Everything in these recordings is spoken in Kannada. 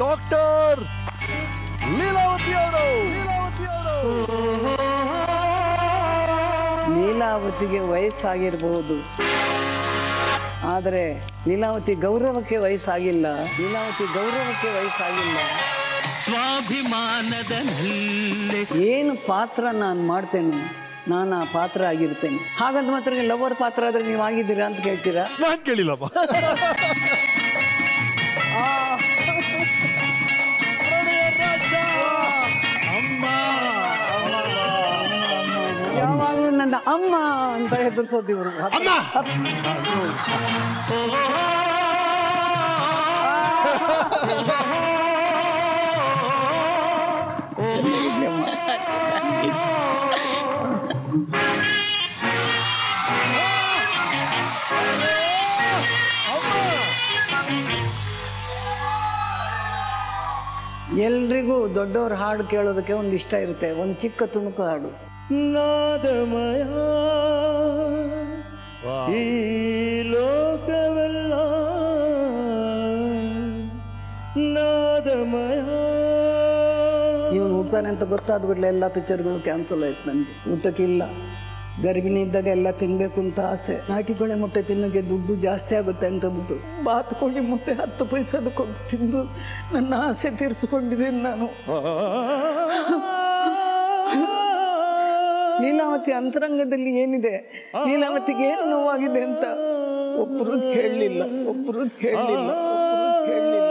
ಡಾಕ್ಟರ್ ಲೀಲಾವತಿ ಅವರು. ಲೀಲಾವತಿ ಅವರು. ಲೀಲಾವತಿಗೆ ವಯಸ್ಸಾಗಿರಬಹುದು ಆದರೆ ಲೀಲಾವತಿ ಗೌರವಕ್ಕೆ ವಯಸ್ಸಾಗಿಲ್ಲ. ಲೀಲಾವತಿ ಗೌರವಕ್ಕೆ ವಯಸ್ಸಾಗಿಲ್ಲ. ಸ್ವಾಭಿಮಾನದ ಏನು ಪಾತ್ರ ನಾನು ಮಾಡ್ತೇನೆ ನಾನು ಆ ಪಾತ್ರ ಆಗಿರ್ತೇನೆ. ಹಾಗಂತ ಮಾತ್ರ ಲವರ್ ಪಾತ್ರ ಆದರೆ ನೀವು ಆಗಿದ್ದೀರಾ ಅಂತ ಕೇಳ್ತೀರಾ? ಕೇಳಿಲ್ಲಪ್ಪ. ಕೇಳಿಲ್ಲಮ್ಮ ನನ್ನ ಅಮ್ಮ ಅಂತ ಹೆದರ್ಸೋದು ಇವರು ಅಮ್ಮ! ಎಲ್ರಿಗೂ ದೊಡ್ಡವ್ರ ಹಾಡು ಕೇಳೋದಕ್ಕೆ ಒಂದು ಇಷ್ಟ ಇರುತ್ತೆ ಒಂದು ಚಿಕ್ಕ ತುಣುಕು ಹಾಡು ನಾದಮಯ. ಈ ಲೋಕವೆಲ್ಲ ನಾದಮಯ. ಇವನು ಹೋಗ್ತಾನೆ ಅಂತ ಗೊತ್ತಾದ ಕೂಡಲೇ ಎಲ್ಲ ಪಿಕ್ಚರ್ಗಳು ಕ್ಯಾನ್ಸಲ್ ಆಯ್ತು ನನಗೆ. ಊಟಕ್ಕಿಲ್ಲ ಗರ್ಭಿಣಿ ಇದ್ದಾಗ ಎಲ್ಲ ತಿನ್ನಬೇಕು ಅಂತ ಆಸೆ. ನಾಟಿ ಕೋಳಿ ಮೊಟ್ಟೆ ತಿನ್ನೋಕ್ಕೆ ದುಡ್ಡು ಜಾಸ್ತಿ ಆಗುತ್ತೆ ಅಂತ ಬಿಟ್ಟು ಬಾತು ಕೋಳಿ ಮೊಟ್ಟೆ ಹತ್ತು ಪೈಸದ ಕೊಟ್ಟು ತಿಂದು ನನ್ನ ಆಸೆ ತೀರಿಸ್ಕೊಂಡಿದ್ದೀನಿ ನಾನು. ಲೀಲಾವತಿ ಅಂತರಂಗದಲ್ಲಿ ಏನಿದೆ? ಲೀಲಾವತಿಗೆ ಏನು ನೋವಾಗಿದೆ ಅಂತ ಒಬ್ಬರು ಕೇಳಲಿಲ್ಲ ಒಬ್ಬರು ಕೇಳಲಿಲ್ಲ ಒಬ್ಬರು ಕೇಳಲಿಲ್ಲ.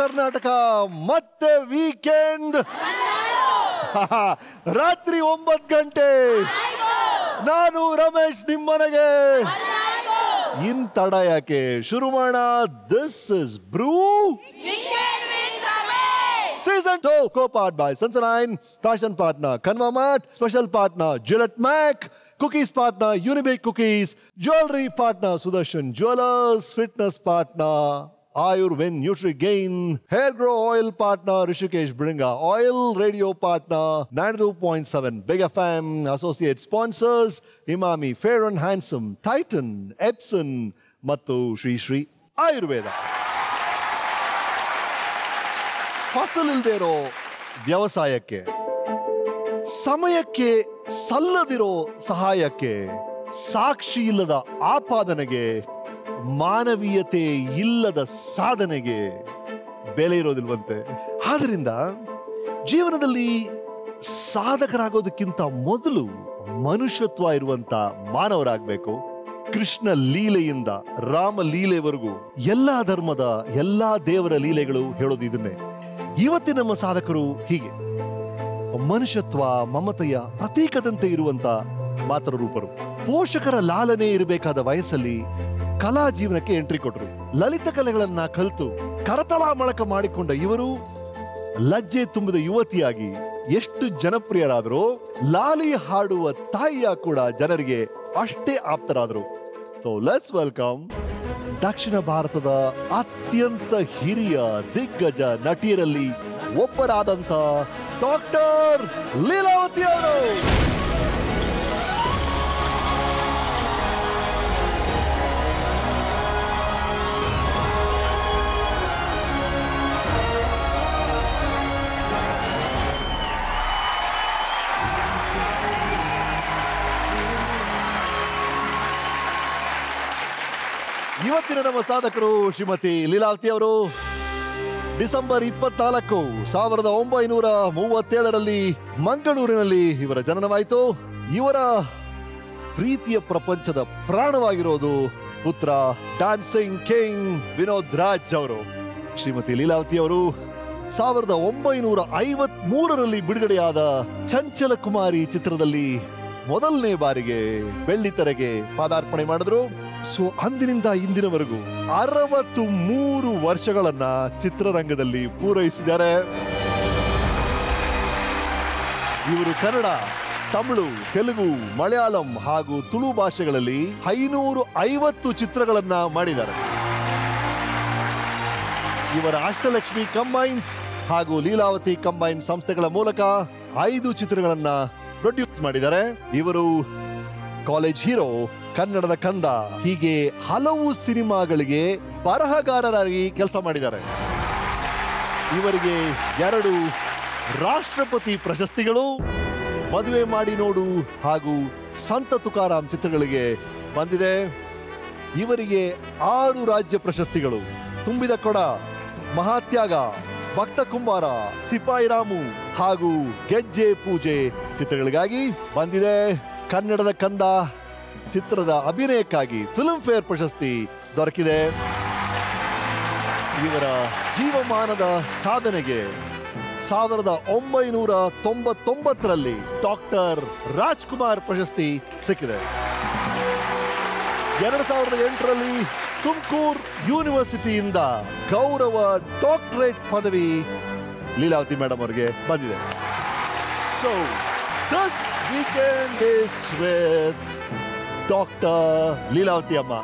ಕರ್ನಾಟಕ, ಮತ್ತೆ ವೀಕೆಂಡ್ ರಾತ್ರಿ ಒಂಬತ್ತು ಗಂಟೆ. ನಾನು ರಮೇಶ್ ನಿಮ್ಮನೆಗೆ. ಇನ್ ತಡ ಯಾಕೆ? ಶುರು ಮಾಡ this is Bru season two co part by ಸನ್ಸನೈನ್ fashion partner ಕನ್ವಾಮಾರ್ಟ್ ಸ್ಪೆಷಲ್ ಪಾರ್ಟ್ನರ್ ಜ್ಯುಲೆಟ್ ಮ್ಯಾಕ್ cookies partner Unibic cookies jewellery partner Sudarshan jewellers fitness partner ಆಯುರ್ವೆನ್ nutri gain hair grow oil partner Rishikesh ಬ್ರಿಂಗ oil radio partner nine two point seven big F M associate sponsors Emami fair and handsome Titan Epson ಮತ್ತು ಶ್ರೀ ಶ್ರೀ ಆಯುರ್ವೇದ ಫಸಲಿಲ್ದೇ ಇರೋ ವ್ಯವಸಾಯಕ್ಕೆ ಸಮಯಕ್ಕೆ ಸಲ್ಲದಿರೋ ಸಹಾಯಕ್ಕೆ ಸಾಕ್ಷಿ ಇಲ್ಲದ ಆಪಾದನೆಗೆ ಮಾನವೀಯತೆ ಇಲ್ಲದ ಸಾಧನೆಗೆ ಬೆಲೆ ಇರೋದಿಲ್ವಂತೆ. ಆದ್ರಿಂದ ಜೀವನದಲ್ಲಿ ಸಾಧಕರಾಗೋದಕ್ಕಿಂತ ಮೊದಲು ಮನುಷ್ಯತ್ವ ಇರುವಂತ ಮಾನವರಾಗಬೇಕು. ಕೃಷ್ಣ ಲೀಲೆಯಿಂದ ರಾಮ ಲೀಲೆವರೆಗೂ ಎಲ್ಲಾ ಧರ್ಮದ ಎಲ್ಲಾ ದೇವರ ಲೀಲೆಗಳು ಹೇಳೋದು ಇದನ್ನೇ. ಇವತ್ತಿನ ನಮ್ಮ ಸಾಧಕರು ಹೀಗೆ. ಮನುಷ್ಯತ್ವ, ಮಮತೆಯ ಪ್ರತೀಕದಂತೆ ಇರುವಂತ ಮಾತ್ರ ರೂಪರು ಪೋಷಕರ ಲಾಲನೆ ಇರಬೇಕಾದ ವಯಸ್ಸಲ್ಲಿ ಕಲಾ ಜೀವನಕ್ಕೆ ಎಂಟ್ರಿ ಕೊಟ್ಟರು ಲಲಿತ ಕಲೆಗಳನ್ನ ಕಲಿತು ಕರತಲ ಮೊಳಕ ಮಾಡಿಕೊಂಡ ಇವರು ಲಜ್ಜೆ ತುಂಬಿದ ಯುವತಿಯಾಗಿ ಎಷ್ಟು ಜನಪ್ರಿಯರಾದರೂ ಲಾಲಿ ಹಾಡುವ ತಾಯಿಯ ಕೂಡ ಜನರಿಗೆ ಅಷ್ಟೇ ಆಪ್ತರಾದರು. ಸೊ ಲೆಟ್ಸ್ ವೆಲ್ಕಮ್ ದಕ್ಷಿಣ ಭಾರತದ ಅತ್ಯಂತ ಹಿರಿಯ ದಿಗ್ಗಜ ನಟಿಯರಲ್ಲಿ ಒಬ್ಬರಾದಂಥ ಡಾಕ್ಟರ್ ಲೀಲಾವತಿ ಅವರು. ಇವತ್ತಿನ ನಮ್ಮ ಸಾಧಕರು ಶ್ರೀಮತಿ ಲೀಲಾವತಿ ಅವರು. ಡಿಸೆಂಬರ್ ಇಪ್ಪತ್ನಾಲ್ಕು ಸಾವಿರದ ಒಂಬೈನೂರ ಮೂವತ್ತೇಳರಲ್ಲಿ ಮಂಗಳೂರಿನಲ್ಲಿ ಇವರ ಜನನವಾಯಿತು. ಇವರ ಪ್ರೀತಿಯ ಪ್ರಪಂಚದ ಪ್ರಾಣವಾಗಿರೋದು ಪುತ್ರ ಡಾನ್ಸಿಂಗ್ ಕಿಂಗ್ ವಿನೋದ್ ರಾಜ್ ಅವರು. ಶ್ರೀಮತಿ ಲೀಲಾವತಿ ಅವರು ಸಾವಿರದ ಒಂಬೈನೂರ ಐವತ್ ಮೂರರಲ್ಲಿ ಬಿಡುಗಡೆಯಾದ ಚಂಚಲ ಕುಮಾರಿ ಚಿತ್ರದಲ್ಲಿ ಮೊದಲನೇ ಬಾರಿಗೆ ಬೆಳ್ಳಿತೆರೆಗೆ ಪಾದಾರ್ಪಣೆ ಮಾಡಿದ್ರು. ಸೊ ಅಂದಿನಿಂದ ಇಂದಿನವರೆಗೂ ಅರವತ್ತು ಮೂರು ವರ್ಷಗಳನ್ನ ಚಿತ್ರರಂಗದಲ್ಲಿ ಪೂರೈಸಿದ್ದಾರೆ. ಇವರು ಕನ್ನಡ, ತಮಿಳು, ತೆಲುಗು, ಮಲಯಾಳಂ ಹಾಗೂ ತುಳು ಭಾಷೆಗಳಲ್ಲಿ ಐನೂರು ಐವತ್ತು ಚಿತ್ರಗಳನ್ನ ಮಾಡಿದ್ದಾರೆ. ಇವರ ಅಷ್ಟಲಕ್ಷ್ಮಿ ಕಂಬೈನ್ಸ್ ಹಾಗೂ ಲೀಲಾವತಿ ಕಂಬೈನ್ ಸಂಸ್ಥೆಗಳ ಮೂಲಕ ಐದು ಚಿತ್ರಗಳನ್ನ ಪ್ರೊಡ್ಯೂಸ್ ಮಾಡಿದ್ದಾರೆ. ಇವರು ಕಾಲೇಜ್ ಹೀರೋ ಕನ್ನಡದ ಕಂದ. ಹೀಗೆ ಹಲವು ಸಿನಿಮಾಗಳಿಗೆ ಬರಹಗಾರರಾಗಿ ಕೆಲಸ ಮಾಡಿದ್ದಾರೆ. ಇವರಿಗೆ ಎರಡು ರಾಷ್ಟ್ರಪತಿ ಪ್ರಶಸ್ತಿಗಳು, ಮದುವೆ ಮಾಡಿ ನೋಡು ಹಾಗೂ ಸಂತ ತುಕಾರಾಮ್ ಚಿತ್ರಗಳಿಗೆ ಬಂದಿದೆ. ಇವರಿಗೆ ಆರು ರಾಜ್ಯ ಪ್ರಶಸ್ತಿಗಳು. ತುಂಬಿದ ಕೊಡ, ಮಹಾತ್ಯಾಗ, ಭಕ್ತ ಕುಂಬಾರ, ಸಿಪಾಯಿ ರಾಮು ಹಾಗೂ ಗೆಜ್ಜೆ ಪೂಜೆ ಚಿತ್ರಗಳಿಗಾಗಿ ಬಂದಿದೆ. ಕನ್ನಡದ ಕಂದ ಚಿತ್ರದ ಅಭಿನಯಕ್ಕಾಗಿ ಫಿಲ್ಮ್ ಫೇರ್ ಪ್ರಶಸ್ತಿ ದೊರಕಿದೆ. ಇವರ ಜೀವಮಾನದ ಸಾಧನೆಗೆ ಸಾವಿರದ ಒಂಬೈನೂರ ತೊಂಬತ್ತೊಂಬತ್ತರಲ್ಲಿ ಡಾಕ್ಟರ್ ರಾಜ್ಕುಮಾರ್ ಪ್ರಶಸ್ತಿ ಸಿಕ್ಕಿದೆ. ಎರಡು ಸಾವಿರದ ಎಂಟರಲ್ಲಿ ತುಮಕೂರು ಯೂನಿವರ್ಸಿಟಿಯಿಂದ ಗೌರವ ಡಾಕ್ಟರೇಟ್ ಪದವಿ ಲೀಲಾವತಿ ಮೇಡಮ್ ಅವರಿಗೆ ಬಂದಿದೆ. So this weekend is with doctor Leelavathi ಅಮ್ಮ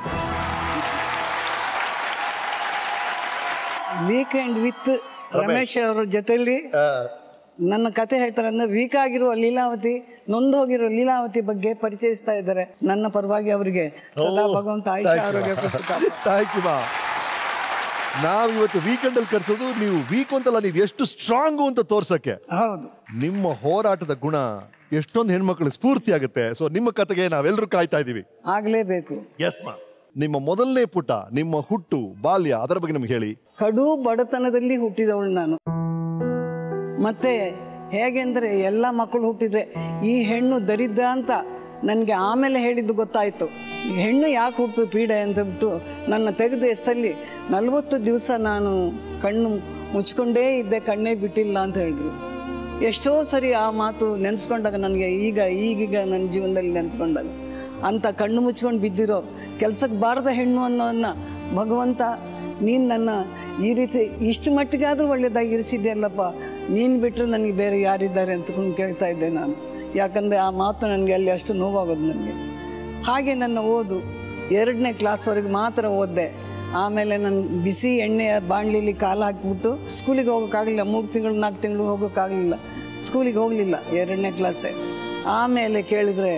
ವೀಕೆಂಡ್ ವಿತ್ ರಮೇಶ್. ಅವರ ಜೊತೆಯಲ್ಲಿ ನನ್ನ ಕತೆ ಹೇಳ್ತಾರೆ ಅಂದ್ರೆ ವೀಕ್ ಆಗಿರುವ ಲೀಲಾವತಿ ನೊಂದೋಗಿರೋ ಲೀಲಾವತಿ ಬಗ್ಗೆ ಪರಿಚಯಿಸ್ತಾ ಇದ್ದಾರೆ. ನನ್ನ ಪರವಾಗಿ ಅವರಿಗೆ ಸದಾ ಭಗವಂತ ಆಯುಷ ಆರೋಗ್ಯ ನಾವು ಇವತ್ತು ವೀಕೆಂಡ್ ಅಲ್ಲಿ ಕರ್ಸೋದು ನೀವು ವೀಕ್ ಅಂತಲ್ಲ ನೀವು ಎಷ್ಟು ಸ್ಟ್ರಾಂಗು ಅಂತ ತೋರ್ಸಕ್ಕೆ. ಹೌದು. ನಿಮ್ಮ ಹೋರಾಟದ ಗುಣ ಎಷ್ಟೊಂದು ಹೆಣ್ಮಕ್ಳು ಸ್ಫೂರ್ತಿ ಆಗುತ್ತೆ. ಸೊ ನಿಮ್ಮ ಕತೆಗೆ ನಾವೆಲ್ಲರೂ ಕಾಯ್ತಾ ಇದೀವಿ ಆಗ್ಲೇಬೇಕು. ಎಸ್ ಮಾ ನಿಮ್ಮ ಮೊದಲನೇ ಪುಟ ನಿಮ್ಮ ಹುಟ್ಟು ಬಾಲ್ಯ ಅದರ ಬಗ್ಗೆ ನಮ್ಗೆ ಹೇಳಿ. ಕಡು ಬಡತನದಲ್ಲಿ ಹುಟ್ಟಿದವಳು ನಾನು. ಮತ್ತೆ ಹೇಗೆಂದ್ರೆ ಎಲ್ಲ ಮಕ್ಕಳು ಹುಟ್ಟಿದ್ರೆ ಈ ಹೆಣ್ಣು ದರಿದ್ರ ಅಂತ ನನಗೆ ಆಮೇಲೆ ಹೇಳಿದ್ದು ಗೊತ್ತಾಯಿತು. ಹೆಣ್ಣು ಯಾಕೆ ಹುಟ್ಟು ಪೀಡೆ ಅಂತ ಬಿಟ್ಟು ನನ್ನ ತೆಗೆದ ಎಸ್ತಲ್ಲಿ ನಲವತ್ತು ದಿವಸ ನಾನು ಕಣ್ಣು ಮುಚ್ಕೊಂಡೇ ಇದ್ದೆ ಕಣ್ಣೇ ಬಿಟ್ಟಿಲ್ಲ ಅಂತ ಹೇಳಿದ್ರು. ಎಷ್ಟೋ ಸರಿ ಆ ಮಾತು ನೆನೆಸ್ಕೊಂಡಾಗ ನನಗೆ ಈಗ, ಈಗೀಗ ನನ್ನ ಜೀವನದಲ್ಲಿ ನೆನೆಸ್ಕೊಂಡಾಗ. ಅಂತ ಕಣ್ಣು ಮುಚ್ಕೊಂಡು ಬಿದ್ದಿರೋ ಕೆಲಸಕ್ಕೆ ಬಾರದ ಹೆಣ್ಣು ಅನ್ನೋನ್ನ ಭಗವಂತ, ನೀನು ನನ್ನ ಈ ರೀತಿ ಇಷ್ಟು ಮಟ್ಟಿಗಾದರೂ ಒಳ್ಳೆಯದಾಗಿ ಇರಿಸಿದೆಯಲ್ಲಪ್ಪ ನೀನು ಬಿಟ್ಟರೆ ನನಗೆ ಬೇರೆ ಯಾರಿದ್ದಾರೆ ಅಂತಕೊಂಡು ಕೇಳ್ತಾ ಇದ್ದೆ ನಾನು. ಯಾಕಂದರೆ ಆ ಮಾತು ನನಗೆ ಅಲ್ಲಿ ಅಷ್ಟು ನೋವಾಗೋದು ನನಗೆ. ಹಾಗೆ ನನ್ನ ಓದು ಎರಡನೇ ಕ್ಲಾಸ್ವರೆಗೆ ಮಾತ್ರ ಓದಿದೆ. ಆಮೇಲೆ ನಾನು ಬಿಸಿ ಎಣ್ಣೆಯ ಬಾಣಲಿಲಿ ಕಾಲು ಹಾಕಿಬಿಟ್ಟು ಸ್ಕೂಲಿಗೆ ಹೋಗೋಕ್ಕಾಗಲಿಲ್ಲ. ಮೂರು ತಿಂಗಳು, ನಾಲ್ಕು ತಿಂಗಳು ಹೋಗೋಕ್ಕಾಗಲಿಲ್ಲ. ಸ್ಕೂಲಿಗೆ ಹೋಗಲಿಲ್ಲ ಎರಡನೇ ಕ್ಲಾಸೆ ಆಮೇಲೆ ಕೇಳಿದರೆ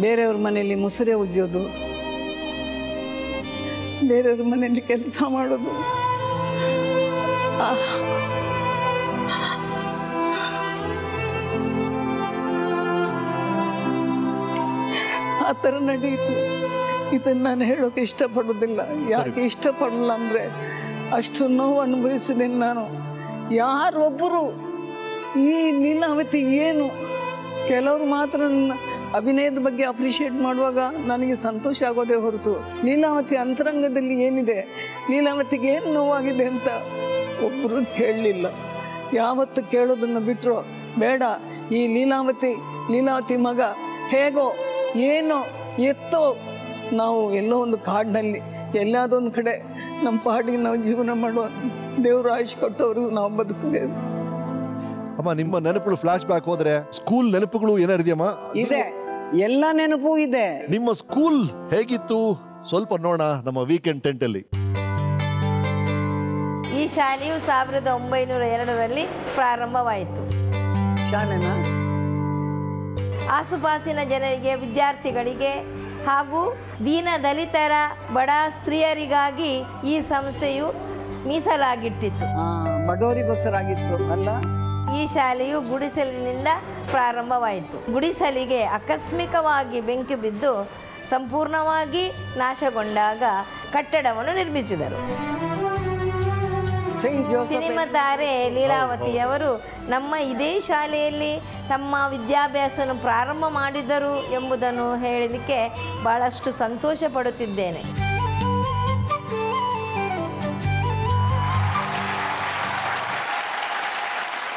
ಬೇರೆಯವ್ರ ಮನೆಯಲ್ಲಿ ಮುಸುರೆ ಉಜ್ಜೋದು ಬೇರೆಯವ್ರ ಮನೆಯಲ್ಲಿ ಕೆಲಸ ಮಾಡೋದು. ಆ ಥರ ನಡೆಯಿತು. ಇದನ್ನು ನಾನು ಹೇಳೋಕೆ ಇಷ್ಟಪಡೋದಿಲ್ಲ ಯಾಕೆ ಇಷ್ಟಪಡಲ್ಲ ಅಂದರೆ ಅಷ್ಟು ನೋವು ಅನುಭವಿಸಿದ್ದೀನಿ ನಾನು. ಯಾರೊಬ್ಬರು ಈ ಲೀಲಾವತಿ ಏನು? ಕೆಲವರು ಮಾತ್ರ ನನ್ನ ಅಭಿನಯದ ಬಗ್ಗೆ ಅಪ್ರಿಷಿಯೇಟ್ ಮಾಡುವಾಗ ನನಗೆ ಸಂತೋಷ ಆಗೋದೇ ಹೊರತು. ಲೀಲಾವತಿ ಅಂತರಂಗದಲ್ಲಿ ಏನಿದೆ? ಲೀಲಾವತಿಗೆ ಏನು ನೋವಾಗಿದೆ ಅಂತ ಒಬ್ಬರು ಹೇಳಲಿಲ್ಲ ಯಾವತ್ತು ಕೇಳೋದನ್ನು ಬಿಟ್ಟರು ಬೇಡ ಈ ಲೀಲಾವತಿ ಲೀಲಾವತಿ ಮಗ ಹೇಗೋ ಏನೋ ಎತ್ತೋ ನಾವು ಎಲ್ಲೋ ಒಂದು ಕಾಡಿನಲ್ಲಿ ಎಲ್ಲಾದೊಂದು ಕಡೆ ನಮ್ಮ ಪಾಡಿಗೆ ನಾವು ಜೀವನ ಮಾಡುವ ದೇವರು ಆಯುಷ್ ಕೊಟ್ಟವ್ರಿಗೂ ನಾವು ಬದುಕಬೇಕು ಅಮ್ಮ ನಿಮ್ಮ ನೆನಪುಗಳು ಫ್ಲಾಶ್ ಬ್ಯಾಕ್ ಹೋದ್ರೆ ಸ್ಕೂಲ್ ನೆನಪುಗಳು ಏನಾರಿದೆಯಮ್ಮ ಇದೆ. ಎಲ್ಲ ನೆನಪು ಇದೆ. ನಿಮ್ಮ ಸ್ಕೂಲ್ ಹೇಗಿತ್ತು? ಸ್ವಲ್ಪ ನೋಡೋಣ ನಮ್ಮ ವೀಕೆಂಡ್ ಟೆಂಟ್ ಅಲ್ಲಿ. ಈ ಶಾಲೆಯು ಸಾವಿರದ ಒಂಬೈನೂರ ಎರಡರಲ್ಲಿ ಪ್ರಾರಂಭವಾಯಿತು. ಶಾಲೆನಾ? ಆಸುಪಾಸಿನ ಜನರಿಗೆ ವಿದ್ಯಾರ್ಥಿಗಳಿಗೆ ಹಾಗೂ ದೀನ ದಲಿತರ ಬಡ ಸ್ತ್ರೀಯರಿಗಾಗಿ ಈ ಸಂಸ್ಥೆಯು ಮೀಸಲಾಗಿಟ್ಟಿತ್ತು. ಆ, ಬಡವರಿಗೋಸ್ಕರ ಆಗಿತ್ತು ಅಲ್ಲ? ಈ ಶಾಲೆಯು ಗುಡಿಸಲಿನಿಂದ ಪ್ರಾರಂಭವಾಯಿತು. ಗುಡಿಸಲಿಗೆ ಆಕಸ್ಮಿಕವಾಗಿ ಬೆಂಕಿ ಬಿದ್ದು ಸಂಪೂರ್ಣವಾಗಿ ನಾಶಗೊಂಡಾಗ ಕಟ್ಟಡವನ್ನು ನಿರ್ಮಿಸಿದರು. ಸಿನಿಮಾ ತಾರೆ ಲೀಲಾವತಿಯವರು ನಮ್ಮ ಇದೇ ಶಾಲೆಯಲ್ಲಿ ತಮ್ಮ ವಿದ್ಯಾಭ್ಯಾಸವನ್ನು ಪ್ರಾರಂಭ ಮಾಡಿದರು ಎಂಬುದನ್ನು ಹೇಳಲಿಕ್ಕೆ ಬಹಳಷ್ಟು ಸಂತೋಷ ಪಡುತ್ತಿದ್ದೇನೆ.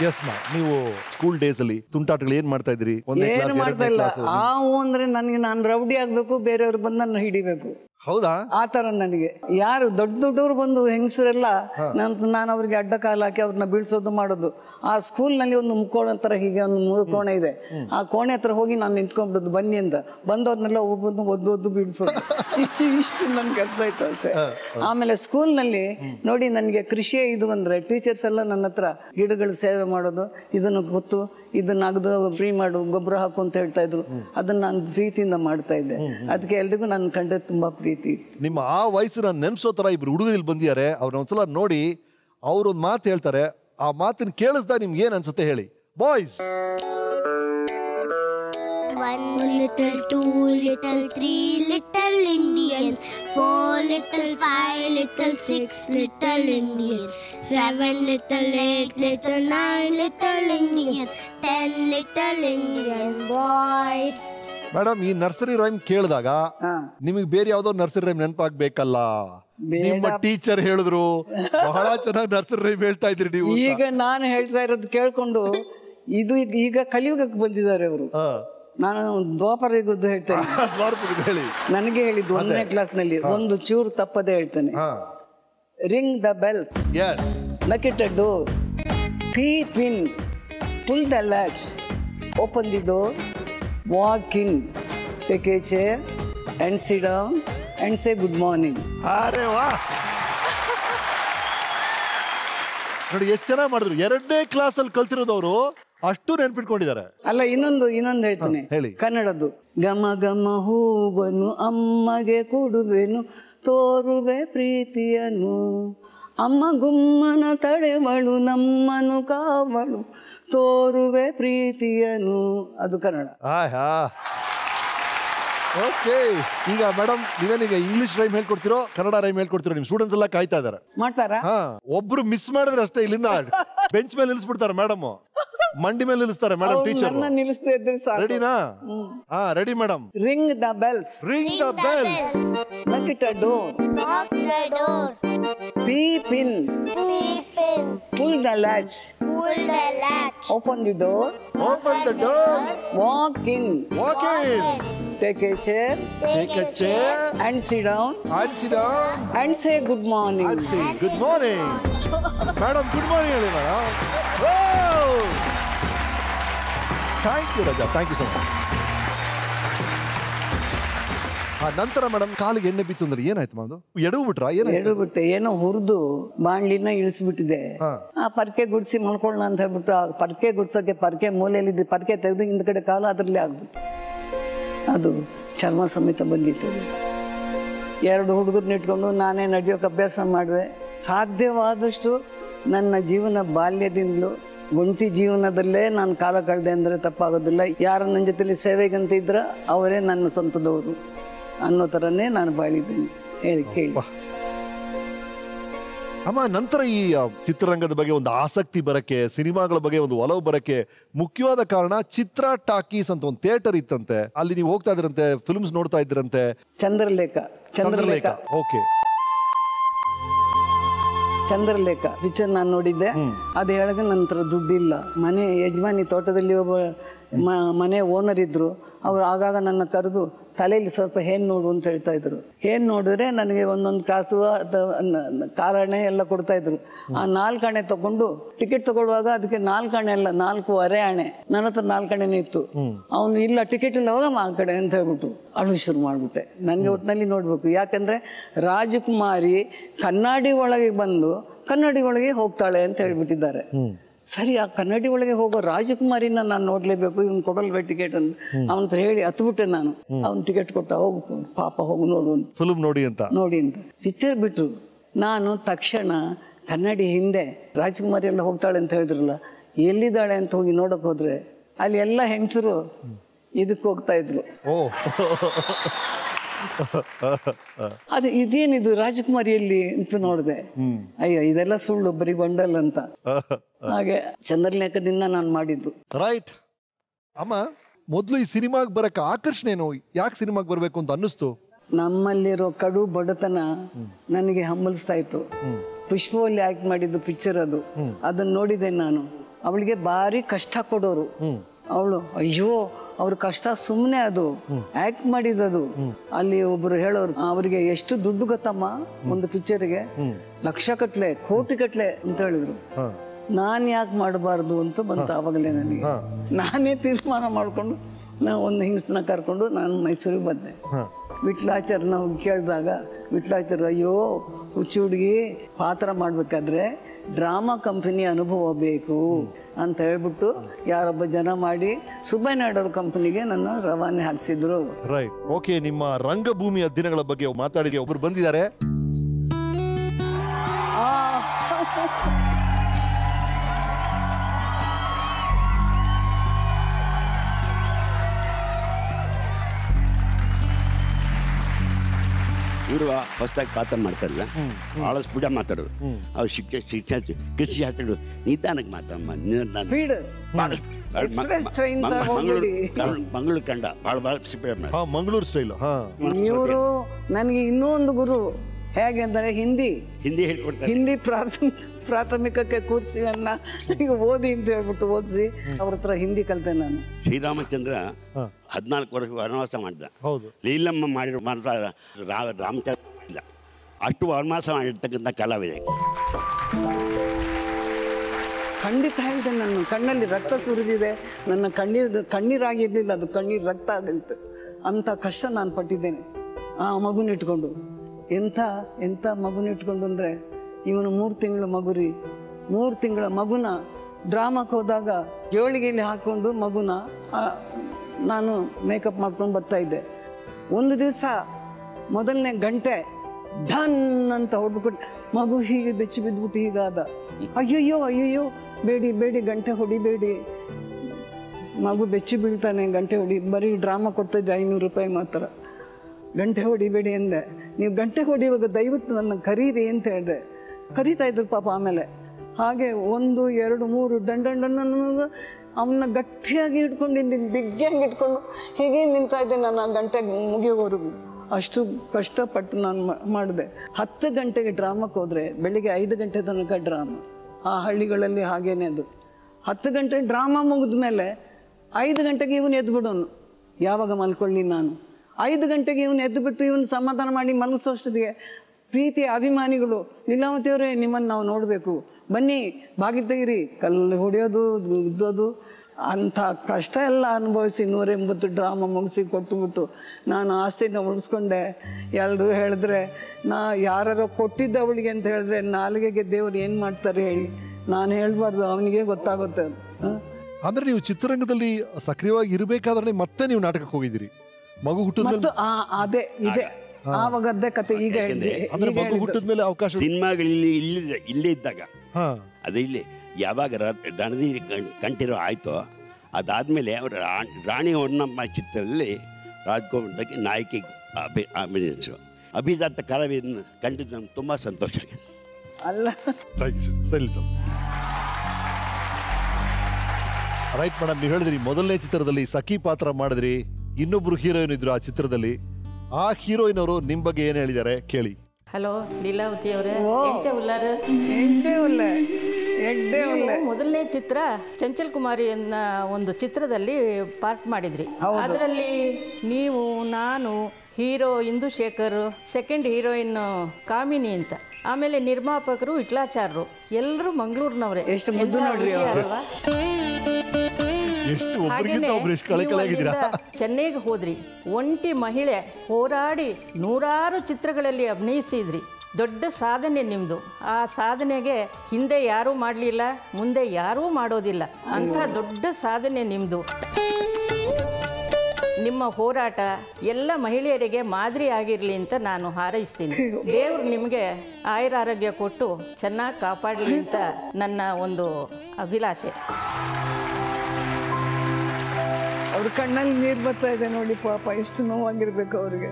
ಎಸ್ ಮಾ ನೀವು ಸ್ಕೂಲ್ ಡೇಸ್ ಅಲ್ಲಿ ತುಂಟಾಟಗಳು ಏನ್ ಮಾಡ್ತಾ ಇದ್ರಿ ಒಂದೇ ಏನು ಕ್ಲಾಸ್ ಮಾಡ್ತಾ ಇಲ್ಲ. ಆ ಅಂದ್ರೆ ನನಗೆ ನಾನು ರೌಡಿ ಆಗಬೇಕು ಬೇರೆಯವ್ರು ಬಂದು ನನ್ನ ಹಿಡಿಬೇಕು. ಹೌದಾ? ಆ ಥರ ನನಗೆ. ಯಾರು ದೊಡ್ಡ ದೊಡ್ಡವರು ಬಂದು ಹೆಂಗಸರೆಲ್ಲ ನಾನು ನಾನು ಅವ್ರಿಗೆ ಅಡ್ಡ ಕಾಲು ಹಾಕಿ ಅವ್ರನ್ನ ಬೀಳ್ಸೋದು ಮಾಡೋದು. ಆ ಸ್ಕೂಲ್ನಲ್ಲಿ ಒಂದು ಮುಕ್ಕೋಣ ತರ ಹೀಗೆ ಒಂದು ಮೂರು ಕೋಣೆ ಇದೆ ಆ ಕೋಣೆ ಹತ್ರ ಹೋಗಿ ನಾನು ನಿಂತ್ಕೊಂಡ್ಬಿಡೋದು ಬನ್ನಿ ಅಂತ. ಬಂದವ್ರನ್ನೆಲ್ಲ ಒಬ್ಬೊಂದು ಒದ್ದು ಒದ್ದು ಬೀಳ್ಸೋದು. ಇಷ್ಟು ನನ್ನ ಕೆಲಸ ಆಯ್ತು ಅಷ್ಟೇ. ಆಮೇಲೆ ಸ್ಕೂಲ್ನಲ್ಲಿ ನೋಡಿ ನನಗೆ ಕೃಷಿಯೇ ಇದು ಅಂದ್ರೆ ಟೀಚರ್ಸ್ ಎಲ್ಲ ನನ್ನ ಹತ್ರ ಗಿಡಗಳು ಸೇವೆ ಮಾಡೋದು ಇದನ್ನು ಗೊತ್ತು ಇದನ್ನ ಅಗದು ಫ್ರೀ ಮಾಡು ಗೊಬ್ಬರ ಹಾಕು ಅಂತ ಹೇಳ್ತಾ ಇದ್ರು. ಅದನ್ನ ನಾನು ಪ್ರೀತಿಯಿಂದ ಮಾಡ್ತಾ ಇದ್ದೆ. ಅದಕ್ಕೆ ಎಲ್ರಿಗೂ ನನ್ನ ಕಂಡ್ರೆ ತುಂಬಾ ಪ್ರೀತಿ. ನಿಮ್ಮ ಆ ವಯಸ್ಸನ್ನ ನೆನ್ಸೋ ತರ ಇಬ್ರು ಹುಡುಗರು ಇಲ್ಲಿ ಬಂದಿದ್ದಾರೆ ಅವ್ರನ್ನ ಒಂದ್ಸಲ ನೋಡಿ ಅವ್ರೊಂದು ಮಾತು ಹೇಳ್ತಾರೆ ಆ ಮಾತನ್ನ ಕೇಳಿಸ್ದ ನಿಮ್ಗೆ ಏನ್ ಅನ್ಸುತ್ತೆ ಹೇಳಿ. Boys One little, two little, three little Indians, four little, five little, six little Indians, seven little, eight little, nine little Indians, ten little Indian boys. Madam ಈ ನರ್ಸರಿ ರೈಮ್ ಕೇಳಿದಾಗ ನಿಮಗೆ ಬೇರೆ ಯಾವ್ದೋ ನರ್ಸರಿ ರೈಮ್ ನೆನಪಾಗ್ಬೇಕಲ್ಲ ನಿಮ್ಮ ಟೀಚರ್ ಹೇಳಿದ್ರು ಬಹಳ ಚೆನ್ನಾಗಿ ನರ್ಸರಿ ರೈಮ್ ಹೇಳ್ತಾ ಇದ್ರಿ ನೀವು ಈಗ ನಾನು ಹೇಳ್ತಾ ಇರೋದು ಕೇಳ್ಕೊಂಡು ಇದು ಈಗ ಕಲಿಯುಗಕ್ಕೆ ಬಂದಿದ್ದಾರೆ ಅವರು ಹಾ. ನಾನು ದ್ವಾಪರ ಯುಗದ್ದು ಹೇಳ್ತೇನೆ. ಹೇಳಿ. ನನಗೆ ಹೇಳಿದ್ದು ಒಂದನೇ ಕ್ಲಾಸ್ನಲ್ಲಿ ಒಂದು ಚೂರು ತಪ್ಪದೆ ಹೇಳ್ತೇನೆ. Ring the bells knock at door at pin door. The latch open the door walk in take a chair and sit down and say good morning ಅರೆ ವಾ. ನೋಡಿ ಎಷ್ಟು ಚೆನ್ನಾಗಿ ಮಾಡಿದ್ರು. ಎರಡನೇ ಕ್ಲಾಸಲ್ಲಿ ಕಲ್ತಿರೋದವರು ಅಷ್ಟು ನೆನ್ಪಿಟ್ಕೊಂಡಿದ್ದಾರೆ. ಅಲ್ಲ ಇನ್ನೊಂದು ಇನ್ನೊಂದು ಹೇಳ್ತೀನಿ. ಹೇಳಿ. ಕನ್ನಡದ್ದು. ಗಮ ಗಮ ಹೂವನು ಅಮ್ಮಗೆ ಕೊಡುವೆನು ತೋರುವೆ ಪ್ರೀತಿಯನು. ಅಮ್ಮ ಗುಮ್ಮನ ತಡೆವಳು ನಮ್ಮನು ಕಾವಳು ತೋರುವೆ ಪ್ರೀತಿಯನು. ಅದು ಕನ್ನಡ. ಓಕೆ. ಈಗ ಮೇಡಮ್ ನೀವೇನೀಗ ಇಂಗ್ಲಿಷ್ ರೈಮ್ ಹೇಳ್ಕೊಡ್ತಿರೋ ಕನ್ನಡ ರೈಮ್ ಹೇಳ್ಕೊಡ್ತಿರೋ ನಿಮ್ ಸ್ಟೂಡೆಂಟ್ಸ್ ಎಲ್ಲ ಕಾಯ್ತಾ ಇದಾರೆ ಮಾಡ್ತಾರಾ? ಹಾ ಒಬ್ರು ಮಿಸ್ ಮಾಡಿದ್ರೆ ಅಷ್ಟೇ ಇಲ್ಲಿಂದ ಬೆಂಚ್ ಮೇಲೆ ನಿಲ್ಲಿಸ್ಬಿಡ್ತಾರೆ ಮೇಡಮ್ ಮಂಡಿ ಮೇಲೆ ನಿಲ್ಲಿಸ್ತಾರೆ ಮೇಡಮ್ ಟೀಚರ್ ನಿಲ್ಲಿಸದೇ ಇದ್ರೆ ರೆಡಿನಾ ಹಾ ready madam ring the bells ring the bells the the peep in. Peep in. pull the latch. Pull the latch. open the door. Open the door. walk in. Walk in take a chair. Take a chair. and sit down. And sit down. and say good morning. And say good morning madam, ಹೇಳಿ ಮೇಡಮ್ ಥ್ಯಾಂಕ್ ಯು ರಜಾ ಥ್ಯಾಂಕ್ ಯು ಸೊ ಮಚ್ ಆ ನಂತರ ಮೇಡಮ್ ಕಾಲಿಗೆ ಎಣ್ಣೆ ಬಿತ್ತು ಅಂದ್ರೆ ಏನಾಯ್ತು ಮಾಡು ಎಡವು ಬಿಟ್ರಾ? ಏನಾಯ್ತು? ಎಡವು ಬಿಟ್ಟೆ. ಏನೋ ಹುರಿದು ಬಾಣ್ಲಿನ ಇಳಿಸ್ಬಿಟ್ಟಿದೆ. ಆ ಪರ್ಕೆ ಗುಡಿಸಿ ಮಾಡ್ಕೊಳ್ಳೋಣ ಅಂತ ಹೇಳ್ಬಿಟ್ಟು ಆ ಪರ್ಕೆ ಗುಡ್ಸೋಕೆ ಪರ್ಕೆ ಮೂಲೆಯಲ್ಲಿದ್ದ. ಪರ್ಕೆ ತೆಗೆದು ಹಿಂದ್ಗಡೆ ಕಾಲು ಅದರಲ್ಲೇ ಆಗ್ಬಿಟ್ಟು ಅದು ಚರ್ಮ ಸಮೇತ ಬಂದಿತ್ತು ಎರಡು ಹುಡುಗರನ್ನ ಇಟ್ಕೊಂಡು ನಾನೇ ನಡೆಯೋಕೆ ಅಭ್ಯಾಸ ಮಾಡಿದೆ. ಸಾಧ್ಯವಾದಷ್ಟು ನನ್ನ ಜೀವನ ಬಾಲ್ಯದಿಂದಲೂ ಒಂಟಿ ಜೀವನದಲ್ಲೇ ನಾನು ಕಾಲ ಕಳೆದೆ ಅಂದರೆ ತಪ್ಪಾಗೋದಿಲ್ಲ. ಯಾರ ನನ್ನ ಜೊತೆಲಿ ಸೇವೆಗಂತ ಇದ್ರ ಅವರೇ ನನ್ನ ಸ್ವಂತದವರು ಅನ್ನೋ ಥರನೇ ನಾನು ಬಾಳಿದ್ದೀನಿ. ಹೇಳಿ ಕೇಳಿ. ಅಮ್ಮ ನಂತರ ಈ ಚಿತ್ರರಂಗದ ಬಗ್ಗೆ ಒಂದು ಆಸಕ್ತಿ ಬರಕ್ಕೆ ಸಿನಿಮಾಗಳ ಬಗ್ಗೆ ಒಂದು ಒಲವು ಬರಕ್ಕೆ ಮುಖ್ಯವಾದ ಕಾರಣ ಚಿತ್ರ ಟಾಕೀಸ್ ಅಂತ ಒಂದು ಥಿಯೇಟರ್ ಇತ್ತಂತೆ. ಅಲ್ಲಿ ನೀವು ಹೋಗ್ತಾ ಇದ್ರಂತೆ ಫಿಲ್ಮ್ಸ್ ನೋಡ್ತಾ ಇದ್ರಂತೆ. ಚಂದ್ರಲೇಖ ಚಂದ್ರಲೇಖ. ಓಕೆ. ಚಂದ್ರಲೇಖ ಪಿಕ್ಚರ್ ನಾನು ನೋಡಿದ್ದೆ. ಅದು ಹೇಳಿದ ನಂತರ ದುಡ್ಡಿಲ್ಲ. ಮನೆ ಯಜಮಾನಿ ತೋಟದಲ್ಲಿ ಒಬ್ಬ ಮನೆ ಓನರ್ ಇದ್ರು. ಅವ್ರು ಆಗಾಗ ನನ್ನ ಕರೆದು ತಲೆಯಲ್ಲಿ ಸ್ವಲ್ಪ ಹೇನ್ ನೋಡು ಅಂತ ಹೇಳ್ತಾ ಇದ್ರು. ಹೇನ್ ನೋಡಿದ್ರೆ ನನಗೆ ಒಂದೊಂದು ಕಾಸು ಅಥವಾ ಕಾರಣೆ ಎಲ್ಲ ಕೊಡ್ತಾ ಇದ್ರು. ಆ ನಾಲ್ಕು ಹಣೆ ತಗೊಂಡು ಟಿಕೆಟ್ ತಗೊಳ್ಳುವಾಗ ಅದಕ್ಕೆ ನಾಲ್ಕು ಹಣೆ ಅಲ್ಲ ನಾಲ್ಕು ಅರೆ ಹಣೆ ನನ್ನ ಹತ್ರ ನಾಲ್ಕು ಹಣೆನೇ ಇತ್ತು. ಅವನು ಇಲ್ಲ ಟಿಕೆಟ್ ಇಲ್ಲ ಹೋಗಮ್ಮ ಆ ಕಡೆ ಅಂತ ಹೇಳ್ಬಿಟ್ಟು ಅಳು ಶುರು ಮಾಡ್ಬಿಟ್ಟೆ. ನನಗೆ ಒಟ್ಟಿನಲ್ಲಿ ನೋಡ್ಬೇಕು. ಯಾಕಂದ್ರೆ ರಾಜಕುಮಾರಿ ಕನ್ನಡಿ ಒಳಗೆ ಬಂದು ಕನ್ನಡಿ ಒಳಗೆ ಹೋಗ್ತಾಳೆ ಅಂತ ಹೇಳ್ಬಿಟ್ಟಿದ್ದಾರೆ. ಸರಿ ಆ ಕನ್ನಡಿ ಒಳಗೆ ಹೋಗೋ ರಾಜಕುಮಾರಿನ ನಾನು ನೋಡ್ಲೇಬೇಕು ಇವ್ನು ಕೊಡಲ್ವೇ ಟಿಕೆಟ್ ಅಂತ. ಅವನ ಹತ್ರ ಹೇಳಿ ಹತ್ಬಿಟ್ಟೆ ನಾನು. ಅವ್ನು ಟಿಕೆಟ್ ಕೊಟ್ಟ ಹೋಗು ಪಾಪ ಹೋಗು ನೋಡು ಅಂತ. ಫಿಲ್ಮ್ ನೋಡಿ ಅಂತ. ನೋಡಿ ಅಂತ. ಪಿಕ್ಚರ್ ಬಿಟ್ರು. ನಾನು ತಕ್ಷಣ ಕನ್ನಡಿ ಹಿಂದೆ ರಾಜಕುಮಾರಿ ಎಲ್ಲ ಹೋಗ್ತಾಳೆ ಅಂತ ಹೇಳಿದ್ರಲ್ಲ ಎಲ್ಲಿದ್ದಾಳೆ ಅಂತ ಹೋಗಿ ನೋಡಕ್ ಹೋದ್ರೆ ಅಲ್ಲಿ ಎಲ್ಲ ಹೆಂಗಸರು ಇದಕ್ಕೆ ಹೋಗ್ತಾ ಇದ್ರು. ಓ. ಅದು ಇದೇನಿದು ರಾಜಕುಮಾರಿಯಲ್ಲಿ ಅಂತ ನೋಡಿದೆ. ಅಯ್ಯೋ ಇದೆಲ್ಲ ಸುಳ್ಳು ಬರೀ ಗೊಂಡಲ್ ಅಂತ. ಹಾಗೆ ಚಂದ್ರಲೇಖದಿಂದ ನಾನು ಮಾಡಿದ್ದು. ರೈಟ್. ಅಮ್ಮ ಮೊದಲು ಈ ಸಿನಿಮಾಗೆ ಬರಕ್ಕೆ ಆಕರ್ಷಣೆ ಏನು ಯಾಕೆ ಸಿನಿಮಾಗೆ ಬರಬೇಕು ಅಂತ ಅನ್ನಿಸ್ತು? ನಮ್ಮಲ್ಲಿರೋ ಕಡು ಬಡತನ ನನಗೆ ಹಂಬಲಿಸ್ತಾ ಇತ್ತು. ಪುಷ್ಪವಲ್ಲಿ ಆಕ್ಟ್ ಮಾಡಿದ್ದು ಪಿಕ್ಚರ್ ಅದು. ಅದನ್ನ ನೋಡಿದೆ ನಾನು. ಅವಳಿಗೆ ಭಾರಿ ಕಷ್ಟ ಕೊಡೋರು. ಅವಳು ಅಯ್ಯೋ ಅವ್ರ ಕಷ್ಟ ಸುಮ್ಮನೆ ಅದು ಆಕ್ಟ್ ಮಾಡಿದದು. ಅಲ್ಲಿ ಒಬ್ರು ಹೇಳೋರು ಅವರಿಗೆ ಎಷ್ಟು ದುಡ್ಡು ಗೊತ್ತಮ್ಮ? ಒಂದು ಪಿಕ್ಚರ್ಗೆ ಲಕ್ಷ ಕಟ್ಲೆ ಕೋಟಿ ಕಟ್ಲೆ ಅಂತ ಹೇಳಿದ್ರು. ನಾನ್ ಯಾಕೆ ಮಾಡಬಾರ್ದು ಅಂತ ಬಂತು ಆವಾಗಲೇ ನನಗೆ. ನಾನೇ ತೀರ್ಮಾನ ಮಾಡಿಕೊಂಡು ನಾ ಒಂದು ಹಿಂಗ್ಸನ ಕರ್ಕೊಂಡು ನಾನು ಮೈಸೂರಿಗೆ ಬಂದೆ. ವಿಟ್ಲಾಚಾರ್ನ ಕೇಳಿದಾಗ ವಿಟ್ಲಾಚಾರ್ ಅಯ್ಯೋ ಹುಚ್ಚಿ ಹುಡುಗಿ ಪಾತ್ರ ಮಾಡಬೇಕಾದ್ರೆ ಡ್ರಾಮಾ ಕಂಪನಿ ಅನುಭವ ಬೇಕು. ಅಂತ ಹೇಳ್ಬಿಟ್ಟು ಯಾರೊಬ್ಬ ಜನ ಮಾಡಿ ಸುಬ್ಬಯ್ಯನಾಡೋರ್ ಕಂಪನಿಗೆ ನನ್ನ ರವಾನೆ ಹಾಕ್ಸಿದ್ರು. ರೈಟ್ ಓಕೆ ನಿಮ್ಮ ರಂಗಭೂಮಿಯ ದಿನಗಳ ಬಗ್ಗೆ ಮಾತಾಡಿಗೆ ಒಬ್ರು ಬಂದಿದ್ದಾರೆ. ಇವರು ಹೊಸದಾಗಿ ಪಾತ್ರ ಮಾಡ್ತಾರಲ್ಲ ಭಾಳ ಸ್ಪೀಡ ಮಾತಾಡೋದು ಅವ್ರು ಶಿಕ್ಷೆ ಶಿಕ್ಷಣ ಕೃಷಿ ಶಾಸ್ತ್ರಗಳು ನಿಧಾನಕ್ಕೆ ಮಾತಮ್ಮ. ಮಂಗಳೂರು ಕಂಡ ಭಾಳ ಭಾಳ ಮಂಗಳೂರು ಸ್ಟೈಲ್ ಹಾ. ಇವರು ನನಗೆ ಇನ್ನೂ ಒಂದು ಗುರು ಹೇಗೆ ಅಂದರೆ ಹಿಂದಿ. ಹಿಂದಿ ಹೇಳ್ಕೊಡ್ತಾರೆ. ಹಿಂದಿ ಪ್ರಾಥಮಿಕ ಪ್ರಾಥಮಿಕಕ್ಕೆ ಕೂರಿಸಿ ನನ್ನ ಈಗ ಓದಿ ಅಂತ ಹೇಳ್ಬಿಟ್ಟು ಓದಿಸಿ ಅವ್ರ ಹತ್ರ ಹಿಂದಿ ಕಲಿತೆ ನಾನು. ಶ್ರೀರಾಮಚಂದ್ರ ಹದಿನಾಲ್ಕು ವರ್ಷ ವನವಾಸ ಮಾಡಿದ. ಹೌದು. ಲೀಲಮ್ಮ ಮಾಡಿರೋ ಮಾತ್ರ ರಾ- ರಾಮಚಂದ್ರ ಇಲ್ಲ ಅಷ್ಟು ವನವಾಸ ಮಾಡಿರ್ತಕ್ಕಂಥ ಕಲಾವಿದೆ. ಖಂಡಿತ ಹೇಳಿದೆ ನನ್ನ ಕಣ್ಣಲ್ಲಿ ರಕ್ತ ಸುರಿದಿದೆ. ನನ್ನ ಕಣ್ಣೀರು ಕಣ್ಣೀರಾಗಿರಲಿಲ್ಲ ಅದು ಕಣ್ಣೀರು ರಕ್ತ ಆಗಿತ್ತು. ಅಂಥ ಕಷ್ಟ ನಾನು ಪಟ್ಟಿದ್ದೇನೆ. ಆ ಮಗುನಿಟ್ಕೊಂಡು ಎಂಥ ಎಂಥ ಮಗುನಿಟ್ಕೊಂಡು ಅಂದರೆ ಇವನು ಮೂರು ತಿಂಗಳ ಮಗುರಿ ಮೂರು ತಿಂಗಳ ಮಗುನ ಡ್ರಾಮಾಕ್ಕೆ ಹೋದಾಗ ಜೋಳಿಗೆಯಲ್ಲಿ ಹಾಕ್ಕೊಂಡು ಮಗುನ ನಾನು ಮೇಕಪ್ ಮಾಡ್ಕೊಂಡು ಬರ್ತಾ ಇದ್ದೆ. ಒಂದು ದಿವಸ ಮೊದಲನೇ ಗಂಟೆ ಧನ್ ಅಂತ ಹೊಡೆದ್ಬಿಟ್ಟು ಮಗು ಹೀಗೆ ಬೆಚ್ಚಿ ಬಿದ್ದುಬಿಟ್ಟು ಹೀಗಾದ ಅಯ್ಯಯ್ಯೋ ಅಯ್ಯಯ್ಯೋ, ಬೇಡಿ ಬೇಡಿ, ಗಂಟೆ ಹೊಡಿಬೇಡಿ. ಮಗು ಬೆಚ್ಚಿ ಬೀಳ್ತಾನೆ, ಗಂಟೆ ಹೊಡಿ, ಬರೀ ಡ್ರಾಮಾ ಕೊಡ್ತಾಯಿದ್ದೆ ಐನೂರು ರೂಪಾಯಿ ಮಾತ್ರ. ಗಂಟೆ ಹೊಡಿಬೇಡಿ ಅಂದೆ. ನೀವು ಗಂಟೆ ಹೊಡಿಯುವಾಗ ದಯವಿಟ್ಟು ನನ್ನ ಕರೀರಿ ಅಂತ ಹೇಳಿದೆ. ಕರೀತಾ ಇದ್ರು ಪಾಪ ಆಮೇಲೆ. ಹಾಗೆ ಒಂದು, ಎರಡು, ಮೂರು ದಂಡಂಡನ್ನು ಅವನ್ನ ಗಟ್ಟಿಯಾಗಿ ಇಟ್ಕೊಂಡು ಇಲ್ಲಿ ಬಿಗ್ಗಿಯಾಗಿ ಇಟ್ಕೊಂಡು ಹೀಗೆ ನಿಂತಾ ಇದ್ದೆ ನಾನು ಆ ಗಂಟೆ ಮುಗಿಯೋವರೆಗೂ ಅಷ್ಟು ಕಷ್ಟಪಟ್ಟು ನಾನು ಮಾಡಿದೆ. ಹತ್ತು ಗಂಟೆಗೆ ಡ್ರಾಮಕ್ಕೆ ಹೋದರೆ, ಬೆಳಿಗ್ಗೆ ಐದು ಗಂಟೆ ತನಕ ಡ್ರಾಮ. ಆ ಹಳ್ಳಿಗಳಲ್ಲಿ ಹಾಗೇನೆ ಅದು. ಹತ್ತು ಗಂಟೆ ಡ್ರಾಮಾ ಮುಗಿದ ಮೇಲೆ ಐದು ಗಂಟೆಗೆ ಇವನು ಎದ್ಬಿಡೋನು. ಯಾವಾಗ ಮಲ್ಕೊಳ್ಳಿ ನಾನು? ಐದು ಗಂಟೆಗೆ ಇವನು ಎದ್ದುಬಿಟ್ಟು ಇವನು ಸಮಾಧಾನ ಮಾಡಿ ಮಲಗಿಸೋಷ್ಟೊತ್ತಿಗೆ ಪ್ರೀತಿಯ ಅಭಿಮಾನಿಗಳು ಲೀಲಾವತಿಯವರೇ ನಿಮ್ಮನ್ನು ನಾವು ನೋಡಬೇಕು. ಬನ್ನಿ ಬಾಗಿ ತೆಗಿರಿ ಕಲ್ಲು ಹೊಡೆಯೋದು ಉದ್ದೋದು ಅಂಥ ಕಷ್ಟ ಎಲ್ಲ ಅನುಭವಿಸಿ ನೂರ ಎಂಬತ್ತು ಡ್ರಾಮಾ ಮುಗಿಸಿ ಕೊಟ್ಟುಬಿಟ್ಟು ನಾನು ಆಸ್ತಿನ ಉಳಿಸ್ಕೊಂಡೆ. ಎಲ್ಲರೂ ಹೇಳಿದ್ರೆ ನಾ ಯಾರೋ ಕೊಟ್ಟಿದ್ದ ಅವಳಿಗೆ ಅಂತ ಹೇಳಿದ್ರೆ ನಾಲಿಗೆಗೆ ದೇವರು ಏನು ಮಾಡ್ತಾರೆ ಹೇಳಿ. ನಾನು ಹೇಳ್ಬಾರ್ದು ಅವನಿಗೆ ಗೊತ್ತಾಗುತ್ತೆ. ಅಂದ್ರೆ ನೀವು ಚಿತ್ರರಂಗದಲ್ಲಿ ಸಕ್ರಿಯವಾಗಿ ಇರಬೇಕಾದ್ರೆ ಮತ್ತೆ ನೀವು ನಾಟಕಕ್ಕೆ ಹೋಗಿದ್ದೀರಿ. ಮಗು ಆ ಅದೇ ಇದೆ. ಆವಾಗದ್ದೇ ಕತೆ ಈಗ ಮಗು. ಹುಟ್ಟಿದ ಮೇಲೆ ಅವಕಾಶ ಸಿನಿಮಾಗಳಲ್ಲಿ ಇಲ್ಲಿ ಇಲ್ಲೇ ಇದ್ದಾಗ ಹಾ. ಅದು ಇಲ್ಲಿ ಯಾವಾಗ ದಣದಿ ಕಂಠೀರವ ಆಯಿತೋ ಅದಾದಮೇಲೆ ಅವರ ರಾಣಿ ಹೊನ್ನಮ್ಮ ಚಿತ್ರದಲ್ಲಿ ರಾಜ್ಕುಮಾರ್ದಾಗಿ ನಾಯಕಿ ಅಭಿ ಅಭಿನಯಿಸು ಅಭಿಜಾತ ಕಲಾವಿದ ಕಂಡಿದ್ದು ನಮ್ಗೆ ತುಂಬ ಸಂತೋಷ ಆಗಿದೆ. ಅಲ್ಲ. ಸರಿ ಸರ್. ರೈಟ್ ಮೇಡಮ್ ನೀವು ಹೇಳಿದ್ರಿ ಮೊದಲನೇ ಚಿತ್ರದಲ್ಲಿ ಸಖಿ ಪಾತ್ರ ಮಾಡಿದ್ರಿ ಇನ್ನೊಬ್ರು ಹೀರೋಯಿನ್ ಇದ್ರು ಆ ಚಿತ್ರದಲ್ಲಿ. ಆ ಹೀರೋಯಿನ್ ಅವರು ನಿಮ್ ಬಗ್ಗೆ ಏನ್ ಹೇಳಿದ್ದಾರೆ ಕೇಳಿ. ಹಲೋ ಲೀಲಾವತಿ ಅವರೇ ಎಂಚೆ ಉಲ್ಲಾರ ಮೊದಲನೇ ಚಿತ್ರ ಚಂಚಲ್ ಕುಮಾರಿ ಅನ್ನ ಒಂದು ಚಿತ್ರದಲ್ಲಿ ಪಾರ್ಟ್ ಮಾಡಿದ್ರಿ. ಅದರಲ್ಲಿ ನೀವು ನಾನು hero Indu Shekhar second heroine Kamini ಅಂತ. ಆಮೇಲೆ ನಿರ್ಮಾಪಕರು ವಿಟ್ಲಾಚಾರರು ಎಲ್ಲರೂ ಮಂಗಳೂರಿನವರೇ. ಎಷ್ಟು ಮುದ್ದು ನೋಡ್ರಿ ಅವ್ರು. ಎಷ್ಟು ಒಬ್ಬರಿಗಿಂತ ಒಬ್ರು ಎಷ್ಟು ಕಳೆ ಕಳೆಯಾಗಿದ್ದೀರಾ ಚೆನ್ನೈಗೆ ಹೋದ್ರಿ. ಒಂಟಿ ಮಹಿಳೆ ಹೋರಾಡಿ ನೂರಾರು ಚಿತ್ರಗಳಲ್ಲಿ ಅಭಿನಯಿಸಿದ್ರಿ. ದೊಡ್ಡ ಸಾಧನೆ ನಿಮ್ಮದು ಆ ಸಾಧನೆಗೆ ಹಿಂದೆ ಯಾರೂ ಮಾಡಲಿಲ್ಲ ಮುಂದೆ ಯಾರೂ ಮಾಡೋದಿಲ್ಲ. ಅಂಥ ದೊಡ್ಡ ಸಾಧನೆ ನಿಮ್ಮದು ನಿಮ್ಮ ಹೋರಾಟ ಎಲ್ಲ ಮಹಿಳೆಯರಿಗೆ ಮಾದರಿ ಆಗಿರಲಿ ಅಂತ ನಾನು ಹಾರೈಸ್ತೀನಿ. ದೇವ್ರು ನಿಮಗೆ ಆಯುರಾರೋಗ್ಯ ಕೊಟ್ಟು ಚೆನ್ನಾಗಿ ಕಾಪಾಡಲಿ ಅಂತ ನನ್ನ ಒಂದು ಅಭಿಲಾಷೆ. ಅವ್ರ ಕಣ್ಣಲ್ಲಿ ನೀರು ಬರ್ತಾ ಇದೆ ನೋಡಿ ಪಾಪ ಎಷ್ಟು ನೋವಾಗಿರ್ಬೇಕು ಅವ್ರಿಗೆ.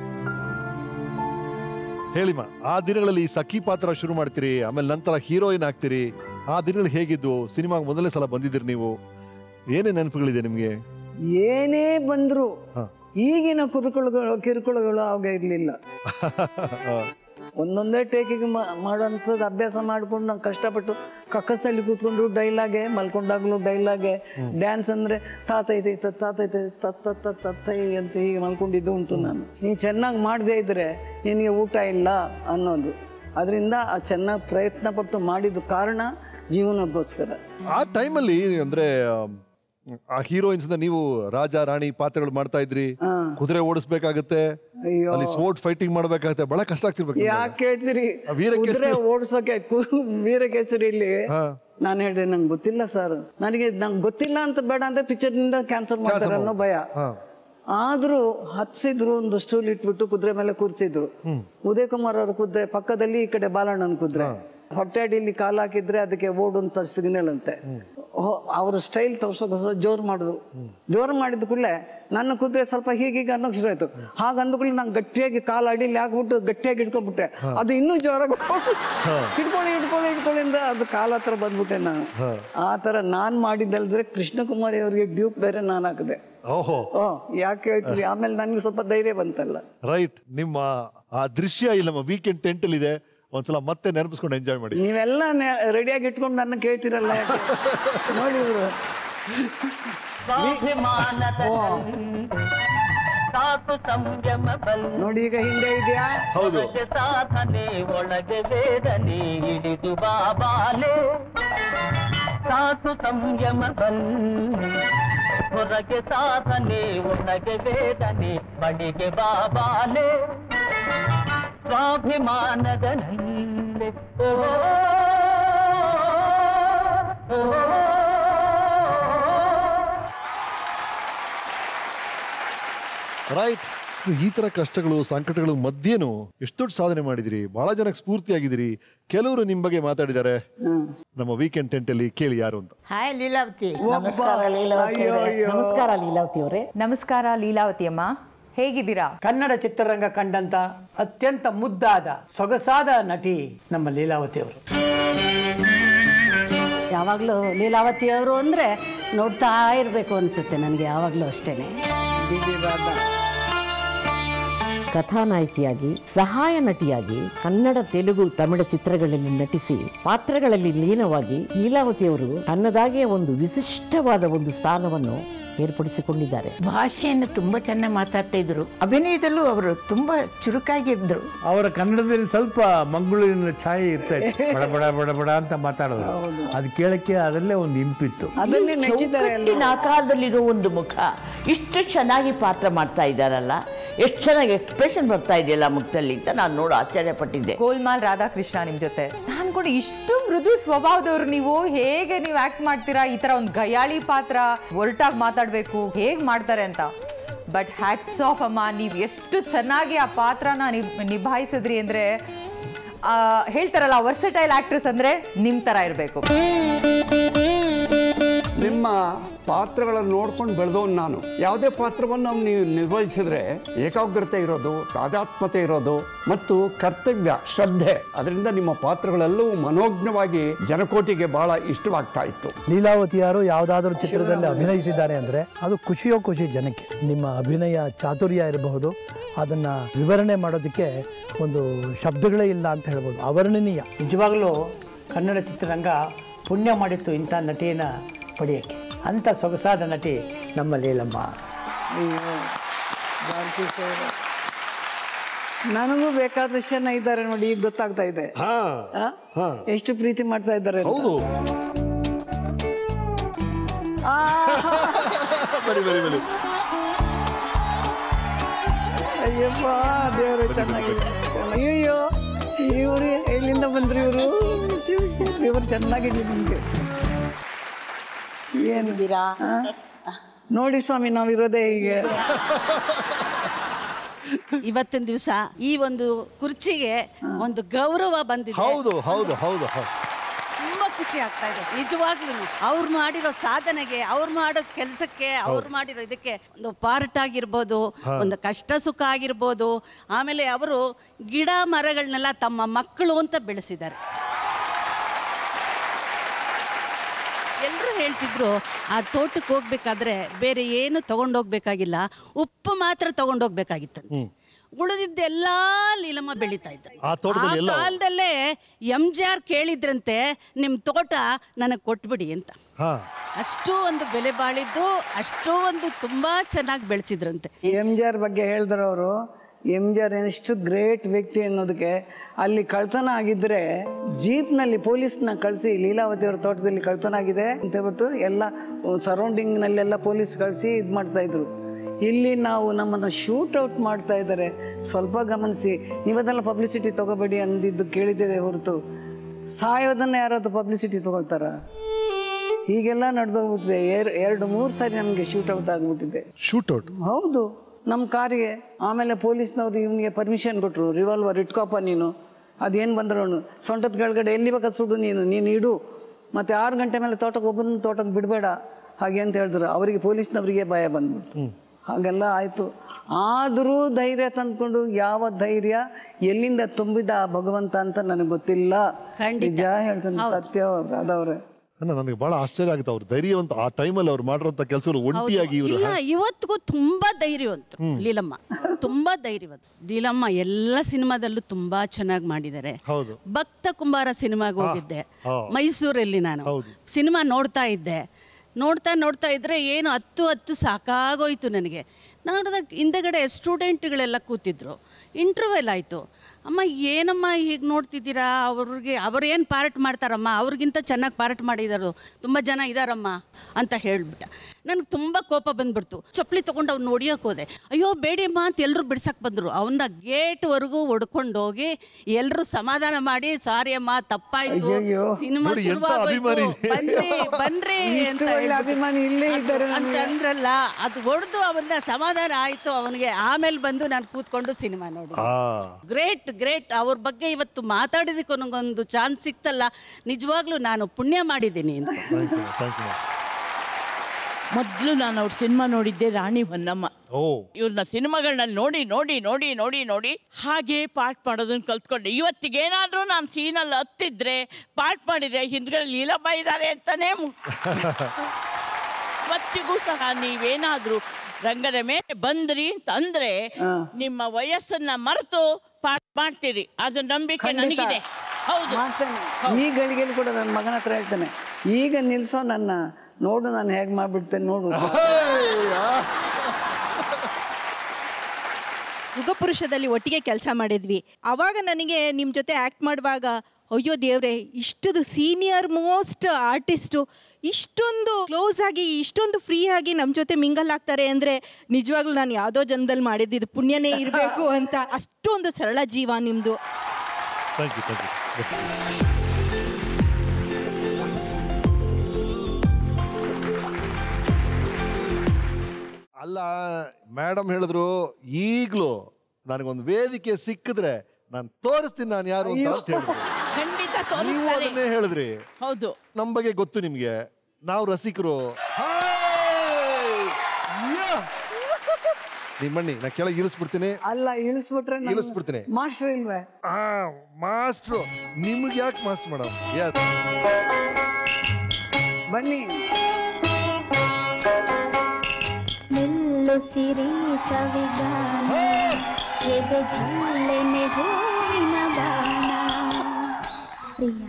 ಹೇಳಿಮ್ಮ ಆ ದಿನಗಳಲ್ಲಿ ಸಖಿ ಪಾತ್ರ ಶುರು ಮಾಡ್ತೀರಿ ಆಮೇಲೆ ನಂತರ ಹೀರೋಯಿನ್ ಆಗ್ತೀರಿ. ಆ ದಿನಗಳು ಹೇಗಿದ್ದು ಸಿನಿಮಾಗೆ ಮೊದಲನೇ ಸಲ ಬಂದಿದ್ದೀರಿ ನೀವು. ಏನೇ ನೆನಪುಗಳಿದೆ ನಿಮಗೆ? ಏನೇ ಬಂದ್ರು. ಈಗಿನ ಕುರುಕುಳಗಳು ಕಿರುಕುಳಗಳು ಅವಾಗ ಇರಲಿಲ್ಲ. ಒಂದೊಂದೇ ಟೇಕಿಗೆ ಮಾಡೋಂಥದ್ದು ಅಭ್ಯಾಸ ಮಾಡಿಕೊಂಡು ನಾನು ಕಷ್ಟಪಟ್ಟು ಕಕ್ಕಸ್ನಲ್ಲಿ ಕೂತ್ಕೊಂಡು ಡೈಲಾಗೆ, ಮಲ್ಕೊಂಡಾಗ್ಲೂ ಡೈಲಾಗೆ, ಡ್ಯಾನ್ಸ್ ಅಂದರೆ ತಾತೈತೆ ತಾತೈತೆ ತತ್ತ ತತ್ತೈ ಅಂತ ಹೀಗೆ ಮಲ್ಕೊಂಡಿದ್ದು ಉಂಟು ನಾನು. ನೀನು ಚೆನ್ನಾಗಿ ಮಾಡದೇ ಇದ್ದರೆ ನಿನಗೆ ಊಟ ಇಲ್ಲ ಅನ್ನೋದು. ಅದರಿಂದ ಆ ಚೆನ್ನಾಗಿ ಪ್ರಯತ್ನ ಪಟ್ಟು ಮಾಡಿದ ಕಾರಣ ಜೀವನಕ್ಕೋಸ್ಕರ ಆ ಟೈಮಲ್ಲಿ ಅಂದ್ರೆ ಆ ಹೀರೋಯಿನ್ಸ್ ನೀವು ರಾಜ ರಾಣಿ ಪಾತ್ರಗಳು ಮಾಡ್ತಾ ಇದ್ರಿ. ಕುದುರೆ ಓಡಿಸ್ಬೇಕಾಗತ್ತೆ. ಅಲ್ಲಿ ಸ್ಪೋರ್ಟ್ ಫೈಟಿಂಗ್ ಮಾಡ್ಬೇಕಾಗತ್ತೆ. ಬಹಳ ಕಷ್ಟ ಆಗ್ತಿರ್ಬೇಕು. ಯಾಕೆ ವೀರಕೇಸರಿ- ಕುದುರೆ ಓಡಿಸೋಕೆ ಇಲ್ಲಿ ನಾನು ಹೇಳಿದೆ ನಂಗೆ ಗೊತ್ತಿಲ್ಲ ಸರ್. ನನಗೆ ನಂಗೆ ಗೊತ್ತಿಲ್ಲ ಅಂತ ಬೇಡ ಅಂದ್ರೆ ಪಿಕ್ಚರ್ನಿಂದ ಕ್ಯಾನ್ಸಲ್ ಮಾಡ್ತಾರೆ ಅನ್ನೋ ಭಯ. ಆದ್ರೂ ಹತ್ಸಿದ್ರು ಒಂದು ಸ್ಟೂಲ್ ಇಟ್ಬಿಟ್ಟು ಕುದುರೆ ಮೇಲೆ ಕೂರ್ಸಿದ್ರು. ಉದಯ್ ಕುಮಾರ್ ಅವ್ರ ಕುದುರೆ ಪಕ್ಕದಲ್ಲಿ ಈ ಕಡೆ ಬಾಲಣ್ಣನ ಕುದುರೆ. ಹೊಟ್ಟೆ ಅಡಿಯಲ್ಲಿ ಕಾಲು ಹಾಕಿದ್ರೆ ಅದಕ್ಕೆ ಓಡು ಅಂತ ಸಿಗ್ನಲ್ ಅಂತೆ. ಅವ್ರ ಸ್ಟೈಲ್ ತೋರ್ಸೋಕೋಸ್ಕರ ಜೋರು ಮಾಡಿದ್ರು ಜೋರು ಮಾಡಿದ ಕೂಡಲೇ ನನ್ನ ಕುದುರೆ ಸ್ವಲ್ಪ ಹೀಗೀಗ ಅನ್ನೋಕೆ ಶುರು ಆಯ್ತು. ಹಾಗಂದ ಕೂಡಲೇ ನಾನು ಗಟ್ಟಿಯಾಗಿ ಕಾಲು ಅಡಿಲಿ ಹಾಕ್ಬಿಟ್ಟು ಗಟ್ಟಿಯಾಗಿ ಇಟ್ಕೊಂಡ್ಬಿಟ್ಟೆ ಅದು ಇನ್ನೂ ಜೋರಾಗಿ ಇಟ್ಕೊಳ್ಳಿ ಇಟ್ಕೊಳ್ಳಿ ಇಟ್ಕೊಳ್ಳಿ ಅಂದ್ರೆ ಅದು ಕಾಲ ಹತ್ರ ಬಂದ್ಬಿಟ್ಟೆ ನಾನು. ಆ ಥರ ನಾನು ಮಾಡಿದ್ದಲ್ದ್ರೆ ಕೃಷ್ಣಕುಮಾರಿ ಅವರಿಗೆ ಡ್ಯೂಪ್ ಬೇರೆ ನಾನು ಹಾಕಿದೆ. ಓಹೋ. ಯಾಕೆ ಹೇಳ್ತೀರಿ? ಆಮೇಲೆ ನನಗೆ ಸ್ವಲ್ಪ ಧೈರ್ಯ ಬಂತಲ್ಲ. ರೈಟ್. ನಿಮ್ಮ ಆ ದೃಶ್ಯ ಇಲ್ಲಮ್ಮ ವೀಕೆಂಡ್ ಟೆಂಟ್ ಅಲ್ಲಿ ಇದೆ. ಒಂದ್ಸಲ ಮತ್ತೆ ನೆನಪಿಸ್ಕೊಂಡು ಎಂಜಾಯ್ ಮಾಡಿ. ನೀವೆಲ್ಲ ರೆಡಿಯಾಗಿ ಇಟ್ಕೊಂಡು ನನ್ನ ಕೇಳ್ತಿರಲ್ಲ ಯಾಕೆ? ನೋಡಿ ಇವ್ರು. ಸಾಕು ಸಂಯಮ ಬಲ್ ನೋಡಿ ಈಗ ಹಿಂದೆ ಇದೆಯಾ? ಹೌದು. ಸಾಧನೆ ಒಳಗೆ ವೇದನೆ ಹಿಡಿದು ಬಾಬಾಲೆ ಸಾಕು ಸಂಯಮ ಬಲ್ ಹೊರಗೆ ಸಾಧನೆ ಒಳಗೆ ವೇದನೆ ಬಳಿಗೆ ಬಾಬಾಲೆ ಸ್ವಾಭಿಮಾನದ ನೈಂದೆ ಓ ರೈಟ್ ಈ ತರ ಕಷ್ಟಗಳು ಸಂಕಟಗಳು ಮಧ್ಯೆನೂ ಎಷ್ಟು ದೊಡ್ಡ ಸಾಧನೆ ಮಾಡಿದಿರಿ ಬಹಳ ಜನಕ್ಕೆ ಸ್ಫೂರ್ತಿಯಾಗಿದ್ದೀರಿ ಕೆಲವರು ನಿಮ್ ಬಗ್ಗೆ ಮಾತಾಡಿದ್ದಾರೆ ನಮ್ಮ ವೀಕೆಂಡ್ ಟೆಂಟ್ ಅಲ್ಲಿ ಕೇಳಿ ಯಾರು ಅಂತ ಹಾಯ್ ಲೀಲಾವತಿ ನಮಸ್ಕಾರ ಲೀಲಾವತಿ ನಮಸ್ಕಾರ ಲೀಲಾವತಿ ಅವರೇ ನಮಸ್ಕಾರ ಲೀಲಾವತಿ ಅಮ್ಮ ಹೇಗಿದ್ದೀರಾ? ಕನ್ನಡ ಚಿತ್ರರಂಗ ಕಂಡಂತ ಅತ್ಯಂತ ಮುದ್ದಾದ ಸೊಗಸಾದ ನಟಿ ನಮ್ಮ ಲೀಲಾವತಿ ಅವರು ಯಾವಾಗಲೂ ಲೀಲಾವತಿ ಅವರು ಅಂದರೆ ನೋಡ್ತಾ ಇರಬೇಕು ಅನಿಸುತ್ತೆ ನನಗೆ ಯಾವಾಗಲೂ ಅಷ್ಟೇನೆ. ಕಥಾನಾಯಕಿಯಾಗಿ ಸಹಾಯ ನಟಿಯಾಗಿ ಕನ್ನಡ ತೆಲುಗು ತಮಿಳು ಚಿತ್ರಗಳಲ್ಲಿ ನಟಿಸಿ ಪಾತ್ರಗಳಲ್ಲಿ ಲೀನವಾಗಿ ಲೀಲಾವತಿಯವರು ತನ್ನದಾಗಿಯೇ ಒಂದು ವಿಶಿಷ್ಟವಾದ ಒಂದು ಸ್ಥಾನವನ್ನು ಏರ್ಪಡಿಸಿಕೊಂಡಿದ್ದಾರೆ ಭಾಷೆಯನ್ನು ತುಂಬಾ ಚೆನ್ನಾಗಿ ಮಾತಾಡ್ತಾ ಇದ್ರು. ಅಭಿನಯದಲ್ಲೂ ಅವರು ತುಂಬ ಚುರುಕಾಗಿದ್ರು ಅವರ ಕನ್ನಡದಲ್ಲಿ ಸ್ವಲ್ಪ ಮಂಗಳೂರಿನ ಛಾಯೆ ಇರ್ತಾ ಇತ್ತು. ಬಡ ಬಡ ಬಡ ಬಡ ಅಂತ ಮಾತಾಡೋದು ಅದು ಕೇಳಕ್ಕೆ ಅದರಲ್ಲೇ ಒಂದು ಇಂಪಿತ್ತು. ಆಕಾರದಲ್ಲಿರೋ ಒಂದು ಮುಖ ಇಷ್ಟು ಚೆನ್ನಾಗಿ ಪಾತ್ರ ಮಾಡ್ತಾ ಇದ್ದಾರಲ್ಲ? ಎಷ್ಟು ಚೆನ್ನಾಗಿ ಎಕ್ಸ್ಪ್ರೆಷನ್ ಬರ್ತಾ ಇದೆಯಲ್ಲ ಮುಖದಲ್ಲಿ ಅಂತ ನಾನು ನೋಡು ಆಶ್ಚರ್ಯಪಟ್ಟಿದ್ದೆ. ಗೋಲ್ಮಾಲ್ ರಾಧಾಕೃಷ್ಣ ನಿಮ್ ಜೊತೆ. ನಾನು ಕೂಡ ಇಷ್ಟು ಮೃದು ಸ್ವಭಾವದವ್ರು ನೀವು. ಹೇಗೆ ನೀವು ಆಕ್ಟ್ ಮಾಡ್ತೀರಾ? ಈ ತರ ಒಂದು ಗಯಾಳಿ ಪಾತ್ರ ಒರಟಾಗಿ ಮಾತಾಡ್ಬೇಕು, ಹೇಗೆ ಮಾಡ್ತಾರೆ ಅಂತ. ಬಟ್ ಹ್ಯಾಟ್ಸ್ ಆಫ್ ಅಮ್ಮ, ನೀವು ಎಷ್ಟು ಚೆನ್ನಾಗಿ ಆ ಪಾತ್ರನ ನಿಭಾಯಿಸಿದ್ರಿ ಅಂದ್ರೆ ಹೇಳ್ತಾರಲ್ಲ ವರ್ಸಟೈಲ್ ಆಕ್ಟ್ರೆಸ್ ಅಂದ್ರೆ ನಿಮ್ಮ ತರ ಇರಬೇಕು. ನಿಮ್ಮ ಪಾತ್ರಗಳನ್ನು ನೋಡ್ಕೊಂಡು ಬೆಳೆದವನು ನಾನು. ಯಾವುದೇ ಪಾತ್ರವನ್ನು ನಾವು ನೀವು ನಿರ್ವಹಿಸಿದ್ರೆ ಏಕಾಗ್ರತೆ ಇರೋದು ತಾದಾತ್ಮತೆ ಇರೋದು ಮತ್ತು ಕರ್ತವ್ಯ ಶ್ರದ್ಧೆ. ಅದರಿಂದ ನಿಮ್ಮ ಪಾತ್ರಗಳೆಲ್ಲವೂ ಮನೋಜ್ಞವಾಗಿ ಜನಕೋಟಿಗೆ ಬಹಳ ಇಷ್ಟವಾಗ್ತಾ ಇತ್ತು. ಲೀಲಾವತಿಯಾರು ಯಾವುದಾದ್ರೂ ಚಿತ್ರದಲ್ಲಿ ಅಭಿನಯಿಸಿದ್ದಾರೆ ಅಂದರೆ ಅದು ಖುಷಿಯೋ ಖುಷಿ ಜನಕ್ಕೆ. ನಿಮ್ಮ ಅಭಿನಯ ಚಾತುರ್ಯ ಇರಬಹುದು. ಅದನ್ನು ವಿವರಣೆ ಮಾಡೋದಕ್ಕೆ ಒಂದು ಶಬ್ದಗಳೇ ಇಲ್ಲ ಅಂತ ಹೇಳ್ಬೋದು. ಅವರ್ಣನೀಯ. ನಿಜವಾಗಲೂ ಕನ್ನಡ ಚಿತ್ರರಂಗ ಪುಣ್ಯ ಮಾಡಿತ್ತು ಇಂಥ ನಟಿಯನ್ನು. ಪಡೆಯೋಕ್ಕೆ. ಅಂಥ ಸೊಗಸಾದ ನಟಿ ನಮ್ಮ ಲೀಲಮ್ಮ. ನನಗೂ ಬೇಕಾದಷ್ಟು ಜನ ಇದ್ದಾರೆ ನೋಡಿ ಈಗ ಗೊತ್ತಾಗ್ತಾ ಇದೆ? ಎಷ್ಟು ಪ್ರೀತಿ ಮಾಡ್ತಾ ಇದ್ದಾರೆ. ಹೌದು. ಆ, ಬರಿ ಬರಿ ಬರಿ ಅಯ್ಯಪ್ಪ ದೇವರು ಚೆನ್ನಾಗಿದೆ. ಚೆನ್ನಾಗಿ- ಅಯ್ಯೋ ಇವರು ಎಲ್ಲಿಂದ ಬಂದ್ರು ಇವರು? ಇವರು ಚೆನ್ನಾಗಿದೆ ನಿಮಗೆ. ಏನಿದ್ದೀರಾ? ನೋಡಿ ಸ್ವಾಮಿ ನಾವಿರೋದೇ ಹೀಗೆ. ಇವತ್ತಿನ ದಿವಸ ಈ ಒಂದು ಕುರ್ಚಿಗೆ ಒಂದು ಗೌರವ ಬಂದಿದೆ. ಹೌದು ಹೌದು ಹೌದು ಹೌದು. ತುಂಬಾ ಖುಷಿ ಆಗ್ತಾ ಇದೆ. ನಿಜವಾಗ್ಲೂ ಅವ್ರು ಮಾಡಿರೋ ಸಾಧನೆಗೆ ಅವ್ರು ಮಾಡೋ ಕೆಲಸಕ್ಕೆ ಅವ್ರು ಮಾಡಿರೋ ಇದಕ್ಕೆ ಒಂದು ಪಾರ್ಟ್ ಆಗಿರ್ಬೋದು ಒಂದು ಕಷ್ಟ ಸುಖ ಆಗಿರ್ಬೋದು. ಆಮೇಲೆ ಅವರು ಗಿಡ ಮರಗಳನ್ನೆಲ್ಲ ತಮ್ಮ ಮಕ್ಕಳು ಅಂತ ಬೆಳೆಸಿದ್ದಾರೆ. ಎಲ್ಲರೂ ಹೇಳ್ತಿದ್ರು ಆ ತೋಟಕ್ಕೆ ಹೋಗ್ಬೇಕಾದ್ರೆ ಬೇರೆ ಏನು ತಗೊಂಡೋಗ್ಬೇಕಾಗಿಲ್ಲ ಉಪ್ಪು ಮಾತ್ರ ತಗೊಂಡೋಗ್ಬೇಕಾಗಿತ್ತಂತೆ ಉಳಿದಿದ್ದೆಲ್ಲ ಲೀಲಮ್ಮ ಬೆಳೀತಾ ಇದ್ದ. ಆ ತೋಟದಲ್ಲಿ ಎಲ್ಲ? ಕಾಲದಲ್ಲೇ ಎಂ ಜಿ ಆರ್ ಕೇಳಿದ್ರಂತೆ ನಿಮ್ಮ ತೋಟ ನನಗೆ ಕೊಟ್ಬಿಡಿ ಅಂತ. ಹಾ. ಅಷ್ಟು ಒಂದು ಬೆಲೆ ಬಾಳಿದ್ದು ಅಷ್ಟು ಒಂದು ತುಂಬಾ ಚೆನ್ನಾಗಿ ಬೆಳೆಸಿದ್ರಂತೆ. ಎಂ ಜಿ ಆರ್ ಬಗ್ಗೆ ಹೇಳಿದ್ರು ಅವರು ಎಂ ಜಿ ಆರ್ ಎಷ್ಟು ಗ್ರೇಟ್ ವ್ಯಕ್ತಿ ಅನ್ನೋದಕ್ಕೆ ಅಲ್ಲಿ ಕಳ್ತನ ಆಗಿದ್ರೆ ಜೀಪ್ನಲ್ಲಿ ಪೊಲೀಸ್ನ ಕಳಿಸಿ ಲೀಲಾವತಿ ಅವ್ರ ತೋಟದಲ್ಲಿ ಕಳ್ತನ ಆಗಿದೆ ಅಂತ ಹೇಳ್ಬಿಟ್ಟು ಎಲ್ಲ ಸರೌಂಡಿಂಗ್ನಲ್ಲೆಲ್ಲ ಪೊಲೀಸ್ ಕಳಿಸಿ ಇದು ಮಾಡ್ತಾ ಇದ್ರು. ಇಲ್ಲಿ ನಾವು ನಮ್ಮನ್ನು ಶೂಟ್ ಔಟ್ ಮಾಡ್ತಾ ಇದ್ದಾರೆ ಸ್ವಲ್ಪ ಗಮನಿಸಿ ನೀವದೆಲ್ಲ ಪಬ್ಲಿಸಿಟಿ ತಗೋಬೇಡಿ ಅಂದಿದ್ದು ಕೇಳಿದ್ದೇವೆ ಹೊರತು. ಸಾಯೋದನ್ನ ಯಾರಾದರೂ ಪಬ್ಲಿಸಿಟಿ ತಗೊಳ್ತಾರ? ಹೀಗೆಲ್ಲ ನಡೆದೋಗ್ಬಿಟ್ಟಿದೆ. ಎರ್- ಎರಡು ಮೂರು ಸಾರಿ ನಮಗೆ ಶೂಟ್ ಔಟ್ ಆಗಿಬಿಟ್ಟಿದೆ. ಶೂಟ್ ಔಟ್ ಹೌದು. ನಮ್ಮ ಕಾರಿಗೆ ಆಮೇಲೆ ಪೊಲೀಸ್ನವ್ರು ಇವನಿಗೆ ಪರ್ಮಿಷನ್ ಕೊಟ್ಟರು ರಿವಾಲ್ವರ್ ಇಟ್ಕೊಪ್ಪ ನೀನು. ಅದೇನು ಬಂದ್ರು ಸೊಂಟದ ಕೆಳಗಡೆ ಎಲ್ಲಿ ಬೇಕಾದ ಸುಡು ನೀನು? ನೀನು ಇಡು. ಮತ್ತು ಆರು ಗಂಟೆ ಮೇಲೆ ತೋಟಕ್ಕೆ ಒಬ್ಬನ ತೋಟಕ್ಕೆ ಬಿಡಬೇಡ. ಹಾಗೆ ಅಂತ ಹೇಳಿದ್ರು. ಅವರಿಗೆ ಪೊಲೀಸ್ನವರಿಗೆ ಭಯ ಬಂದ್ಬಿಡ್ತು. ಹಾಗೆಲ್ಲ ಆಯಿತು. ಆದರೂ ಧೈರ್ಯ ತಂದ್ಕೊಂಡು ಯಾವ ಧೈರ್ಯ ಎಲ್ಲಿಂದ ತುಂಬಿದ ಆ ಭಗವಂತ ಅಂತ ನನಗೆ ಗೊತ್ತಿಲ್ಲ. ನಿಜ ಹೇಳ್ತೇನೆ. ಸತ್ಯ ಅದವ್ರೆ ಅಣ್ಣ ನನಗೆ ಬಹಳ ಆಶ್ಚರ್ಯ ಆಗುತ್ತೆ. ಅವ್ರ ಧೈರ್ಯವಂತ ಆ ಟೈಮಲ್ಲಿ ಅವ್ರು ಮಾಡಿರೋಂಥ ಕೆಲಸಗಳು ಒಂಟಿಯಾಗಿ ಇವರು ಇಲ್ಲ ಇವತ್ತಿಗೂ ತುಂಬಾ ಧೈರ್ಯವಂತ ಲೀಲಮ್ಮ. ತುಂಬಾ ಧೈರ್ಯವಂತ ಲೀಲಮ್ಮ ಎಲ್ಲ ಸಿನಿಮಾದಲ್ಲೂ ತುಂಬಾ ಚೆನ್ನಾಗಿ ಮಾಡಿದ್ದಾರೆ. ಹೌದು. ಭಕ್ತ ಕುಂಬಾರ ಸಿನಿಮಾಗೆ ಹೋಗಿದ್ದೆ. ಮೈಸೂರಲ್ಲಿ ನಾನು. ಸಿನಿಮಾ ನೋಡ್ತಾ ಇದ್ದೆ. ನೋಡ್ತಾ ನೋಡ್ತಾ ಇದ್ರೆ ಏನು ಹತ್ತು ಹತ್ತು ಸಾಕಾಗೋಯ್ತು ನನಗೆ. ನಾನು ಹಿಂದೆಗಡೆ ಸ್ಟೂಡೆಂಟ್ಗಳೆಲ್ಲ ಕೂತಿದ್ರು. ಇಂಟರ್ವೆಲ್ ಆಯಿತು. ಅಮ್ಮ, ಏನಮ್ಮ ಹೀಗೆ ನೋಡ್ತಿದ್ದೀರಾ? ಅವ್ರಿಗೆ, ಅವ್ರೇನು ಪಾರ್ಟ್ ಮಾಡ್ತಾರಮ್ಮ? ಅವ್ರಿಗಿಂತ ಚೆನ್ನಾಗಿ ಪಾರ್ಟ್ ಮಾಡಿದಾರು. ತುಂಬ ಜನ ಇದ್ದಾರಮ್ಮ ಅಂತ ಹೇಳ್ಬಿಟ್ಟ. ನನಗೆ ತುಂಬ ಕೋಪ ಬಂದ್ಬಿಡ್ತು. ಚಪ್ಪಲಿ ತೊಗೊಂಡು ಅವ್ನು ನೋಡಿಯೋಕೆ ಹೋದೆ. ಅಯ್ಯೋ ಬೇಡಿಯಮ್ಮ ಅಂತ ಎಲ್ಲರೂ ಬಿಡ್ಸಕ್ಕೆ ಬಂದರು. ಅವನ್ನ ಗೇಟ್ವರೆಗೂ ಹೊಡ್ಕೊಂಡು ಹೋಗಿ ಎಲ್ಲರೂ ಸಮಾಧಾನ ಮಾಡಿ ಸಾರಿ ಅಮ್ಮ ತಪ್ಪಾಯ್ತು. ಸಿನಿಮಾ ಬನ್ರಿ ಬನ್ರಿ ಅಂತ ಅಂದ್ರಲ್ಲ ಅದು ಹೊಡೆದು ಅವನ್ನ ಸಮಾಧಾನ ಆಯ್ತು. ಅವನಿಗೆ ಆಮೇಲೆ ಬಂದು ನಾನು ಕೂತ್ಕೊಂಡು ಸಿನಿಮಾ ನೋಡಿ ಗ್ರೇಟ್ ಗ್ರೇಟ್. ಅವ್ರ ಬಗ್ಗೆ ಇವತ್ತು ಮಾತಾಡಿದಕ್ಕೆ ನನಗೊಂದು ಚಾನ್ಸ್ ಸಿಕ್ತಲ್ಲ. ನಿಜವಾಗ್ಲೂ ನಾನು ಪುಣ್ಯ ಮಾಡಿದ್ದೀನಿ ಅಂತ. Thank thank you. ಮೊದಲು ನಾನು ಅವ್ರ ಸಿನಿಮಾ ನೋಡಿದ್ದೆ ರಾಣಿ ಹೊನ್ನಮ್ಮ. ಓ. ಇವ್ರನ್ನ ಸಿನಿಮಾಗಳನ್ನ ನೋಡಿ ನೋಡಿ ನೋಡಿ ನೋಡಿ ನೋಡಿ ಹಾಗೆ ಪಾಠ ಮಾಡೋದನ್ನ ಕಲ್ತ್ಕೊಂಡೆ. ಇವತ್ತಿಗೆ ಏನಾದರೂ ನಾನು ಸೀನಲ್ಲಿ ಹತ್ತಿದ್ರೆ ಪಾಠ ಮಾಡಿದ್ರೆ ಹಿಂದ್ಗಡೆ ಲೀಲಮ್ಮ ಇದ್ದಾರೆ ಅಂತಾನೆ ಇವತ್ತಿಗೂ ಸಹ ನೀವೇನಾದ್ರೂ ರಂಗದ ಮೇಲೆ ಬಂದ್ರಿ ಅಂತಂದ್ರೆ ನಿಮ್ಮ ವಯಸ್ಸನ್ನ ಮರೆತು ಪಾಠ ಮಾಡ್ತೀರಿ. ಅದು ನಂಬಿಕೆ. ನನಗಿದೆ. ಹೌದು. ಈ ಗಳಿಗೆಯಲ್ಲಿ ಕೂಡ ನನ್ನ ಮಗನ ಹತ್ರ ಹೇಳ್ತೇನೆ. ಈಗ ನಿಲ್ಸೋ ನನ್ನ ನೋಡು ನಾನು ಹೇಗೆ ಮಾಡಿಬಿಡ್ತೇನೆ ನೋಡು. ಯುಗಪುರುಷದಲ್ಲಿ ಒಟ್ಟಿಗೆ ಕೆಲಸ ಮಾಡಿದ್ವಿ. ಅವಾಗ ನನಗೆ ನಿಮ್ಮ ಜೊತೆ ಆ್ಯಕ್ಟ್ ಮಾಡುವಾಗ ಅಯ್ಯೋ ದೇವ್ರೆ ಇಷ್ಟದು ಸೀನಿಯರ್ ಮೋಸ್ಟ್ ಆರ್ಟಿಸ್ಟು ಇಷ್ಟೊಂದು ಕ್ಲೋಸ್ ಆಗಿ ಇಷ್ಟೊಂದು ಫ್ರೀ ಆಗಿ ನಮ್ಮ ಜೊತೆ ಮಿಂಗಲ್ ಆಗ್ತಾರೆ ಅಂದರೆ ನಿಜವಾಗ್ಲೂ ನಾನು ಯಾವುದೋ ಜನ್ಮದಲ್ಲಿ ಮಾಡಿದ್ದು ಪುಣ್ಯನೇ ಇರಬೇಕು ಅಂತ ಅಷ್ಟೊಂದು ಸರಳ ಜೀವ ನಿಮ್ಮದು ಅಲ್ಲ ಮೇಡಮ್ ಹೇಳಿದ್ರು ಈಗಲೂ ನನಗೊಂದು ವೇದಿಕೆ ಸಿಕ್ಕಿದ್ರೆ ನಾನು ತೋರಿಸ್ತೀನಿ ನಾನು ಯಾರು ಅಂತ ಅಂತ ಹೇಳಿದ್ರು. ಖಂಡಿತ ನೀವು ಅದನ್ನೇ ಹೇಳಿದ್ರಿ. ಹೌದು. ನಮ್ಮ ಬಗ್ಗೆ ಗೊತ್ತು ನಿಮ್ಗೆ. ನಾವು ರಸಿಕರು! ನಿಮ್ಮಣ್ಣಿ ನಾ ಕೆಳಗೆ ಇಳಿಸ್ಬಿಡ್ತೀನಿ ಅಲ್ಲ ಇಳಿಸ್ಬಿಟ್ರೆ ಇಳಿಸ್ಬಿಡ್ತೀನಿ. ಮಾಸ್ಟರ್ ಇಲ್ವೇ? ಆ ಮಾಸ್ಟ್ರು ನಿಮ್ಗೆ ಯಾಕೆ ಮಾಸ್ಟರ್ ಮೇಡಮ್ ಬನ್ನಿ. ನಿಲ್ಲು ಸಿರಿ ಸವಿಗಾನ ಎದೆ ಝಲ್ಲೆನೆ ಹೂವಿನ ಬಾಣ ಪ್ರಿಯ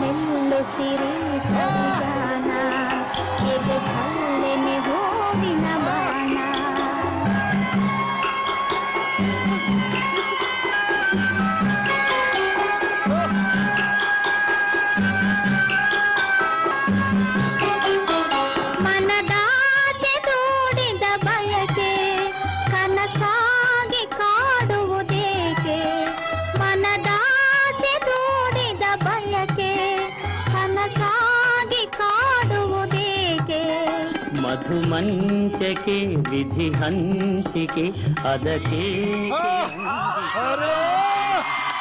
ನಿಲ್ಲು ಸಿರಿ ಸವಿಗಾನ ಮಧುಮಂಚಕೆ ವಿಧಿ ಹಂಚಿಕೆ ಅದಕ್ಕೆ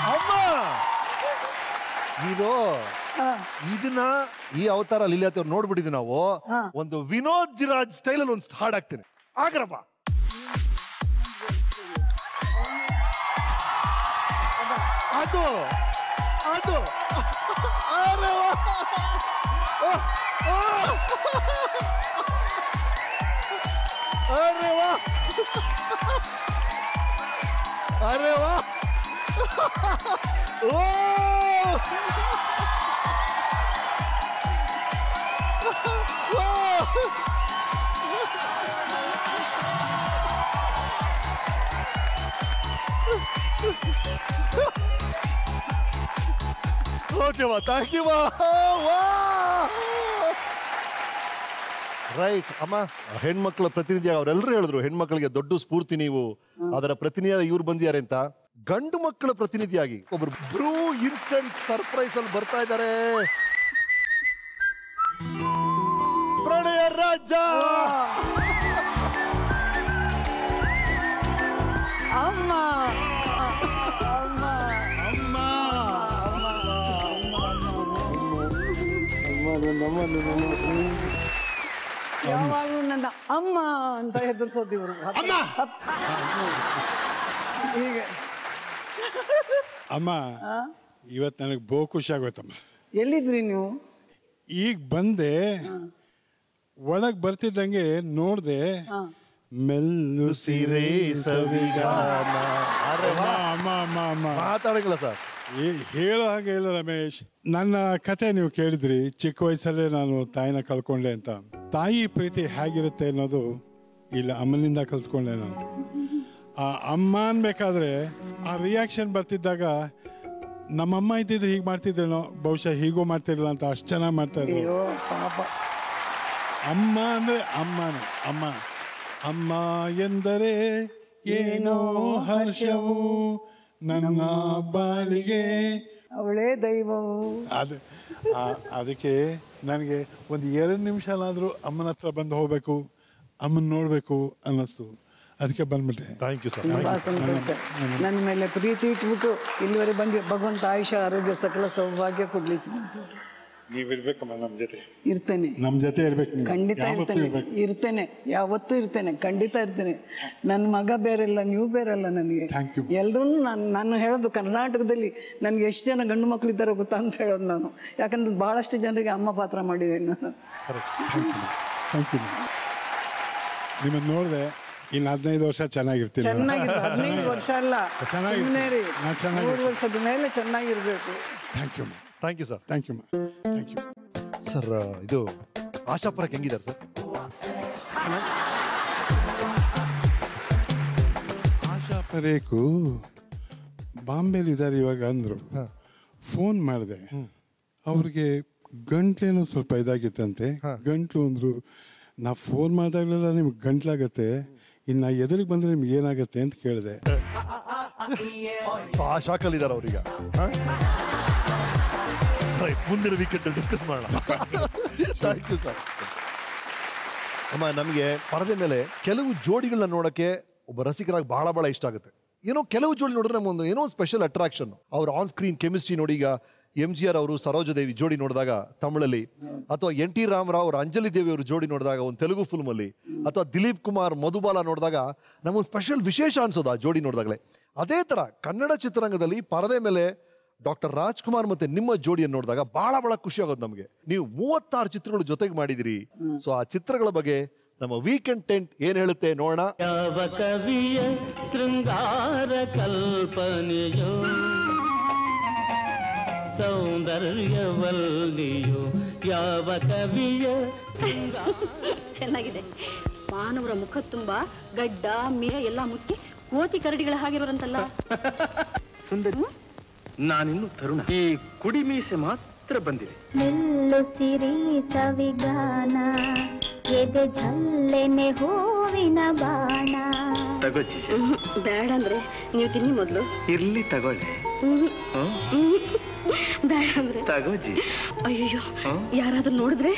ಅಮ್ಮ! ಇದು ಇದನ್ನ ಈ ಅವತಾರ ಲೀಲಾತಿ ಅವ್ರು ನೋಡ್ಬಿಟ್ಟಿದ್ವಿ ನಾವು. ಒಂದು ವಿನೋದ್ ಜಿರಾಜ್ ಸ್ಟೈಲ್ ಅಲ್ಲಿ ಒಂದು ಹಾಡ್ ಹಾಕ್ತೀನಿ. ಆಗ್ರಪ್ಪ ಅದು ಅದು. अरे वाह। अरे वाह। ओ! ओके बा थैंक यू वाह वाह! ರೈಟ್ ಅಮ್ಮ ಹೆಣ್ಮಕ್ಳ ಪ್ರತಿನಿಧಿ ಅವರೆಲ್ಲರೂ ಹೇಳಿದ್ರು ಹೆಣ್ಮಕ್ಳಿಗೆ ದೊಡ್ಡ ಸ್ಫೂರ್ತಿ ನೀವು ಅದರ ಪ್ರತಿನಿಧಿಯಾದ ಇವ್ರು ಬಂದಿದ್ದಾರೆ ಅಂತ ಗಂಡು ಮಕ್ಕಳ ಪ್ರತಿನಿಧಿಯಾಗಿ ಒಬ್ರು ಬ್ರೂ ಇನ್ಸ್ಟೆಂಟ್ ಸರ್ಪ್ರೈಸ್ ಅಲ್ಲಿ ಬರ್ತಾ ಇದ್ದಾರೆ ಪ್ರಣಯ ರಾಜ ಅಮ್ಮ ಯಾವಾಗಲೂ ನನ್ನ ಅಮ್ಮ ಅಂತ ಹೆದರ್ಸೋದು ಇವರು. ಹೀಗೆ. ಅಮ್ಮ ಆ? ಇವತ್ತು ನನಗೆ ಬಹು ಖುಷಿ ಆಗೋಯ್ತಮ್ಮ. ಎಲ್ಲಿದ್ರಿ ನೀವು? ಈಗ ಬಂದೆ ಒಳಗೆ ಬರ್ತಿದ್ದಂಗೆ ನೋಡಿದೆ ಮೆಲ್ಲು ಸೀರೆ ಸವಿಗಾಮ. ಅಮ್ಮ. ಅಮ್ಮ ಅಮ್ಮ ಅಮ್ಮ. ಮಾತಾಡಂಗಿಲ್ಲ ಸರ್. ಹೇಳೋ ಹಾಗೆ ಇಲ್ಲ ರಮೇಶ್. ನನ್ನ ಕತೆ ನೀವು ಕೇಳಿದ್ರಿ ಚಿಕ್ಕ ವಯಸ್ಸಲ್ಲೇ ನಾನು ತಾಯಿನ ಕಳ್ಕೊಂಡೆ ಅಂತ. ತಾಯಿ ಪ್ರೀತಿ ಹೇಗಿರುತ್ತೆ ಅನ್ನೋದು ಇಲ್ಲ ಅಮ್ಮನಿಂದ ಕಲ್ತ್ಕೊಂಡೆ ನಾನು. ಆ ಅಮ್ಮ ಅನ್ಬೇಕಾದ್ರೆ ಆ ರಿಯಾಕ್ಷನ್ ಬರ್ತಿದ್ದಾಗ ನಮ್ಮಮ್ಮ ಇದ್ದಿದ್ರೆ ಹೀಗೆ ಮಾಡ್ತಿದ್ದೇನೋ ಬಹುಶಃ ಹೀಗೂ ಮಾಡ್ತಿರಲಿಲ್ಲ ಅಂತ ಅಷ್ಟು ಚೆನ್ನಾಗಿ ಮಾಡ್ತಾ ಇದ್ರು. ಅಮ್ಮ ಅಂದ್ರೆ ಅಮ್ಮನೇ ಅಮ್ಮ. ಅಮ್ಮ ಎಂದರೆ ಏನೋ ಹರ್ಷವು ನನ್ನ ಬಾಳಿಗೆ. ಅವಳೇ ದೈವವು. ಅದು ಅದಕ್ಕೆ ನನಗೆ ಒಂದು ಎರಡು ನಿಮಿಷನಾದರೂ ಅಮ್ಮನ ಹತ್ರ ಬಂದು ಹೋಗ್ಬೇಕು ಅಮ್ಮನ ನೋಡಬೇಕು ಅನ್ನಿಸ್ತು. ಅದಕ್ಕೆ ಬಂದ್ಬಿಟ್ಟೆ. ಥ್ಯಾಂಕ್ ಯು ಸರ್ ಸಂತೋಷ. ನನ್ನ ಮೇಲೆ ಪ್ರೀತಿ ಇಟ್ಬಿಟ್ಟು ಇಲ್ಲಿವರೆಗೆ ಬಂದು ಭಗವಂತ ಆಯುಷ ಆರೋಗ್ಯ ಸಕಲ ಸೌಭಾಗ್ಯ ಕೊಡ್ಲಿ ನೀವು ಇರ್ಬೇಕಮ್ಮ ನಮ್ಮ ಜೊತೆ. ಇರ್ತೇನೆ. ನಮ್ಮ ಜೊತೆ ಇರ್ಬೇಕು ನೀವು. ಖಂಡಿತ ಯಾವತ್ತೂ ಇರ್ತೇನೆ. ಇರ್ಬೇಕು. ಇರ್ತೇನೆ. ಯಾವತ್ತೂ ಇರ್ತೇನೆ. ಖಂಡಿತ ಇರ್ತೇನೆ. ನನ್ನ ಮಗ ಬೇರೆಲ್ಲ ನೀವು ಬೇರೆಲ್ಲ ನನಗೆ. ಎಲ್ಲರೂ ನಾನು ನಾನು ಹೇಳೋದು ಕರ್ನಾಟಕದಲ್ಲಿ ನನಗೆ ಎಷ್ಟು ಜನ ಗಂಡು ಮಕ್ಕಳಿದ್ದಾರೆ ಗೊತ್ತಾ ಅಂತ ಹೇಳೋದು ನಾನು. ಯಾಕಂದ್ರೆ ಬಹಳಷ್ಟು ಜನರಿಗೆ ಅಮ್ಮ ಪಾತ್ರ ಮಾಡಿದ್ದೇನೆ ನಾನು ಥ್ಯಾಂಕ್ ಯು ನಿಮ್ಮನ್ನು ನೋಡಿದೆ ಇನ್ನು ಹದಿನೈದು ವರ್ಷ ಚೆನ್ನಾಗಿರ್ತೀನಿ. ಚೆನ್ನಾಗಿದೆ. ಹದಿನೈದು ವರ್ಷ ಅಲ್ಲ. ಚೆನ್ನಾಗಿ ಸುಮ್ನೆ ರೀ. ನಾ ಚೆನ್ನಾಗಿ- ಮೂರು ವರ್ಷದ ಮೇಲೆ ಚೆನ್ನಾಗಿರ್ಬೇಕು. Thank you thank you sir thank you thank you sir ಇದು ಆಶಾಪುರಕ್ಕೆ ಹೆಂಗಿದ್ದಾರೆ ಸರ್ ಆಶಾ ಪರೇಕು ಬಾಂಬೆಲಿ ಇದ್ದಾರೆ ಇವಾಗ ಅಂದರು ಫೋನ್ ಮಾಡಿದೆ ಅವ್ರಿಗೆ ಗಂಟ್ಲೇನೋ ಸ್ವಲ್ಪ ಇದಾಗಿತ್ತಂತೆ ಗಂಟ್ಲು ಅಂದರು ನಾ ಫೋನ್ ಮಾಡಿದಾಗಲೆಲ್ಲ ನಿಮ್ಗೆ ಗಂಟ್ಲಾಗತ್ತೆ ಇನ್ನು ಎದುರಿಗೆ ಬಂದರೆ ನಿಮ್ಗೆ ಏನಾಗತ್ತೆ ಅಂತ ಕೇಳಿದೆ ಸೊ ಆ ಶಾಕಲ್ಲಿದ್ದಾರೆ ಅವ್ರೀಗ ರೈಟ್ ಮುಂದಿನ ವೀಕೆಂಡ್ ಡಿಸ್ಕಸ್ ಮಾಡೋಣ. ಸರ್ ಅಮ್ಮ, ನಮಗೆ ಪರದೆ ಮೇಲೆ ಕೆಲವು ಜೋಡಿಗಳನ್ನ ನೋಡಕ್ಕೆ ಒಬ್ಬ ರಸಿಕರಾಗಿ ಬಹಳ ಬಹಳ ಇಷ್ಟ ಆಗುತ್ತೆ. ಏನೋ ಕೆಲವು ಜೋಡಿ ನೋಡಿದ್ರೆ ನಮಗೊಂದು ಏನೋ ಸ್ಪೆಷಲ್ ಅಟ್ರಾಕ್ಷನ್ ಅವ್ರ ಆನ್ ಸ್ಕ್ರೀನ್ ಕೆಮಿಸ್ಟ್ರಿ ನೋಡಿ ಈಗ ಎಂ ಜಿ ಆರ್ ಅವರು ಸರೋಜದೇವಿ ಜೋಡಿ ನೋಡಿದಾಗ ತಮಿಳಲ್ಲಿ, ಅಥವಾ ಎನ್ ಟಿ ರಾಮರಾವ್ ಅವರು ಅಂಜಲಿ ದೇವಿ ಅವರು ಜೋಡಿ ನೋಡಿದಾಗ ಒಂದು ತೆಲುಗು ಫಿಲ್ಮಲ್ಲಿ ಅಥವಾ ದಿಲೀಪ್ ಕುಮಾರ್ ಮಧುಬಾಲ ನೋಡಿದಾಗ ನಮಗೊಂದು ಸ್ಪೆಷಲ್ ವಿಶೇಷ ಅನ್ಸೋದು ಆ ಜೋಡಿ ನೋಡಿದಾಗಲೇ. ಅದೇ ಥರ ಕನ್ನಡ ಚಿತ್ರರಂಗದಲ್ಲಿ ಪರದೆ ಮೇಲೆ ಡಾಕ್ಟರ್ ರಾಜ್ಕುಮಾರ್ ಮತ್ತೆ ನಿಮ್ಮ ಜೋಡಿಯನ್ನು ನೋಡಿದಾಗ ಬಹಳ ಬಹಳ ಖುಷಿ ಆಗೋದು ನಮಗೆ. ನೀವು ಮೂವತ್ತಾರು ಚಿತ್ರಗಳು ಜೊತೆಗೆ ಮಾಡಿದಿರಿ. ಸೊ ಆ ಚಿತ್ರಗಳ ಬಗ್ಗೆ ನಮ್ಮ ವೀಕೆಂಡ್ ಟೆಂಟ್ ಏನ್ ಹೇಳುತ್ತೆ ನೋಡೋಣ. ಯಾವ ಕವಿಯ ಶೃಂಗಾರ ಕಲ್ಪನೆಯೋ ಸೌಂದರ್ಯವಲ್ಲಿಯೋ ಯಾವ ಕವಿಯ ಚೆನ್ನಾಗಿದೆ. ಮಾನವರ ಮುಖ ತುಂಬಾ ಗಡ್ಡ ಮೀರ ಎಲ್ಲ ಮುಚ್ಚಿ ಕೋತಿ ಕರಡಿಗಳ ಹಾಗಿರೋರಂತಲ್ಲ ಸುಂದರಿ. ನಾನಿನ್ನು ತರುಣ. ಈ ಕುಡಿ ಮೀಸೆ ಮಾತ್ರ ಬಂದಿದೆ. ನಿಲ್ಲು ಸಿರಿ ಸವಿಗಾನ ಎದೆ ಜಲ್ಲೆನೆ ಹೂವಿನ ಬಾಣ. ತಗೋಜಿ ಬೇಡ ಅಂದ್ರೆ ನೀವು ತಿನ್ನಿ ಮೊದಲು. ಇರ್ಲಿ ತಗೊಳ್ಳಿ. ಬೇಡ ಅಂದ್ರೆ. ತಗೋಜಿ ಅಯ್ಯೋ? ಯಾರಾದ್ರೂ ನೋಡಿದ್ರೆ?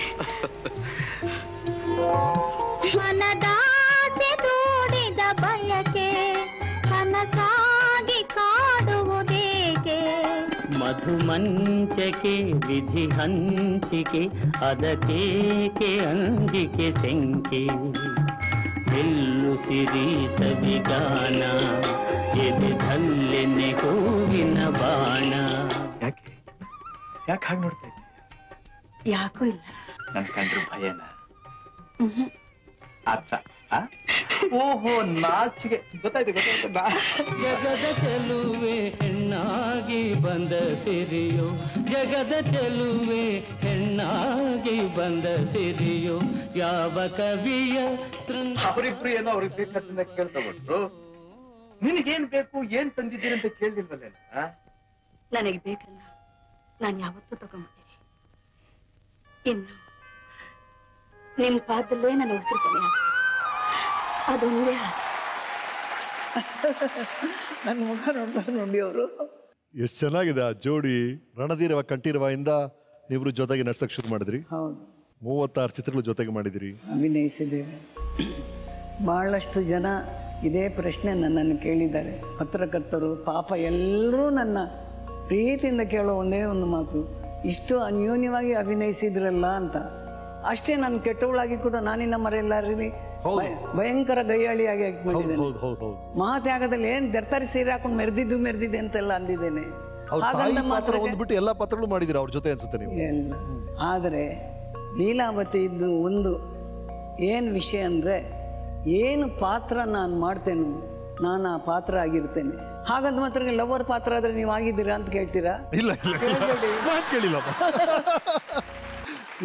ಮನದಾಸೆ ತೋಡಿದ ಬಯಕೆ ಕನಸಾಗಿ ಮಧುಮಂಚಕೆ ವಿಧಿ ಹಂಚಿಕೆ ಅದಕೇಕೆ ಅಂಜಿಕೆ ಸೆಂಕೆ ನಿಲ್ಲು ಸಿರಿ ಸವಿಗಾನ ಎದೆ ಧಲ್ಲೆನೆ ಹೂವಿನ ಬಾಣ ಯಾಕೆ ಯಾಕೆ ಹಾಗೆ ನೋಡ್ತಾ ಇದ್ದೆ ಯಾಕೂ ಇಲ್ಲ ನನ್ ಕಂಡ್ರು ಭಯನ ಹ್ಮ್. ಆತ ಆ? ಓಹೋ ನಾಚಿಗೆ ಗೊತ್ತಾಯ್ತು ಗೊತ್ತಾಯ್ತು. ನಾ- ಜಗದ ಚೆಲುವೆ ಹೆಣ್ಣಾಗಿ ಬಂದ ಸಿರಿಯೋ. ಜಗದ ಚೆಲುವೆ ಹೆಣ್ಣಾಗಿ ಬಂದ ಸಿರಿಯೋ. ಯಾವ ಕವಿಯ ಅವರಿಬ್ರು ಏನೋ ಅವ್ರಿಗೆ ಬೇಕಾದ್ರಿಂದ ಕೇಳ್ತಾ ಬಂದ್ರು. ನಿನಗೇನ್ ಬೇಕು ಏನ್ ತಂದಿದ್ದೀರಿ ಅಂತ ಕೇಳಿಲ್ವಲ್ಲ ನನಗೆ ಬೇಕಲ್ಲ. ನಾನು ಯಾವತ್ತೂ ತಗೊಂಡಿದ್ದೀನಿ ಇನ್ನು ನಿಮ್ ಪಾದಲ್ಲೇ ನನ್ನ ಉಸಿರು ಅದೊಂದೇ. ನನ್ನ ಮುಖ ನೋಡ್ತಾರೆ ನೋಡಿ ಅವರು ಎಷ್ಟು ಚೆನ್ನಾಗಿದೆ ಆ ಜೋಡಿ ರಣಧೀರವ ಕಂಠೀರವ ಇಂದ ನೀವಿಬ್ರು ಜೊತೆಗೆ ನಡ್ಸಕ್ ಶುರು ಮಾಡಿದ್ರಿ. ಹೌದು. ಮೂವತ್ತಾರು ಚಿತ್ರಗಳು ಜೊತೆಗೆ ಮಾಡಿದಿರಿ. ಅಭಿನಯಿಸಿದ್ದೇವೆ. ಬಹಳಷ್ಟು ಜನ ಇದೇ ಪ್ರಶ್ನೆ ನನ್ನನ್ನು ಕೇಳಿದ್ದಾರೆ. ಪತ್ರಕರ್ತರು ಪಾಪ ಎಲ್ಲರೂ ನನ್ನ ಪ್ರೀತಿಯಿಂದ ಕೇಳೋ ಒಂದೇ ಒಂದು ಮಾತು ಇಷ್ಟು ಅನ್ಯೋನ್ಯವಾಗಿ ಅಭಿನಯಿಸಿದ್ರಲ್ಲ ಅಂತ. ಅಷ್ಟೇ ನಾನು ಕೆಟ್ಟವಳಾಗಿ ಕೂಡ ನಾನಿನ್ನ ಮರೆಯಲ್ಲಾರಿ ಭಯಂಕರ ಗೈಯಾಳಿಯಾಗಿ ಆಕ್ಟ್ ಮಾಡಿದ್ದೇನೆ ಮಹಾತ್ಯಾಗದಲ್ಲಿ ಏನ್ ದರ್ತಾರಿ ಸೀರೆ ಹಾಕೊಂಡು ಮೆರೆದಿದ್ದು ಮೆರೆದಿದೆ ಅಂತೆಲ್ಲ ಅಂದಿದ್ದೇನೆ. ಪಾತ್ರ ಮಾತ್ರಕ್ಕೆ- ಎಲ್ಲ ಪಾತ್ರಗಳು ಮಾಡಿದಿರ ಅವ್ರ ಜೊತೆ ಅನ್ಸುತ್ತೆ ನೀವು ಎಲ್ಲ ಆದರೆ ಲೀಲಾವತಿ ಇದ್ದು ಒಂದು ಏನು ವಿಷಯ ಅಂದ್ರೆ ಏನು ಪಾತ್ರ ನಾನು ಮಾಡ್ತೇನೋ ನಾನು ಆ ಪಾತ್ರ ಆಗಿರ್ತೇನೆ. ಹಾಗಂತ ಮಾತ್ರ ಲವರ್ ಪಾತ್ರ ಆದ್ರೆ ನೀವು ಆಗಿದ್ದೀರಾ ಅಂತ ಕೇಳ್ತೀರಾ? ಇಲ್ಲ ಕೇಳಿಲ್ಲಪ್ಪ.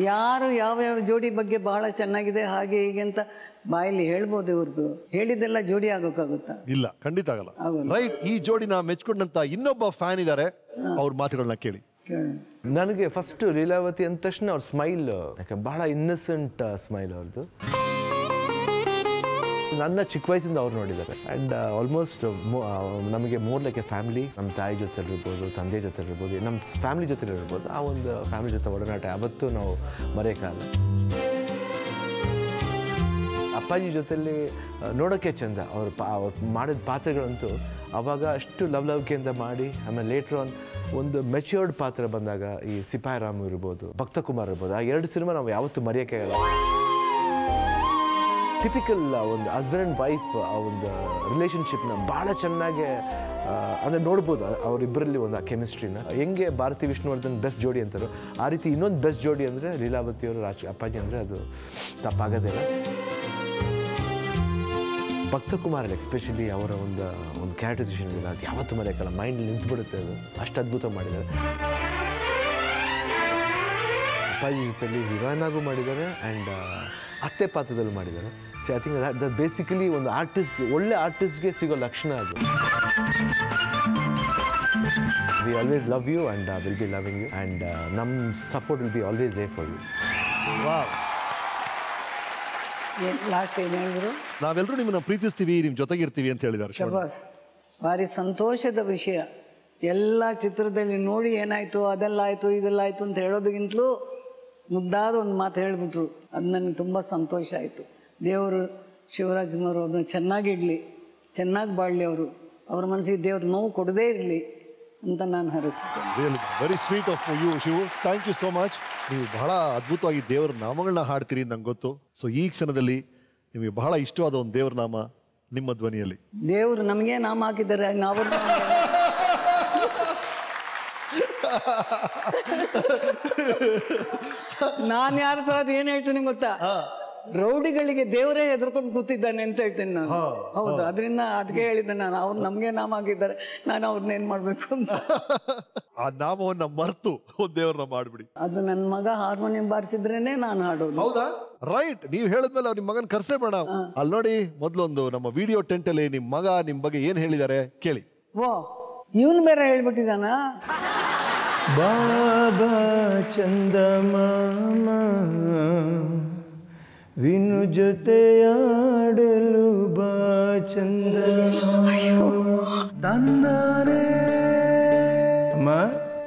ಯಾರು ಯಾವ ಯಾವ ಜೋಡಿ ಬಗ್ಗೆ ಬಹಳ ಚೆನ್ನಾಗಿದೆ ಹಾಗೆ ಹೀಗೆ ಅಂತ ಬಾಯಲ್ಲಿ ಹೇಳ್ಬೋದು ಇವ್ರದ್ದು ಹೇಳಿದ್ದೆಲ್ಲ ಜೋಡಿ ಆಗೋಕ್ಕಾಗುತ್ತಾ? ಇಲ್ಲ ಖಂಡಿತ ಆಗಲ್ಲ. ರೈಟ್ ಈ ಜೋಡಿನ ಮೆಚ್ಕೊಂಡಂತ ಇನ್ನೊಬ್ಬ ಫ್ಯಾನ್ ಇದ್ದಾರೆ ಅವ್ರ ಮಾತುಗಳನ್ನ ಕೇಳಿ. ನನಗೆ ಫಸ್ಟ್ ಲೀಲಾವತಿ ಅಂದ ತಕ್ಷಣ ಅವ್ರ ಸ್ಮೈಲ್ ಯಾಕೆ ಬಹಳ ಇನ್ನಸೆಂಟ್ ಸ್ಮೈಲ್ ಅವ್ರದ್ದು ನನ್ನ ಚಿಕ್ಕ ವಯಸ್ಸಿಂದ ಅವ್ರು ನೋಡಿದ್ದಾರೆ. ಆ್ಯಂಡ್ ಆಲ್ಮೋಸ್ಟ್ ನಮಗೆ ಮೋರ್ ಲೈಕ್ ಫ್ಯಾಮಿಲಿ ನಮ್ಮ ತಾಯಿ ಜೊತೆ ಇರ್ಬೋದು ತಂದೆ ಜೊತೆ ಇರ್ಬೋದು ನಮ್ಮ ಫ್ಯಾಮಿಲಿ ಜೊತೆ ಇರ್ಬೋದು ಆ ಒಂದು ಫ್ಯಾಮಿಲಿ ಜೊತೆ ಒಡನಾಟ ಯಾವತ್ತೂ ನಾವು ಮರೆಯೋಕ್ಕಾಗಲ್ಲ ಅಪ್ಪಾಜಿ ಜೊತೆಲಿ ನೋಡೋಕ್ಕೆ ಚಂದ. ಅವ್ರು ಪಾ, ಅವ್ರು ಮಾಡಿದ ಪಾತ್ರಗಳಂತೂ ಅವಾಗ ಅಷ್ಟು ಲವ್ ಲವ್ಕೆಯಿಂದ ಮಾಡಿ, ಆಮೇಲೆ ಲೇಟ್ರ್ ಆನ್ ಒಂದು ಮೆಚ್ಯೂರ್ಡ್ ಪಾತ್ರ ಬಂದಾಗ ಈ ಸಿಪಾಯಿ ರಾಮ್ ಇರ್ಬೋದು, ಭಕ್ತಕುಮಾರ್ ಇರ್ಬೋದು, ಆ ಎರಡು ಸಿನಿಮಾ ನಾವು ಯಾವತ್ತೂ ಮರೆಯೋಕ್ಕೆ ಆಗಲ್ಲ. ಟಿಪಿಕಲ್ ಒಂದು ಹಸ್ಬೆಂಡ್ ಆ್ಯಂಡ್ ವೈಫ್ ಆ, ಒಂದು ರಿಲೇಷನ್ಶಿಪ್ನ ಭಾಳ ಚೆನ್ನಾಗಿ ಅಂದರೆ ನೋಡ್ಬೋದು ಅವರಿಬ್ಬರಲ್ಲಿ ಒಂದು ಆ ಕೆಮಿಸ್ಟ್ರಿನ ಹೆಂಗೆ ಭಾರತಿ ವಿಷ್ಣುವರ್ಧನ್ ಬೆಸ್ಟ್ ಜೋಡಿ ಅಂತಾರೋ, ಆ ರೀತಿ ಇನ್ನೊಂದು ಬೆಸ್ಟ್ ಜೋಡಿ ಅಂದರೆ ಲೀಲಾವತಿ ಅವರು, ರಾಜ್, ಅಪ್ಪಾಜಿ ಅಂದರೆ ಅದು ತಪ್ಪಾಗೋದಿಲ್ಲ ಭಕ್ತಕುಮಾರಲ್ಲಿ ಎಕ್ಸ್ಪೆಷಲಿ ಅವರ ಒಂದು ಒಂದು ಕ್ಯಾರೆಕ್ಟರೈಸೇಷನ್ ಇಲ್ಲ ಅದು ಯಾವತ್ತೂ ಮರೆಯೋಕ್ಕಲ್ಲ ಮೈಂಡ್ ನಿಂತ್ಬಿಡುತ್ತೆ ಅದು. ಅಷ್ಟು ಅದ್ಭುತ ಮಾಡಿದ್ದಾರೆ. ಅಪ್ಪಾಜಿ ಜೊತೆಲಿ ಹೀರೋಯಿನ್ ಆಗು ಮಾಡಿದ್ದಾರೆ ಆ್ಯಂಡ್ ಅತ್ತೆ ಪಾತ್ರದಲ್ಲೂ ಮಾಡಿದ್ದಾರೆ so I think that the basically ಒಂದು ಆರ್ಟಿಸ್ಟ್ ಒಳ್ಳೆ ಆರ್ಟಿಸ್ಟ್ಗೆ ಸಿಗೋ ಲಕ್ಷಣ ಅದು. We always love you and will be loving you and ನಮ್ಮ support will be always a for you last ಏನು ಹೇಳಿದ್ರು? ನಾವೆಲ್ಲರೂ ನಿಮ್ಮನ್ನ ಪ್ರೀತಿಸ್ತೀವಿ ನಿಮ್ಮ ಜೊತೆಗಿರ್ತೀವಿ ಅಂತ ಹೇಳಿದ್ದಾರೆ ಶಬಾಸ್ ಭಾರಿ ಸಂತೋಷದ ವಿಷಯ. ಎಲ್ಲ ಚಿತ್ರದಲ್ಲಿ ನೋಡಿ ಏನಾಯಿತು ಅದೆಲ್ಲ ಆಯಿತು ಇದೆಲ್ಲ ಆಯಿತು ಅಂತ ಹೇಳೋದಕ್ಕಿಂತಲೂ ಮುದ್ದಾದ ಒಂದು ಮಾತು ಹೇಳಿಬಿಟ್ರು. ಅದು ನನಗೆ ತುಂಬ ಸಂತೋಷ ಆಯಿತು. ದೇವರು ಶಿವರಾಜ್ ಅದನ್ನು ಚೆನ್ನಾಗಿಡಲಿ ಚೆನ್ನಾಗಿ ಬಾಳಲಿ ಅವರು. ಅವ್ರ ಮನಸ್ಸಿಗೆ ದೇವ್ರ ನೋವು ಕೊಡದೇ ಇರಲಿ ಅಂತ ನಾನು ಹರಿಸ್ತೇನೆ very sweet of you Shiva. Thank you so much ನೀವು ಬಹಳ ಅದ್ಭುತವಾಗಿ ದೇವರ ನಾಮಗಳನ್ನ ಹಾಡ್ತೀರಿ ನಂಗೆ ಗೊತ್ತು. ಸೊ ಈ ಕ್ಷಣದಲ್ಲಿ ನಿಮಗೆ ಬಹಳ ಇಷ್ಟವಾದ ಒಂದು ದೇವ್ರ ನಾಮ ನಿಮ್ಮ ಧ್ವನಿಯಲ್ಲಿ. ದೇವರು ನಮಗೆ ನಾಮ ಹಾಕಿದ್ದಾರೆ ನಾವು ನಾನು ಯಾರ ಹತ್ರ ಅದು ಏನು ಹೇಳ್ತೀನಿ ಗೊತ್ತಾ? ರೌಡಿಗಳಿಗೆ ದೇವರೇ ಹೆದರ್ಕೊಂಡು ಕೂತಿದ್ದಾನೆ ಅಂತ ಹೇಳ್ತೀನಿ ನಾನು. ಹೌದು ಅದರಿಂದ ಅದಕ್ಕೆ ಹೇಳಿದ್ದೆ ನಾನು. ಅವ್ರು ನಮಗೆ ನಾಮ ಆಗಿದ್ದಾರೆ ನಾನು ಅವ್ರನ್ನ ಏನು ಮಾಡಬೇಕು ಅಂತ. ಆ ನಾಮವನ್ನ ಮರ್ತು. ದೇವ್ರನ್ನ ಮಾಡ್ಬಿಡಿ. ಅದು ನನ್ನ ಮಗ ಹಾರ್ಮೋನಿಯಂ ಬಾರಿಸಿದ್ರೇನೆ ನಾನು ಹಾಡೋದು. ಹೌದಾ? ರೈಟ್ ನೀವು ಹೇಳಿದ್ಮೇಲೆ ಅವ್ರ ನಿಮ್ಮ ಮಗನ ಕರ್ಸೇ ಬೇಡ. ಅಲ್ಲಿ ನೋಡಿ ಮೊದಲೊಂದು ನಮ್ಮ ವಿಡಿಯೋ ಟೆಂಟ್ ಅಲ್ಲಿ ನಿಮ್ಮ ಮಗ ನಿಮ್ಮ ಬಗ್ಗೆ ಏನ್ ಹೇಳಿದ್ದಾರೆ ಕೇಳಿ. ಓ ಇವನ್ ಬೇರೆ ಹೇಳ್ಬಿಟ್ಟಿದ್ದಾನ? ಬಾಬಾ ಚಂದಮಾಮ ವಿನು ಜೊತೆಯಾಡಲು ಬಾ ಚಂದ ಅಮ್ಮ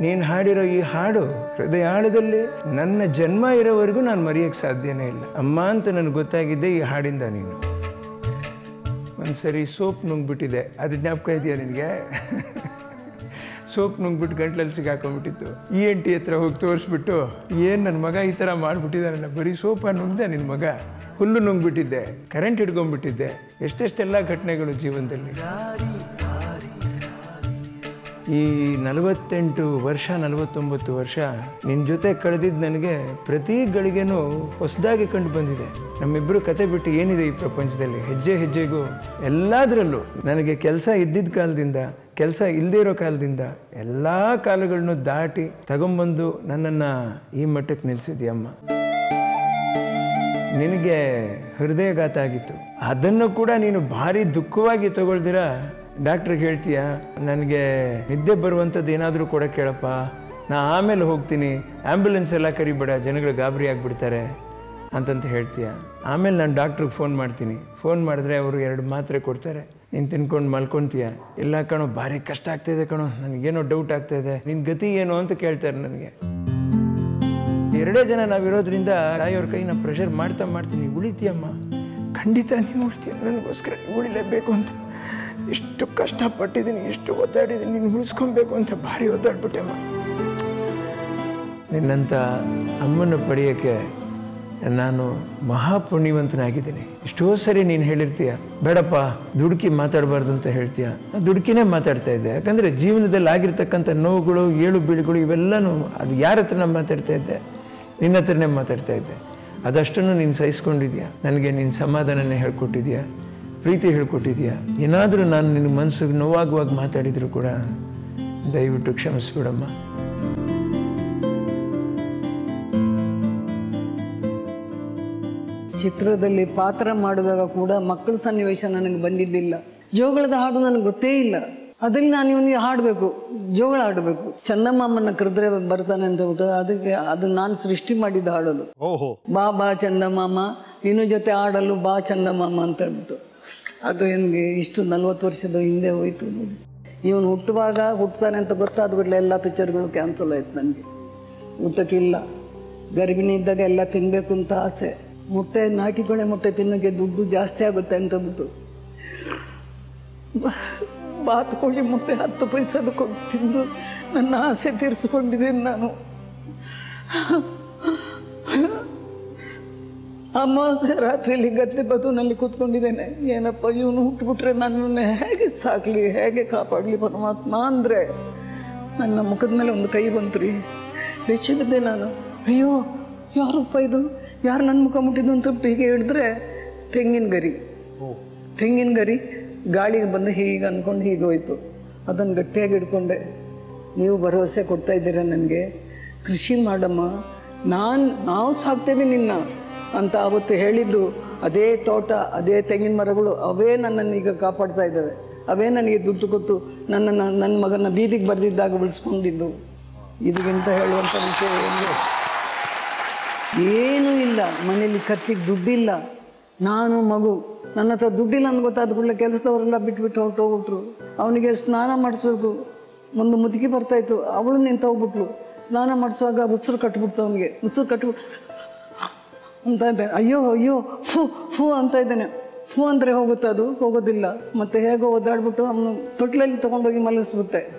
ನೀನು ಹಾಡಿರೋ ಈ ಹಾಡು ಹೃದಯಾಳದಲ್ಲಿ ನನ್ನ ಜನ್ಮ ಇರೋವರೆಗೂ ನಾನು ಮರೆಯೋಕ್ಕೆ ಸಾಧ್ಯನೇ ಇಲ್ಲ. ಅಮ್ಮ ಅಂತ ನನಗೆ ಗೊತ್ತಾಗಿದ್ದೆ ಈ ಹಾಡಿಂದ ನೀನು. ಒಂದ್ಸರಿ ಸೋಪ್ ನುಂಗ್ಬಿಟ್ಟಿದೆ. ಅದು ಜ್ಞಾಪಕ ಇದೆಯಾ ನಿನಗೆ? ಸೋಪ್ ನುಂಗ್ಬಿಟ್ಟು ಗಂಟ್ಲಲ್ಲಿ ಸಿಗಾಕೊಂಡ್ಬಿಟ್ಟಿತ್ತು. ಇ ಎನ್ ಟಿ ಹತ್ರ ಹೋಗಿ ತೋರಿಸ್ಬಿಟ್ಟು, ಏನು ನನ್ನ ಮಗ ಈ ಥರ ಮಾಡಿಬಿಟ್ಟಿದ್ದಾನಲ್ಲ ಬರೀ ಸೋಪ ನುಂಗ್ದೆ ನಿನ್ನ ಮಗ. ಹುಲ್ಲು ನುಂಗ್ಬಿಟ್ಟಿದ್ದೆ, ಕರೆಂಟ್ ಹಿಡ್ಕೊಂಡ್ಬಿಟ್ಟಿದ್ದೆ. ಎಷ್ಟೆಷ್ಟೆಲ್ಲ ಘಟನೆಗಳು ಜೀವನದಲ್ಲಿ. ಈ ನಲವತ್ತೆಂಟು ವರ್ಷ, ನಲವತ್ತೊಂಬತ್ತು ವರ್ಷ ನಿನ್ನ ಜೊತೆ ಕಳೆದಿದ್ದು ನನಗೆ ಪ್ರತಿ ಗಳಿಗೆನೂ ಹೊಸದಾಗಿ ಕಂಡು ಬಂದಿದೆ. ನಮ್ಮಿಬ್ಬರು ಕತೆ ಬಿಟ್ಟು ಏನಿದೆ ಈ ಪ್ರಪಂಚದಲ್ಲಿ? ಹೆಜ್ಜೆ ಹೆಜ್ಜೆಗೂ ಎಲ್ಲದರಲ್ಲೂ ನನಗೆ ಕೆಲಸ ಇದ್ದಿದ್ದ ಕಾಲದಿಂದ ಕೆಲಸ ಇಲ್ಲದೇ ಇರೋ ಕಾಲದಿಂದ ಎಲ್ಲ ಕಾಲಗಳನ್ನು ದಾಟಿ ತಗೊಂಬಂದು ನನ್ನನ್ನು ಈ ಮಟ್ಟಕ್ಕೆ ನಿಲ್ಲಿಸಿದ್ಯಮ್ಮ ನಿನಗೆ ಹೃದಯಘಾತ ಆಗಿತ್ತು. ಅದನ್ನು ಕೂಡ ನೀನು ಭಾರಿ ದುಃಖವಾಗಿ ತಗೊಳ್ದಿರ? ಡಾಕ್ಟ್ರಿಗೆ ಹೇಳ್ತೀಯ? ನನಗೆ ನಿದ್ದೆ ಬರುವಂಥದ್ದು ಏನಾದರೂ ಕೂಡ ಕೇಳಪ್ಪ. ನಾ ಆಮೇಲೆ ಹೋಗ್ತೀನಿ. ಆ್ಯಂಬುಲೆನ್ಸ್ ಎಲ್ಲ ಕರಿಬೇಡ. ಜನಗಳು ಗಾಬರಿ ಆಗಿಬಿಡ್ತಾರೆ ಅಂತಂತ ಹೇಳ್ತೀಯ? ಆಮೇಲೆ ನಾನು ಡಾಕ್ಟ್ರಿಗೆ ಫೋನ್ ಮಾಡ್ತೀನಿ. ಫೋನ್ ಮಾಡಿದ್ರೆ ಅವರು ಎರಡು ಮಾತ್ರೆ ಕೊಡ್ತಾರೆ. ನೀನು ತಿನ್ಕೊಂಡು ಮಲ್ಕೊತೀಯ? ಇಲ್ಲ ಕಣೋ, ಭಾರಿ ಕಷ್ಟ ಆಗ್ತಾಯಿದೆ ಕಣೋ. ನನಗೇನೋ ಡೌಟ್ ಆಗ್ತಾಯಿದೆ ನಿನ್ನ ಗತಿ ಏನು ಅಂತ ಕೇಳ್ತಾರೆ ನನಗೆ. ಎರಡೇ ಜನ ನಾವಿರೋದ್ರಿಂದ ತಾಯಿಯವ್ರ ಕೈ ನಾನು ಪ್ರೆಷರ್ ಮಾಡ್ತಾ ಮಾಡ್ತೀನಿ ಉಳಿತೀಯಮ್ಮ. ಖಂಡಿತ ನೀನು ಉಳಿತೀಯ. ನನಗೋಸ್ಕರ ಉಳಿಲೇಬೇಕು ಅಂತ. ಎಷ್ಟು ಕಷ್ಟಪಟ್ಟಿದ್ದೀನಿ, ಎಷ್ಟು ಒದ್ದಾಡಿದ್ದೀನಿ, ನೀನು ಉಳಿಸ್ಕೊಬೇಕು ಅಂತ ಭಾರಿ ಒದ್ದಾಡ್ಬಿಟ್ಟೆಮ್ಮ. ನಿನ್ನಂಥ ಅಮ್ಮನ ಪಡೆಯೋಕ್ಕೆ ನಾನು ಮಹಾಪುಣ್ಯವಂತನಾಗಿದ್ದೀನಿ. ಎಷ್ಟೋ ಸರಿ ನೀನು ಹೇಳಿರ್ತೀಯ, ಬೇಡಪ್ಪ, ದುಡುಕಿ ಮಾತಾಡಬಾರ್ದು ಅಂತ ಹೇಳ್ತೀಯ. ನಾನು ದುಡುಕಿನೇ ಮಾತಾಡ್ತಾ ಇದ್ದೆ. ಯಾಕಂದರೆ ಜೀವನದಲ್ಲಿ ಆಗಿರ್ತಕ್ಕಂಥ ನೋವುಗಳು, ಏಳು ಬೀಳುಗಳು ಇವೆಲ್ಲನೂ ಅದು ಯಾರ ಹತ್ರ ನಾನು ಮಾತಾಡ್ತಾ ಇದ್ದೆ? ನಿನ್ನ ಹತ್ರನೇ ಮಾತಾಡ್ತಾ ಇದ್ದೆ. ಅದಷ್ಟನ್ನು ನೀನು ಸಹಿಸ್ಕೊಂಡಿದ್ಯಾ? ನನಗೆ ನಿನ್ನ ಸಮಾಧಾನನೇ ಹೇಳ್ಕೊಟ್ಟಿದ್ಯಾ? ಪ್ರೀತಿ ಹೇಳ್ಕೊಟ್ಟಿದ್ಯಾ? ಏನಾದರೂ ನಾನು ನಿನ್ನ ಮನಸ್ಸಿಗೆ ನೋವಾಗುವಾಗ ಮಾತಾಡಿದರೂ ಕೂಡ ದಯವಿಟ್ಟು ಕ್ಷಮಿಸ್ಬಿಡಮ್ಮ. ಚಿತ್ರದಲ್ಲಿ ಪಾತ್ರ ಮಾಡಿದಾಗ ಕೂಡ ಮಕ್ಕಳ ಸನ್ನಿವೇಶ ನನಗೆ ಬಂದಿದ್ದಿಲ್ಲ. ಜೋಗಳದ ಹಾಡು ನನಗೆ ಗೊತ್ತೇ ಇಲ್ಲ. ಅದ್ರಲ್ಲಿ ನಾನು ಇವನಿಗೆ ಹಾಡಬೇಕು ಜೋಗಳ ಹಾಡಬೇಕು. ಚಂದಮಾಮನ ಕರೆದ್ರೆ ಬರ್ತಾನೆ ಅಂತ ಹೇಳ್ಬಿಟ್ಟು ಅದಕ್ಕೆ ಅದು ನಾನು ಸೃಷ್ಟಿ ಮಾಡಿದ್ದು ಹಾಡೋದು ಓಹೋ. ಬಾ ಬಾ ಚಂದಮಾಮ ನಿನ್ನ ಜೊತೆ ಹಾಡಲು ಬಾ ಚಂದಮಾಮ ಅಂತ ಹೇಳ್ಬಿಟ್ಟು. ಅದು ನನಗೆ ಇಷ್ಟು ನಲ್ವತ್ತು ವರ್ಷದ ಹಿಂದೆ ಹೋಯ್ತು ಇವನು ಹುಟ್ಟುವಾಗ ಹುಟ್ಟುತ್ತಾನೆ ಅಂತ ಗೊತ್ತಾದ ಕೂಡಲೇ ಎಲ್ಲ ಪಿಕ್ಚರ್ಗಳು ಕ್ಯಾನ್ಸಲ್ ಆಯ್ತು ನನಗೆ. ಊಟಕ್ಕಿಲ್ಲ. ಗರ್ಭಿಣಿ ಇದ್ದಾಗ ಎಲ್ಲ ತಿನ್ನಬೇಕು ಅಂತ ಆಸೆ. ಮೊಟ್ಟೆ ನಾಟಿಕೊಳೆ ಮೊಟ್ಟೆ ತಿನ್ನೋಕ್ಕೆ ದುಡ್ಡು ಜಾಸ್ತಿ ಆಗುತ್ತೆ ಅಂತ ಬಿಟ್ಟು ಬಾತುಕೋಳಿ ಮೊಟ್ಟೆ ಹತ್ತು ಪೈಸದ ಕೊಟ್ಟು ತಿಂದು ನನ್ನ ಆಸೆ ತೀರಿಸ್ಕೊಂಡಿದ್ದೀನಿ ನಾನು. ಅಮಾವಾಸ್ಯ ರಾತ್ರಿಯಲ್ಲಿ ಗದ್ದೆ ಬದುನಲ್ಲಿ ಕೂತ್ಕೊಂಡಿದ್ದೇನೆ. ಏನಪ್ಪ, ಇವನು ಹುಟ್ಟುಬಿಟ್ರೆ ನನ್ನನ್ನು ಹೇಗೆ ಸಾಕಲಿ, ಹೇಗೆ ಕಾಪಾಡಲಿ ಪರಮಾತ್ಮ ಅಂದರೆ? ನನ್ನ ಮುಖದ ಮೇಲೆ ಒಂದು ಕೈ ಬಂತು ರೀ. ಬೆಚ್ಚಿಬಿದ್ದೆ ನಾನು. ಅಯ್ಯೋ, ಯಾರಪ್ಪ ಇದು? ಯಾರು ನನ್ನ ಮುಖ ಮುಟ್ಟಿದ್ದು ಅಂತ ಹೀಗೆ ಹಿಡಿದ್ರೆ ತೆಂಗಿನ ಗರಿ. ತೆಂಗಿನ ಗರಿ ಗಾಳಿಗೆ ಬಂದು ಹೀಗೆ ಅಂದ್ಕೊಂಡು ಹೀಗೆ ಹೋಯಿತು. ಅದನ್ನು ಗಟ್ಟಿಯಾಗಿ ಹಿಡ್ಕೊಂಡೆ ನೀವು ಭರವಸೆ ಕೊಡ್ತಾ ಇದ್ದೀರ ನನಗೆ? ಕೃಷಿ ಮಾಡಮ್ಮ ನಾನು ನಾವು ಸಾಕ್ತೇವೆ ನಿನ್ನ ಅಂತ ಅವತ್ತು ಹೇಳಿದ್ದು. ಅದೇ ತೋಟ ಅದೇ ತೆಂಗಿನ ಮರಗಳು ಅವೇ ನನ್ನನ್ನು ಈಗ ಕಾಪಾಡ್ತಾ ಇದ್ದಾವೆ. ಅವೇ ನನಗೆ ದುಡ್ಡು ಕೊಟ್ಟು ನನ್ನನ್ನು ನನ್ನ ಮಗನ ಬೀದಿಗೆ ಬರೆದಿದ್ದಾಗ ಉಳಿಸ್ಕೊಂಡಿದ್ದು. ಇದಕ್ಕಿಂತ ಹೇಳುವಂಥ ವಿಷಯ ಏನು? ಏನೂ ಇಲ್ಲ. ಮನೆಯಲ್ಲಿ ಖರ್ಚಿಗೆ ದುಡ್ಡಿಲ್ಲ. ನಾನು ಮಗು. ನನ್ನ ಹತ್ರ ದುಡ್ಡಿಲ್ಲ ಅಂತ ಗೊತ್ತಾದ ಕೂಡಲೇ ಕೆಲಸದವರೆಲ್ಲ ಬಿಟ್ಬಿಟ್ಟು ಹೊರಟು ಹೋಗ್ಬಿಟ್ರು. ಅವನಿಗೆ ಸ್ನಾನ ಮಾಡಿಸ್ಬೇಕು. ಒಂದು ಮುದುಕಿ ಬರ್ತಾಯಿತ್ತು ಅವಳು ನಿಂತು ಹೋಗ್ಬಿಟ್ಲು. ಸ್ನಾನ ಮಾಡಿಸುವಾಗ ಉಸಿರು ಕಟ್ಬಿಡ್ತು ಅವನಿಗೆ. ಉಸಿರು ಕಟ್ಬಿಟ್ಟು ಅಂತ ಇದ್ದಾನೆ. ಅಯ್ಯೋ ಅಯ್ಯೋ, ಫೂ ಫೂ ಅಂತ ಇದ್ದಾನೆ. ಫೂ ಅಂದರೆ ಹೋಗುತ್ತೆ ಅದು? ಹೋಗೋದಿಲ್ಲ. ಮತ್ತು ಹೇಗೋ ಒದ್ದಾಡ್ಬಿಟ್ಟು ಅವನು ತೊಟ್ಲಲ್ಲಿ ತೊಗೊಂಡೋಗಿ ಮಲಗಿಸ್ಬಿಟ್ಟೆ.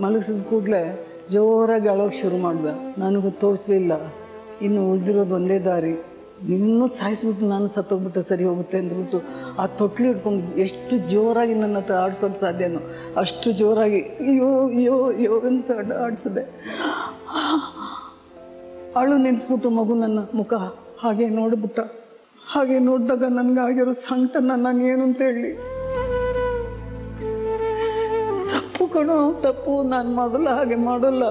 ಮಲಗಿಸಿದ ಕೂಡಲೇ ಜೋರಾಗಿ ಅಳೋಕೆ ಶುರು ಮಾಡಿದೆ. ನನಗೂ ತೋರಿಸ್ಲಿಲ್ಲ. ಇನ್ನು ಉಳಿದಿರೋದು ಒಂದೇ ದಾರಿ. ಇನ್ನೂ ಸಾಯಿಸ್ಬಿಟ್ಟು ನಾನು ಸತ್ತೋಗ್ಬಿಟ್ಟು ಸರಿ ಹೋಗುತ್ತೆ ಅಂದ್ಬಿಟ್ಟು ಆ ತೊಟ್ಲು ಹಿಡ್ಕೊಂಡು ಎಷ್ಟು ಜೋರಾಗಿ ನನ್ನ ಹತ್ರ ಆಡ್ಸೋದು ಸಾಧ್ಯನೋ ಅಷ್ಟು ಜೋರಾಗಿ, ಅಯ್ಯೋ ಅಯ್ಯೋ ಅಯ್ಯೋ ಅಂತ ಆಡಿಸಿದೆ. ಅಳು ನಿಲ್ಲಿಸ್ಬಿಟ್ಟು ಮಗು ನನ್ನ ಮುಖ ಹಾಗೆ ನೋಡ್ಬಿಟ್ಟ. ಹಾಗೆ ನೋಡಿದಾಗ ನನಗೆ ಆಗಿರೋ ಸಂಕಟನ ನಾನು ಏನು ಅಂತ ಹೇಳಿ. ತಪ್ಪು ಕಣೋ, ತಪ್ಪು, ನಾನು ಮಾಡಲ್ಲ, ಹಾಗೆ ಮಾಡಲ್ಲ.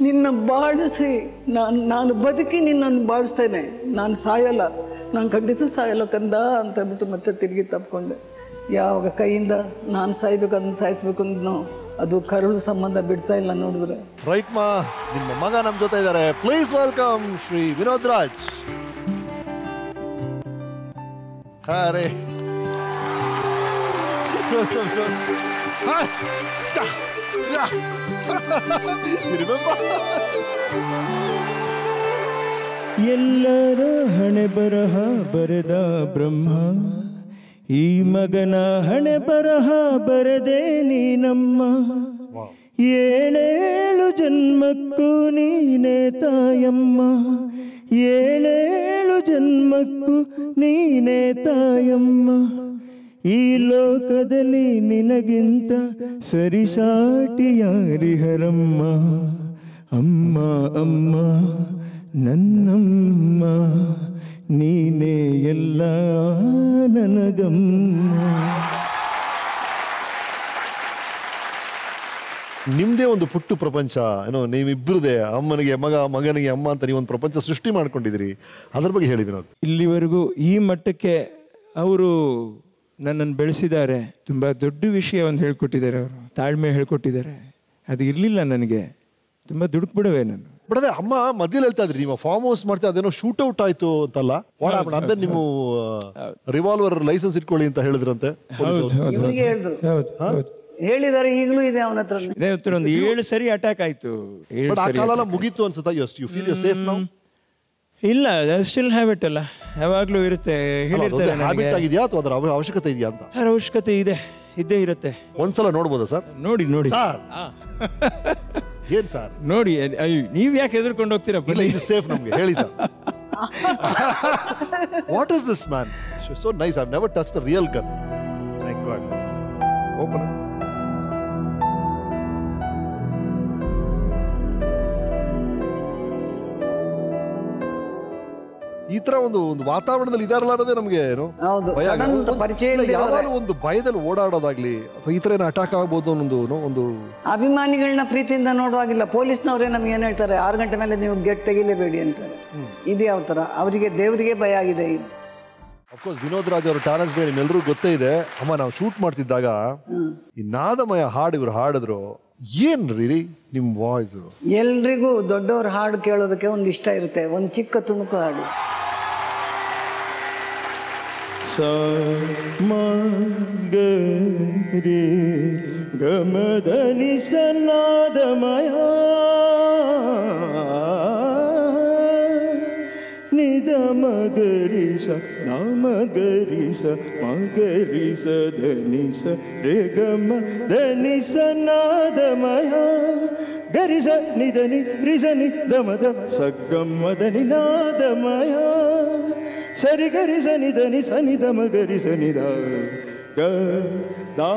ನಿನ್ನ ಬಾಳಿಸಿ ನಾನು ನಾನು ಬದುಕಿ ನಿನ್ನನ್ನು ಬಾಳಿಸ್ತೇನೆ. ನಾನು ಸಾಯಲ್ಲ. ನಾನು ಖಂಡಿತ ಸಾಯಲ್ಲ ಕಂದ ಅಂತ ಹೇಳ್ಬಿಟ್ಟು ಮತ್ತೆ ತಿರುಗಿ ತಪ್ಕೊಂಡೆ. ಯಾವಾಗ ಕೈಯಿಂದ ನಾನು ಸಾಯ್ಬೇಕು, ಅದನ್ನು ಸಾಯಿಸ್ಬೇಕು ಅಂದ್ನೋ, ಅದು ಕರುಳು ಸಂಬಂಧ ಬಿಡ್ತಾ ಇಲ್ಲ ನೋಡಿದ್ರೆ. ರೈಟ್ ನಿಮ್ಮ ಮಗ ನಮ್ಮ ಜೊತೆ ಇದ್ದಾರೆ. Please welcome Shri Vinod Raj. ಅರೆ. ಎಲ್ಲರ ಹಣೆ ಬರಹ ಬರೆದ ಬ್ರಹ್ಮ, ಈ ಮಗನ ಹಣೆ ಬರಹ ಬರದೆ ನೀನಮ್ಮ. ಏಳೇಳು ಜನ್ಮಕ್ಕೂ ನೀನೇ ತಾಯಮ್ಮ. ಏಳೇಳು ಜನ್ಮಕ್ಕೂ ನೀನೇ ತಾಯಮ್ಮ. ಈ ಲೋಕದಲ್ಲಿ ನಿನಗಿಂತ ಸರಿಸಾಟಿ ಯಾರಿಹರಮ್ಮ ಅಮ್ಮ ಅಮ್ಮ ನನ್ನಮ್ಮ ನೀನೇ ಎಲ್ಲ ನನಗಮ್ಮ. ನಿಮ್ಮದೇ ಒಂದು ಪುಟ್ಟು ಪ್ರಪಂಚ ಏನೋ ನೀವಿಬ್ಬರದೇ ಅಮ್ಮನಿಗೆ ಮಗ ಮಗನಿಗೆ ಅಮ್ಮ ಅಂತ ನೀವೊಂದು ಪ್ರಪಂಚ ಸೃಷ್ಟಿ ಮಾಡ್ಕೊಂಡಿದ್ದೀರಿ. ಅದ್ರ ಬಗ್ಗೆ ಹೇಳಿ ವಿನೋದ್. ಇಲ್ಲಿವರೆಗೂ ಈ ಮಟ್ಟಕ್ಕೆ ಅವರು ನನ್ನನ್ನು ಬೆಳೆಸಿದ್ದಾರೆ. ತುಂಬ ದೊಡ್ಡ ವಿಷಯ ಒಂದು ಹೇಳ್ಕೊಟ್ಟಿದ್ದಾರೆ ಅವರು. ತಾಳ್ಮೆ ಹೇಳ್ಕೊಟ್ಟಿದ್ದಾರೆ. ಅದು ಇರಲಿಲ್ಲ ನನಗೆ. ತುಂಬ ದುಡುಕ್ಬಿಡುವೆ ನಾನು. ಬಿಡದೆ ಅಮ್ಮ ಮಧ್ಯದಲ್ಲಿ ಹೇಳ್ತಾ ಇದ್ರಿ ನೀವು ಫಾರ್ಮ್ ಹೌಸ್ ಮಾಡ್ತಾ ಅದೇನೋ ಶೂಟ್ ಔಟ್ ಆಯ್ತು ಅಂತಲ್ಲ. ವಾಡ ಅದೇ ನೀವು ರಿವಾಲ್ವರ್ ಲೈಸೆನ್ಸ್ ಇಟ್ಕೊಳ್ಳಿ ಅಂತ ಹೇಳಿದ್ರಂತೆ ಹೌದು ಹೌದು ಇವ್ರಿಗೆ ಹೇಳಿದ್ರು. ಈಗಲೂ ಇದೆ ಅವನ ಹತ್ರ. ಉತ್ತರ ಒಂದು ಏಳು ಸರಿ ಅಟ್ಯಾಕ್ ಆಯ್ತು. ಮುಗೀತು ಅನ್ಸುತ್ತಾ? You you feel you safe ನಾವು ಇಲ್ಲ ಸ್ಟಿಲ್ ಹ್ಯಾಬಿಟ್ ಅಲ್ಲ. ಯಾವಾಗಲೂ ಇರುತ್ತೆ ಹೇಳಿರ್ತಾರೆ ಹ್ಯಾಬಿಟ್ ನನಗೆ. ಆಗಿದೆಯಾ ಅಥವಾ ಅದರ ಅವ- ಅವಶ್ಯಕತೆ ಇದೆಯಾ ಅಂತ? ಅದರ ಅವಶ್ಯಕತೆ ಇದೆ ಇದ್ದೇ ಇರುತ್ತೆ. ಒಂದ್ಸಲ ನೋಡ್ಬೋದಾ ಸರ್? ನೋಡಿ ನೋಡಿ. ಸರ್! ಏನ್ ಸರ್? ನೋಡಿ ಅಯ್ಯೋ, ನೀವ್ ಯಾಕೆ ಹೆದರ್ಕೊಂಡು ಹೋಗ್ತೀರಾ? ಇಲ್ಲ ಇದು ಸೇಫ್ ನಮ್ಗೆ ಹೇಳಿ sir. What is this man so nice I never touch the real gun my God open ಈ ತರ ಒಂದು ಒಂದು ವಾತಾವರಣದಲ್ಲಿ ಇದಾರಲಾರದೆ ನಮ್ಗೆ ಏನು? ಒಂದು- ಯಾವಾಗಲೂ ಒಂದು ಭಯದಲ್ಲಿ ಓಡಾಡೋದಾಗ್ಲಿ ಅಥವಾ ಈ ತರ ಏನೋ ಅಟ್ಯಾಕ್ ಆಗ್ಬೋದು ಅನ್ನೋದು ಒಂದು ಅಭಿಮಾನಿಗಳನ್ನ ಪ್ರೀತಿಯಿಂದ ನೋಡುವಾಗಿಲ್ಲ. ಪೊಲೀಸ್ನವರೇ ನಮ್ಗೆ ಏನು ಹೇಳ್ತಾರೆ? ಆರು ಗಂಟೆ ಮೇಲೆ ನೀವು ಗೇಟ್ ತೆಗಿಲೇಬೇಡಿ ಅಂತ ಇದು ಯಾವ ತರ? ಅವರಿಗೆ ದೇವರಿಗೆ ಭಯ ಆಗಿದೆ ಈಗ. ಅಫ್ಕೋರ್ಸ್ ವಿನೋದ್ ರಾಜ್ ಅವರ ಟ್ಯಾಲೆಂಟ್ ಬೇರೆ ನಿಮ್ಮೆಲ್ಲರಿಗೂ ಗೊತ್ತೇ ಇದೆ. ಅಮ್ಮ ನಾವು ಶೂಟ್ ಮಾಡ್ತಿದ್ದಾಗ ಈ ನಾದಮಯ ಹಾಡು ಇವರು ಹಾಡಿದ್ರು. ಏನ್ ರೀ ನಿಮ್ಮ ವಾಯ್ಸ್ ಎಲ್ರಿಗೂ ದೊಡ್ಡವ್ರ ಹಾಡು ಕೇಳೋದಕ್ಕೆ ಒಂದು ಇಷ್ಟ ಇರುತ್ತೆ ಒಂದು ಚಿಕ್ಕ ತುಣುಕು ಹಾಡು. ಸ ಮ ಗ ರಿ ಗ निम गरिस दी स मा गरिस धनि से गम धनिस नादमाया। गरिस निधनि रि जनि धम धनि नादया सरि गरि स निधनि सनि धम गरि स नि Da,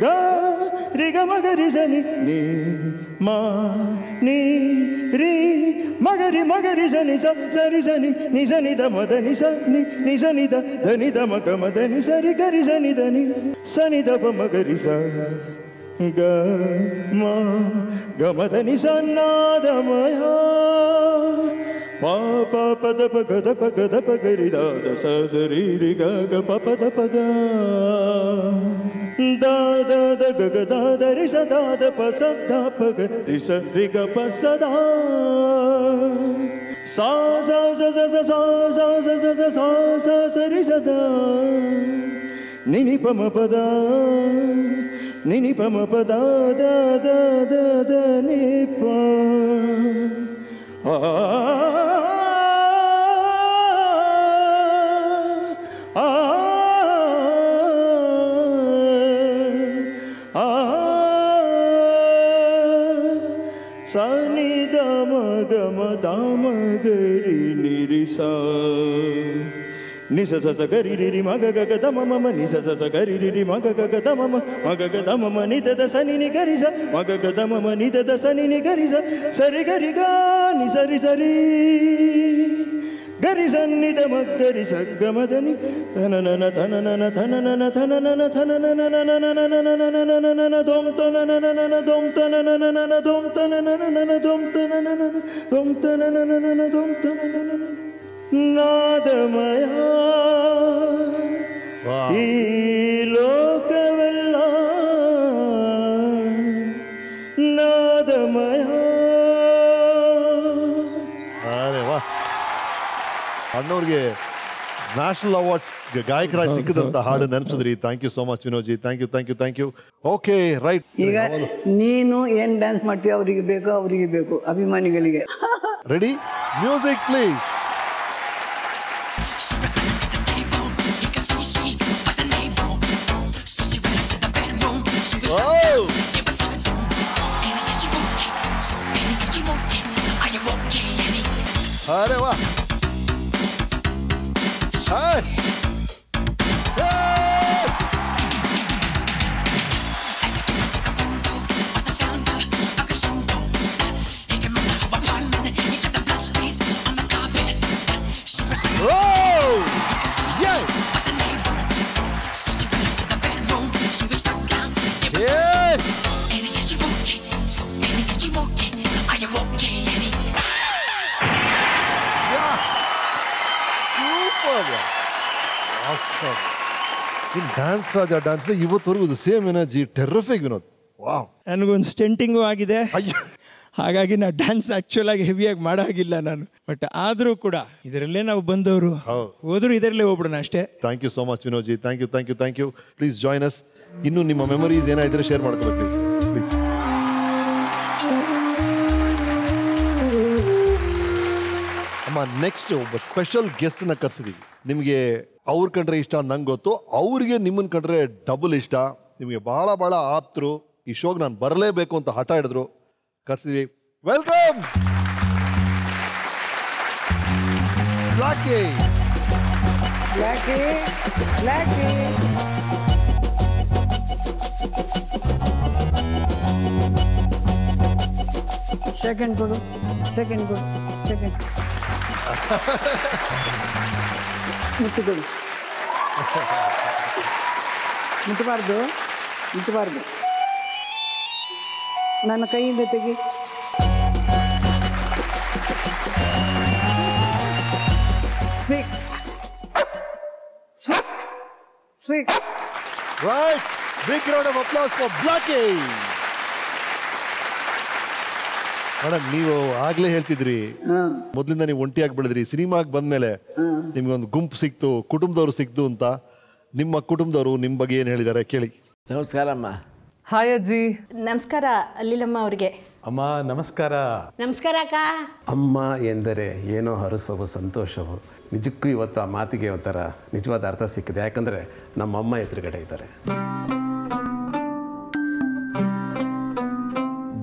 da, riga magari zani, ni, ma, ni, ri, magari magari zani sa, sari zani, ni zani da ma da ni sa, ni, ni zani da, da ni da ma ga ma da ni sa, ri gari zani da ni, sa ni da ba magari sa. Ga, ma, ga ma da ni sa na da ma ya. ಪ ಪ ಪ ದ ಪ ಗ ದ ಪ ಗ ದ ಪ ಗ ರಿ ದ ದ ಸ ಸ ರಿ ರಿ ಗ ಗ ಪ ಪ ದ ಪ ಗ ದ ದ ದ ಗ ಗ ದ ದ ರಿ ಸ ದ ದ ಪ ಸ ದ ಪ ಗ ರಿ ಸ ರಿ ಗ ಪ ಸ ದ ಸ ಸ ಸ ಸ ಸ ಸ ಸ ಸ ಸ ಸ ಸ ಸ ಸ ರಿ ಸ ದ ನಿ ನಿ ಪ ಮ ಪ ದ ನಿ ನಿ ಪ ಮ ಪ ದ ದ ದ ದ ದ ನಿ ಪ ah dama gama dama gari nirisa. నిస సస గరిరి మగ గగ దమమ నిస సస గరిరి మగ గగ దమమ మగ గగ దమమ నిద దస నిని గరిస మగ గగ దమమ నిద దస నిని గరిస సరి గరి గా ని సరి సరి గరి సన్నిద మగ్గరి సగ్గమదని తననన తననన తననన తననన తననన దొం తననన దొం తననన దొం తననన దొం తననన దొం తననన దొం తననన ನಾದಮಯ. ಈ ಲೋಕವೆಲ್ಲ ನಾದಮಯ. ಅರೆ ವಾ. ಅಣ್ಣವ್ರಿಗೆ ನ್ಯಾಷನಲ್ ಅವಾರ್ಡ್ಸ್ ಗಾಯಕರಾಗಿ ಸಿಕ್ಕಿದಂತ ಹಾಡು ನೆನಪಿಸಿದ್ರಿ. Thank you so much Vinoji thank you thank you thank you okay right ಈಗ ನೀನು ಏನ್ ಡ್ಯಾನ್ಸ್ ಮಾಡ್ತೀಯ ಅವರಿಗೆ ಬೇಕು ಅವರಿಗೆ ಬೇಕು ಅಭಿಮಾನಿಗಳಿಗೆ. Ready music please あれは。はい。in dance Raja dance ಇವತ್ತವರೆಗೂ same energy terrific Vinod. Wow ನನಗೊಂದು ಸ್ಟೆಂಟಿಂಗು ಆಗಿದೆ. ಹಾಗಾಗಿ ನಾ ಡ್ಯಾನ್ಸ್ ಆಕ್ಚುಲ್ ಆಗಿ ಹೆವಿಯಾಗಿ ಮಾಡಾಗಿಲ್ಲ ನಾನು. ಬಟ್ ಆದರೂ ಕೂಡ ಇದರಲ್ಲೇ ನಾವು ಬಂದವರು. ಹೋದ್ರು ಇದರಲ್ಲೇ ಹೋಗ್ಬಿಡೋಣ ಅಷ್ಟೇ. Thank you so much Vinoji ji thank you thank you thank you please join us ಇನ್ನು ನಿಮ್ಮ ಮೆಮೊರೀಸ್ ಏನಾಯಿದ್ರೆ ಶೇರ್ ಮಾಡ್ಕೊಳ್ಳಿ ಪ್ಲೀಸ್ ಪ್ಲೀಸ್ ಅಮ್ಮ ನೆಕ್ಸ್ಟ್ ಒಬ್ಬ ಸ್ಪೆಷಲ್ ಗೆಸ್ಟ್ನ ಕರ್ಸಿದೀವಿ. ನಿಮಗೆ ಅವ್ರ ಕಂಡ್ರೆ ಇಷ್ಟ ಅಂತ ನಂಗೆ ಗೊತ್ತು. ಅವ್ರಿಗೆ ನಿಮ್ಮನ್ನು ಕಂಡ್ರೆ ಡಬಲ್ ಇಷ್ಟ. ನಿಮಗೆ ಭಾಳ ಭಾಳ ಆಪ್ತರು. ಈ ಶೋಗೆ ನಾನು ಬರಲೇಬೇಕು ಅಂತ ಹಠ ಹಿಡಿದ್ರು. ಕರ್ಸಿದ್ವಿ. ವೆಲ್ಕಮ್ ಸೆಕೆಂಡ್ ಕೊಡು ಸೆಕೆಂಡ್ ಕೊಡು ಸೆಕೆಂಡ್ ಮುತ್ತು ಕೊಡು ಮುಟ್ಟಬಾರ್ದು ಮುಟ್ಟಬಾರ್ದು ನನ್ನ ಕೈಯಿಂದ ತೆಗಿ. Speak speak speak right big round of applause for blacky madam ನೀವು ಆಗ್ಲೇ ಹೇಳ್ತಿದ್ರಿ. ಮೊದ್ಲಿಂದ ನೀವು ಒಂಟಿಯಾಗಿ ಬೆಳೆದ್ರಿ ಸಿನಿಮಾಗ್ ಬಂದ್ಮೇಲೆ ನಿಮ್ಗೆ ಒಂದು ಗುಂಪು ಸಿಕ್ತು ಕುಟುಂಬದವರು ಸಿಕ್ತು ಅಂತ ನಿಮ್ಮ ಕುಟುಂಬದವರು ನಿಮ್ಮ ಬಗ್ಗೆ ಏನು ಹೇಳಿದ್ದಾರೆ ಕೇಳಿ. ನಮಸ್ಕಾರಮ್ಮ ಹಾಯ್ ಅಜ್ಜಿ. ನಮಸ್ಕಾರ ಲೀಲಮ್ಮ ಅವ್ರಿಗೆ. ಅಮ್ಮ ನಮಸ್ಕಾರ. ನಮಸ್ಕಾರ ಅಕ್ಕ. ಅಮ್ಮ ಎಂದರೆ ಏನೋ ಹರಸವು ಸಂತೋಷವು. ನಿಜಕ್ಕೂ ಇವತ್ತು ಆ ಮಾತಿಗೆ ಒಂಥರ ನಿಜವಾದ ಅರ್ಥ ಸಿಕ್ಕಿದೆ. ಯಾಕಂದ್ರೆ ನಮ್ಮ ಅಮ್ಮ ಎದುರುಗಡೆ ಇದ್ದಾರೆ.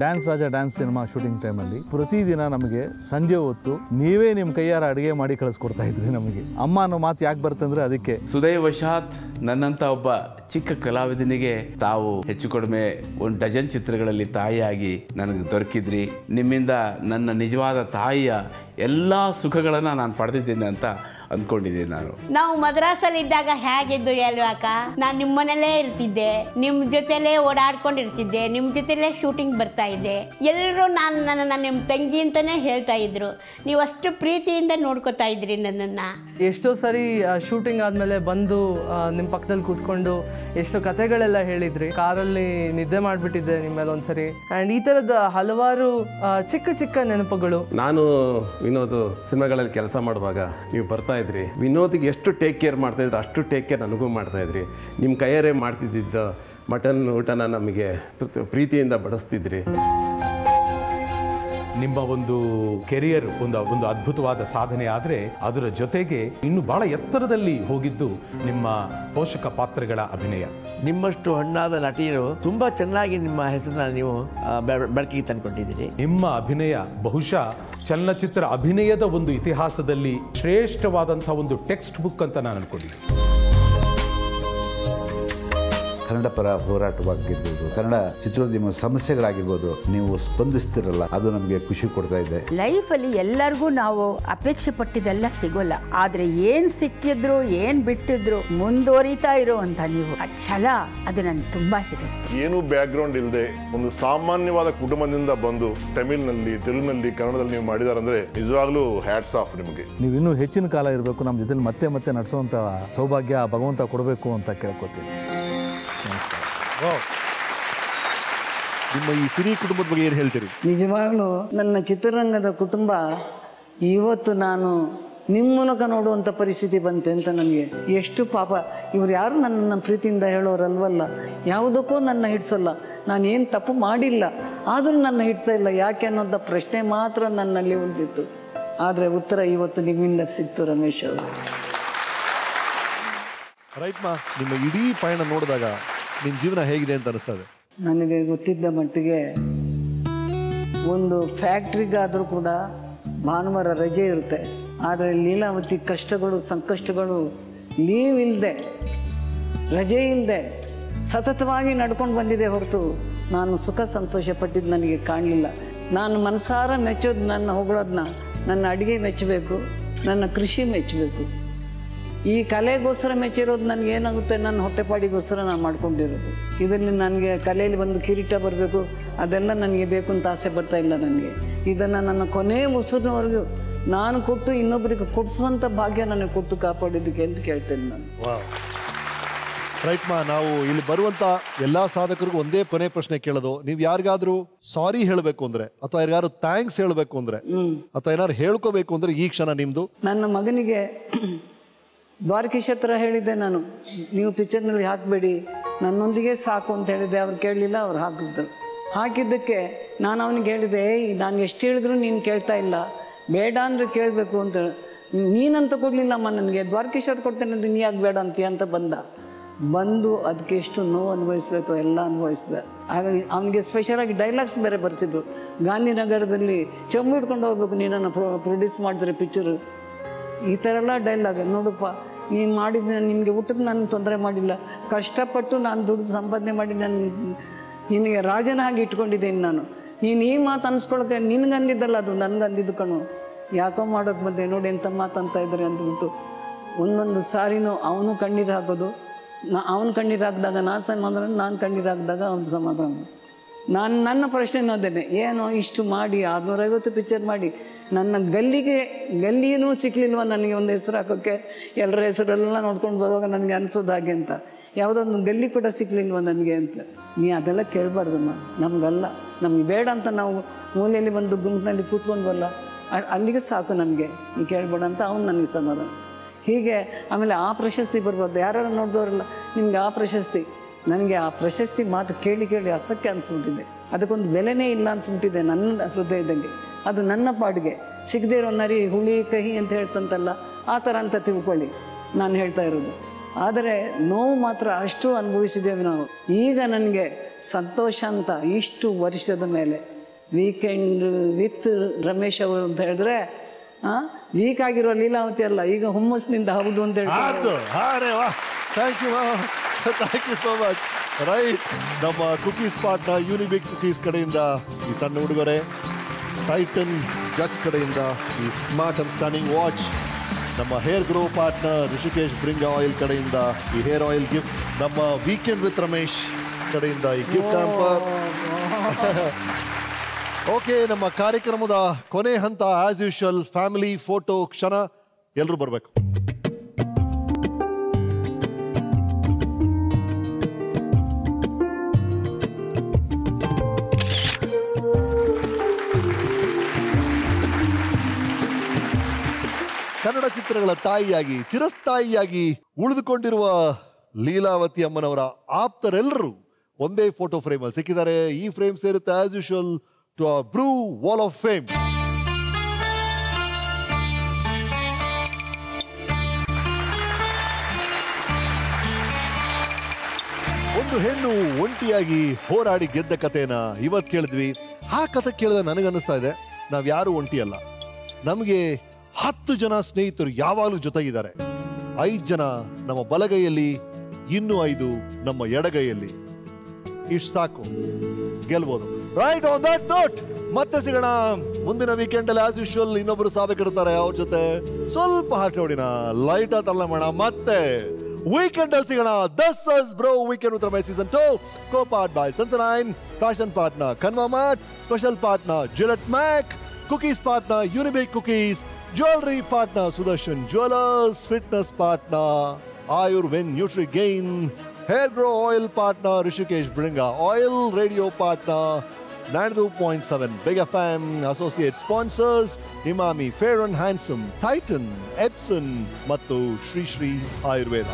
Dance Raja dance cinema shooting ಟೈಮಲ್ಲಿ ಪ್ರತಿದಿನ ನಮಗೆ ಸಂಜೆ ಹೊತ್ತು ನೀವೇ ನಿಮ್ಮ ಕೈಯಾರ ಅಡುಗೆ ಮಾಡಿ ಕಳಿಸ್ಕೊಡ್ತಾ ಇದ್ರಿ ನಮಗೆ. ಅಮ್ಮ ಅನ್ನೋ ಮಾತು ಯಾಕೆ ಬರ್ತಂದ್ರೆ ಅದಕ್ಕೆ. ಸುದೈವಶಾತ್ ನನ್ನಂತ ಒಬ್ಬ ಚಿಕ್ಕ ಕಲಾವಿದನಿಗೆ ತಾವು ಹೆಚ್ಚು ಕಡಿಮೆ ಒಂದು ಡಜನ್ ಚಿತ್ರಗಳಲ್ಲಿ ತಾಯಿಯಾಗಿ ನನಗೆ ದೊರಕಿದ್ರಿ. ನಿಮ್ಮಿಂದ ನನ್ನ ನಿಜವಾದ ತಾಯಿಯ ಎಲ್ಲ ಸುಖಗಳನ್ನು ನಾನು ಪಡೆದಿದ್ದೇನೆ ಅಂತ ಅಂದ್ಕೊಂಡಿದ್ದೀನಿ ನಾನು. ನಾವು ಮದ್ರಾಸಲ್ಲಿ ಇದ್ದಾಗ ಹೇಗಿದ್ದು ಅಕ್ಕ? ನಾನು ನಿಮ್ಮ ಮನೇಲೇ ಇರ್ತಿದ್ದೆ ನಿಮ್ಮ ಜೊತೆಲೇ ಓಡಾಡ್ಕೊಂಡಿರ್ತಿದ್ದೆ ನಿಮ್ಮ ಜೊತೆಲೇ ಶೂಟಿಂಗ್ ಬರ್ತಾ ಇದ್ದೆ. ಎಲ್ಲರೂ ನಾನು ನನ್ನ ನಿಮ್ಮ ತಂಗಿ ಅಂತಲೇ ಹೇಳ್ತಾ ಇದ್ರು. ನೀವು ಅಷ್ಟು ಪ್ರೀತಿಯಿಂದ ನೋಡ್ಕೊತಾ ಇದ್ರಿ ನನ್ನನ್ನು. ಎಷ್ಟೋ ಸರಿ ಶೂಟಿಂಗ್ ಆದಮೇಲೆ ಬಂದು ನಿಮ್ಮ ಪಕ್ಕದಲ್ಲಿ ಕೂತ್ಕೊಂಡು ಎಷ್ಟೋ ಕಥೆಗಳೆಲ್ಲ ಹೇಳಿದ್ರಿ. ಕಾರಲ್ಲಿ ನಿದ್ದೆ ಮಾಡಿಬಿಟ್ಟಿದ್ದೆ ನಿಮ್ಮ ಮೇಲೆ ಒಂದ್ಸರಿ. ಆ್ಯಂಡ್ ಈ ಥರದ ಹಲವಾರು ಚಿಕ್ಕ ಚಿಕ್ಕ ನೆನಪುಗಳು. ನಾನು ವಿನೋದ್ ಸಿನಿಮಾಗಳಲ್ಲಿ ಕೆಲಸ ಮಾಡುವಾಗ ನೀವು ಬರ್ತಾ ಇದ್ರಿ? ವಿನೋದ್ಗೆ ಎಷ್ಟು ಟೇಕ್ ಕೇರ್ ಮಾಡ್ತಾ ಇದ್ರು, ಅಷ್ಟು ಟೇಕ್ ಕೇರ್ ನನಗೂ ಮಾಡ್ತಾ ಇದ್ರಿ. ನಿಮ್ಮ ಕೈಯಾರೆ ಮಾಡ್ತಿದ್ದಿದ್ದ ಮಟನ್ ಊಟನ ನಮಗೆ ಪ್ರೀತಿಯಿಂದ ಬಡಿಸ್ತಿದ್ರಿ. ನಿಮ್ಮ ಒಂದು ಕೆರಿಯರ್ ಒಂದು ಒಂದು ಅದ್ಭುತವಾದ ಸಾಧನೆ ಆದರೆ ಅದರ ಜೊತೆಗೆ ಇನ್ನು ಬಹಳ ಎತ್ತರದಲ್ಲಿ ಹೋಗಿದ್ದು ನಿಮ್ಮ ಪೋಷಕ ಪಾತ್ರಗಳ ಅಭಿನಯ. ನಿಮ್ಮಷ್ಟು ಹಣ್ಣಾದ ನಟಿಯರು ತುಂಬಾ ಚೆನ್ನಾಗಿ ನಿಮ್ಮ ಹೆಸರನ್ನ ನೀವು ಬೆಳಕಿಗೆ ತಂದುಕೊಂಡಿದ್ದೀರಿ. ನಿಮ್ಮ ಅಭಿನಯ ಬಹುಶಃ ಚಲನಚಿತ್ರ ಅಭಿನಯದ ಒಂದು ಇತಿಹಾಸದಲ್ಲಿ ಶ್ರೇಷ್ಠವಾದಂತಹ ಒಂದು ಟೆಕ್ಸ್ಟ್ ಬುಕ್ ಅಂತ ನಾನು ಅನ್ಕೊಂಡಿದ್ದೀನಿ ಕನ್ನಡ ಪರ ಹೋರಾಟವಾಗಿರ್ಬೋದು ಕನ್ನಡ ಚಿತ್ರೋದ್ಯಮ ಸಮಸ್ಯೆಗಳಾಗಿರ್ಬೋದು ನೀವು ಸ್ಪಂದಿಸ್ತಿರಲ್ಲ ಅದು ನಮಗೆ ಖುಷಿ ಕೊಡ್ತಾ ಇದೆ. ಅಲ್ಲಿ ಎಲ್ಲರಿಗೂ ನಾವು ಅಪೇಕ್ಷೆ ಪಟ್ಟಿದ್ದೆಲ್ಲ ಸಿಗೋಲ್ಲ. ಆದ್ರೆ ಏನ್ ಸಿಕ್ಕಿದ್ರು ಏನ್ ಬಿಟ್ಟಿದ್ರು ಮುಂದುವರಿತಾ ಇರುವಂತ ನೀವು. ಆ ಛಲ ಅದು ನನ್ಗೆ ತುಂಬಾ ಹಿಡಿಸ್ತು. ಏನು ಬ್ಯಾಕ್ಗ್ರೌಂಡ್ ಇಲ್ಲದೆ ಒಂದು ಸಾಮಾನ್ಯವಾದ ಕುಟುಂಬದಿಂದ ಬಂದು ತಮಿಳ್ನಲ್ಲಿ ತೆಲುಗಿನಲ್ಲಿ ಕನ್ನಡದಲ್ಲಿ ನೀವು ಮಾಡಿದಾರಂದ್ರೆ ನಿಜವಾಗ್ಲೂ ಹ್ಯಾಟ್ಸ್ ಆಫ್ ನಿಮಗೆ. ನೀವು ಇನ್ನೂ ಹೆಚ್ಚಿನ ಕಾಲ ಇರಬೇಕು ನಮ್ಮ ಜೊತೆ ಮತ್ತೆ ಮತ್ತೆ ನಡೆಸುವಂತ ಸೌಭಾಗ್ಯ ಭಗವಂತ ಕೊಡಬೇಕು ಅಂತ ಕೇಳ್ಕೊತೀನಿ. ನಿಮ್ಮ ಈ ಸಿರಿ ಕುಟುಂಬದ ಬಗ್ಗೆ ಏನು ಹೇಳ್ತೀರಿ? ನಿಜವಾಗ್ಲೂ ನನ್ನ ಚಿತ್ರರಂಗದ ಕುಟುಂಬ ಇವತ್ತು ನಾನು ನಿಮ್ಮ ಮೂಲಕ ನೋಡುವಂಥ ಪರಿಸ್ಥಿತಿ ಬಂತೆ ಅಂತ ನನಗೆ ಎಷ್ಟು ಪಾಪ. ಇವ್ರು ಯಾರು ನನ್ನನ್ನು ಪ್ರೀತಿಯಿಂದ ಹೇಳೋರಲ್ವಲ್ಲ? ಯಾವುದಕ್ಕೂ ನನ್ನ ಹಿಡ್ಸಲ್ಲ ನಾನು ಏನು ತಪ್ಪು ಮಾಡಿಲ್ಲ. ಆದರೂ ನನ್ನ ಹಿಡ್ತಾ ಇಲ್ಲ. ಯಾಕೆ ಅನ್ನೋದ ಪ್ರಶ್ನೆ ಮಾತ್ರ ನನ್ನಲ್ಲಿ ಉಳಿದಿತ್ತು. ಆದರೆ ಉತ್ತರ ಇವತ್ತು ನಿಮ್ಮಿಂದ ಸಿಕ್ತು ರಮೇಶ್ ಅವರು. ರೈಟ್ ಮಾ ನಿಮ್ಮ ಇಡೀ ಪಯಣ ನೋಡಿದಾಗ ನಿಮ್ಮ ಜೀವನ ಹೇಗಿದೆ ಅಂತ ಅನಿಸ್ತದೆ ನನಗೆ ಗೊತ್ತಿದ್ದ ಮಟ್ಟಿಗೆ ಒಂದು ಫ್ಯಾಕ್ಟ್ರಿಗಾದರೂ ಕೂಡ ಭಾನುವಾರ ರಜೆ ಇರುತ್ತೆ. ಆದರೆ ಲೀಲಾವತಿ ಕಷ್ಟಗಳು, ಸಂಕಷ್ಟಗಳು ಲೀವ್ ಇಲ್ಲದೆ ರಜೆ ಇಲ್ಲದೆ ಸತತವಾಗಿ ನಡ್ಕೊಂಡು ಬಂದಿದೆ ಹೊರತು ನಾನು ಸುಖ ಸಂತೋಷ ಪಟ್ಟಿದ್ದು ನನಗೆ ಕಾಣಲಿಲ್ಲ. ನಾನು ಮನಸಾರ ಮೆಚ್ಚೋದು ನನ್ನ ಹೊಗಳೋದನ್ನ ನನ್ನ ಅಡುಗೆ ಮೆಚ್ಚಬೇಕು, ನನ್ನ ಕೃಷಿ ಮೆಚ್ಚಬೇಕು. ಈ ಕಲೆಗೋಸ್ಕರ ಮೆಚ್ಚಿರೋದು ನನಗೆ ಏನಾಗುತ್ತೆ ನನ್ನ ಹೊಟ್ಟೆಪಾಡಿಗೋಸ್ಕರ ನಾನು ಮಾಡ್ಕೊಂಡಿರೋದು. ಇದರಲ್ಲಿ ನನಗೆ ಕಲೆಯಲ್ಲಿ ಒಂದು ಕಿರೀಟ ಬರಬೇಕು ಅದೆಲ್ಲ ನನಗೆ ಬೇಕು ಅಂತ ಆಸೆ ಬರ್ತಾ ಇಲ್ಲ ನನಗೆ. ಇದನ್ನು ನನ್ನ ಕೊನೆಯ ಉಸಿರಿನವರೆಗೂ ನಾನು ಕೊಟ್ಟು ಇನ್ನೊಬ್ಬರಿಗೆ ಕೊಡಿಸುವಂಥ ಭಾಗ್ಯ ನನಗೆ ಕೊಟ್ಟು ಕಾಪಾಡಿದ್ದಕ್ಕೆ ಅಂತ ಕೇಳ್ತೇನೆ ನಾನು. ರೈಟ್ ಮಾ ನಾವು ಇಲ್ಲಿ ಬರುವಂತ ಎಲ್ಲಾ ಸಾಧಕರಿಗೂ ಒಂದೇ ಕೊನೆ ಪ್ರಶ್ನೆ ಕೇಳೋದು. ನೀವು ಯಾರಿಗಾದ್ರೂ ಸಾರಿ ಹೇಳಬೇಕು ಅಂದ್ರೆ ಅಥವಾ ಯಾರಿಗಾದ್ರು ಥ್ಯಾಂಕ್ಸ್ ಹೇಳಬೇಕು ಅಂದ್ರೆ ಅಥವಾ ಏನಾದ್ರು ಹೇಳ್ಕೋಬೇಕು ಅಂದ್ರೆ ಈ ಕ್ಷಣ ನಿಮ್ದು? ನನ್ನ ಮಗನಿಗೆ ದ್ವಾರಕೀಶ್ ಹತ್ರ ಹೇಳಿದ್ದೆ ನಾನು ನೀವು ಪಿಕ್ಚರ್ನಲ್ಲಿ ಹಾಕಬೇಡಿ ನನ್ನೊಂದಿಗೆ ಸಾಕು ಅಂತ ಹೇಳಿದೆ ಅವ್ರು ಕೇಳಲಿಲ್ಲ ಅವ್ರು ಹಾಕಿದ್ರು. ಹಾಕಿದ್ದಕ್ಕೆ ನಾನು ಅವನಿಗೆ ಹೇಳಿದೆ "ಏಯ್, ನಾನು ಎಷ್ಟು ಹೇಳಿದ್ರು ನೀನು ಕೇಳ್ತಾ ಇಲ್ಲ ಬೇಡ ಅಂದರೆ ಕೇಳಬೇಕು ಅಂತ ನೀನಂತ ಕೊಡಲಿಲ್ಲಮ್ಮ ನನಗೆ ದ್ವಾರಕೀಶ್ ಅವ್ರು ಕೊಡ್ತೇನೆ ಅಂದ್ರೆ ನೀ ಯಾಕೆ ಬೇಡ ಅಂತೀಯ ಅಂತ ಬಂದ. ಬಂದು ಅದಕ್ಕೆ ಎಷ್ಟು ನೋವು ಅನುಭವಿಸ್ಬೇಕು ಎಲ್ಲ ಅನುಭವಿಸಿದ. ಆಗ ಅವನಿಗೆ ಸ್ಪೆಷಲಾಗಿ ಡೈಲಾಗ್ಸ್ ಬೇರೆ ಬರೆಸಿದ್ರು. ಗಾಂಧಿನಗರದಲ್ಲಿ ಚಂಬು ಹಿಡ್ಕೊಂಡು ಹೋಗ್ಬೇಕು ನೀನನ್ನು ಪ್ರೊಡ್ಯೂಸ್ ಮಾಡಿದ್ರೆ ಪಿಕ್ಚರು ಈ ಥರ ಎಲ್ಲ ಡೈಲಾಗ್ ನೋಡಪ್ಪ. ನೀನು ಮಾಡಿದ ನಿನಗೆ ಊಟಕ್ಕೆ ನಾನು ತೊಂದರೆ ಮಾಡಿಲ್ಲ. ಕಷ್ಟಪಟ್ಟು ನಾನು ದುಡ್ಡು ಸಂಪಾದನೆ ಮಾಡಿ ನಾನು ನಿನಗೆ ರಾಜನಾಗಿ ಇಟ್ಕೊಂಡಿದ್ದೀನಿ ನಾನು. ನೀನು ಈ ಮಾತು ಅನ್ಸ್ಕೊಳಕ್ಕೆ ನಿನಗೆ ಅಂದಿದ್ದಲ್ಲ ಅದು, ನನಗೆ ಅಂದಿದ್ದು ಕಣು. ಯಾಕೋ ಮಾಡೋಕ್ಕೆ ಬಂದೆ ನೋಡಿ ಎಂಥ ಮಾತು ಅಂತ ಇದ್ದಾರೆ ಅಂದ್ಬಿಟ್ಟು. ಒಂದೊಂದು ಸಾರಿನೂ ಅವನು ಕಣ್ಣೀರು ಹಾಕೋದು, ನಾ, ಅವನು ಕಣ್ಣೀರು ಹಾಕಿದಾಗ ನಾನು ಸಮಾಧಾನ, ನಾನು ಕಣ್ಣೀರು ಹಾಕಿದಾಗ ಅವನು ಸಮಾಧಾನ. ನಾನು ನನ್ನ ಪ್ರಶ್ನೆ ಅದೇನೆ ಏನೋ ಇಷ್ಟು ಮಾಡಿ, ಆರುನೂರೈವತ್ತು ಪಿಕ್ಚರ್ ಮಾಡಿ. ನನ್ನ ಗಲ್ಲಿಗೆ, ಗಲ್ಲಿಯೂ ಸಿಕ್ಕಲಿಲ್ವ ನನಗೆ ಒಂದು ಹೆಸರು ಹಾಕೋಕ್ಕೆ? ಎಲ್ಲರ ಹೆಸರೆಲ್ಲ ನೋಡ್ಕೊಂಡು ಬರುವಾಗ ನನಗೆ ಅನಿಸೋದು ಹಾಗೆ ಅಂತ. ಯಾವುದೊಂದು ಗಲ್ಲಿ ಕೂಡ ಸಿಕ್ಲಿಲ್ವ ನನಗೆ ಅಂತ. ನೀ ಅದೆಲ್ಲ ಕೇಳಬಾರ್ದಮ್ಮ. ನಮಗಲ್ಲ. ನಮಗೆ ಬೇಡ ಅಂತ ನಾವು ಮೂಲೆಯಲ್ಲಿ ಬಂದು ಗುಂಪಿನಲ್ಲಿ ಕೂತ್ಕೊಂಡು ಬರಲ್ಲ. ಅಲ್ಲಿಗೆ ಸಾಕು ನನಗೆ ನೀ ಕೇಳ್ಬೇಡ ಅಂತ ಅವ್ನು ನನಗೆ ಸಮಾಧಾನ. ಹೀಗೆ, ಆಮೇಲೆ ಆ ಪ್ರಶಸ್ತಿ ಬರ್ಬೋದು. ಯಾರು ನೋಡಿದವರಲ್ಲ, ನಿಮಗೆ ಆ ಪ್ರಶಸ್ತಿ. ನನಗೆ ಆ ಪ್ರಶಸ್ತಿ ಮಾತು ಕೇಳಿ ಕೇಳಿ ಅಸಕ್ಕೆ ಅನಿಸ್ಬಿಟ್ಟಿದೆ. ಅದಕ್ಕೊಂದು ಬೆಲೆನೇ ಇಲ್ಲ ಅನಿಸ್ಬಿಟ್ಟಿದೆ ನನ್ನ ಹೃದಯದಲ್ಲಿ. ಅದು ನನ್ನ ಪಾಡಿಗೆ. ಸಿಗದೇ ಇರೋ ನರಿ, ಹುಳಿ, ಕಹಿ ಅಂತ ಹೇಳ್ತಂತಲ್ಲ, ಆ ಥರ ಅಂತ ತಿಳ್ಕೊಳ್ಳಿ. ನಾನು ಹೇಳ್ತಾ ಇರೋದು. ಆದರೆ ನೋವು ಮಾತ್ರ ಅಷ್ಟು ಅನುಭವಿಸಿದ್ದೇವೆ ನಾವು. ಈಗ ನನಗೆ ಸಂತೋಷ ಅಂತ ಇಷ್ಟು ವರ್ಷದ ಮೇಲೆ. ವೀಕೆಂಡ್ ವಿತ್ ರಮೇಶ್ ಅವರು ಅಂತ ಹೇಳಿದ್ರೆ ವೀಕ್ ಆಗಿರೋ ಲೀಲಾವತಿ ಅಲ್ಲ, ಈಗ ಹುಮ್ಮಸ್ನಿಂದ ಹೌದು ಅಂತ ಹೇಳಿ ಸೋ ಮಚ್ ರೈಟ್ ನಮ್ಮ ಕುಕೀಸ್ ಪಾರ್ಟ್ನ ಯೂನಿಬಿಕ್ ಕುಕೀಸ್ ಕಡೆಯಿಂದ ಈ ಸಣ್ಣ ಉಡುಗೊರೆ ಟೈಟನ್ ಜಗ್ಸ್ ಕಡೆಯಿಂದ ಈ ಸ್ಮಾರ್ಟ್ ಅಂಡ್ ಸ್ಟಾನಿಂಗ್ ವಾಚ್. ನಮ್ಮ hair grow partner Rishikesh bring oil ಕಡೆಯಿಂದ ಈ ಹೇರ್ ಆಯಿಲ್ ಗಿಫ್ಟ್. ನಮ್ಮ ವೀಕೆಂಡ್ ವಿತ್ ರಮೇಶ್ ಕಡೆಯಿಂದ ಈ ಗಿಫ್ಟ್ ಹ್ಯಾಂಪರ್. ಓಕೆ ನಮ್ಮ ಕಾರ್ಯಕ್ರಮದ ಕೊನೆ ಹಂತ ಆಸ್ ಯೂಶುವಲ್ ಫ್ಯಾಮಿಲಿ ಫೋಟೋ ಕ್ಷಣ. ಎಲ್ಲರೂ ಬರಬೇಕು. ಚಿತ್ರಗಳ ತಾಯಿಯಾಗಿ, ಚಿರಸ್ಥಾಯಿಯಾಗಿ ಉಳಿದುಕೊಂಡಿರುವ ಲೀಲಾವತಿ ಅಮ್ಮನವರ ಆಪ್ತರೆಲ್ಲರೂ ಒಂದೇ ಫೋಟೋ ಫ್ರೇಮ್ ಅಲ್ಲಿ ಸಿಕ್ಕಿದ್ದಾರೆ. ಈ ಫ್ರೇಮ್ ಸೇರುತ್ತೆ as usual to Bru wall of fame ಒಂದು ಹೆಣ್ಣು ಒಂಟಿಯಾಗಿ ಹೋರಾಡಿ ಗೆದ್ದ ಕಥೆನ ಇವತ್ತು ಕೇಳಿದ್ವಿ. ಆ ಕಥೆ ಕೇಳಿದ ನನಗನ್ನಿಸ್ತಾ ಇದೆ. ನಾವು ಯಾರು ಒಂಟಿ ಅಲ್ಲ ನಮಗೆ ಹತ್ತು ಜನ ಸ್ನೇಹಿತರು ಯಾವಾಗಲೂ ಜೊತೆಗಿದ್ದಾರೆ. ಐದು ಜನ ನಮ್ಮ ಬಲಗೈಯಲ್ಲಿ, ಇನ್ನು ಐದು ನಮ್ಮ ಎಡಗೈಯಲ್ಲಿ. ಇಷ್ಟು ಸಾಕು. ಗೆಲ್ಬೋದು. ರೈಟ್ ಆನ್ ದಟ್ ನೋಟ್ ಮತ್ತೆ ಸಿಗೋಣ. ಮುಂದಿನ ವೀಕೆಂಡ್ ಅಲ್ಲಿ ಆಸ್ ಯೂಶುವಲ್ ಇನ್ನೊಬ್ರು ಸಾಬೇಕಿರ್ತಾರೆ ಅವ್ರ ಜೊತೆ. ಸ್ವಲ್ಪ ಹಾಟ್ ನೋಡಿನ. ಲೈಟ್ ತಲ್ಲ ಮಾಡೋಣ. ಮತ್ತೆ ವೀಕೆಂಡ್ ಅಲ್ಲಿ ಸಿಗೋಣ. ದಸ್ ಅಸ್ ಬ್ರೋ ವೀಕೆಂಡ್ ಉತ್ತರ my season two co part by ಸನ್ಸನೈನ್ fashion partner ಕನ್ವಾಮಾರ್ಟ್ special partner Gillette Mach cookies partner Unibic cookies jewellery partner Sudarshan jewellers fitness partner ಆಯುರ್ವೆನ್ nutri gain hair grow oil partner Rishikesh bring oil radio partner ninety point seven big F M associate sponsors Emami fair and handsome Titan Epson ಮತ್ತು ಶ್ರೀ ಶ್ರೀ ಆಯುರ್ವೇದ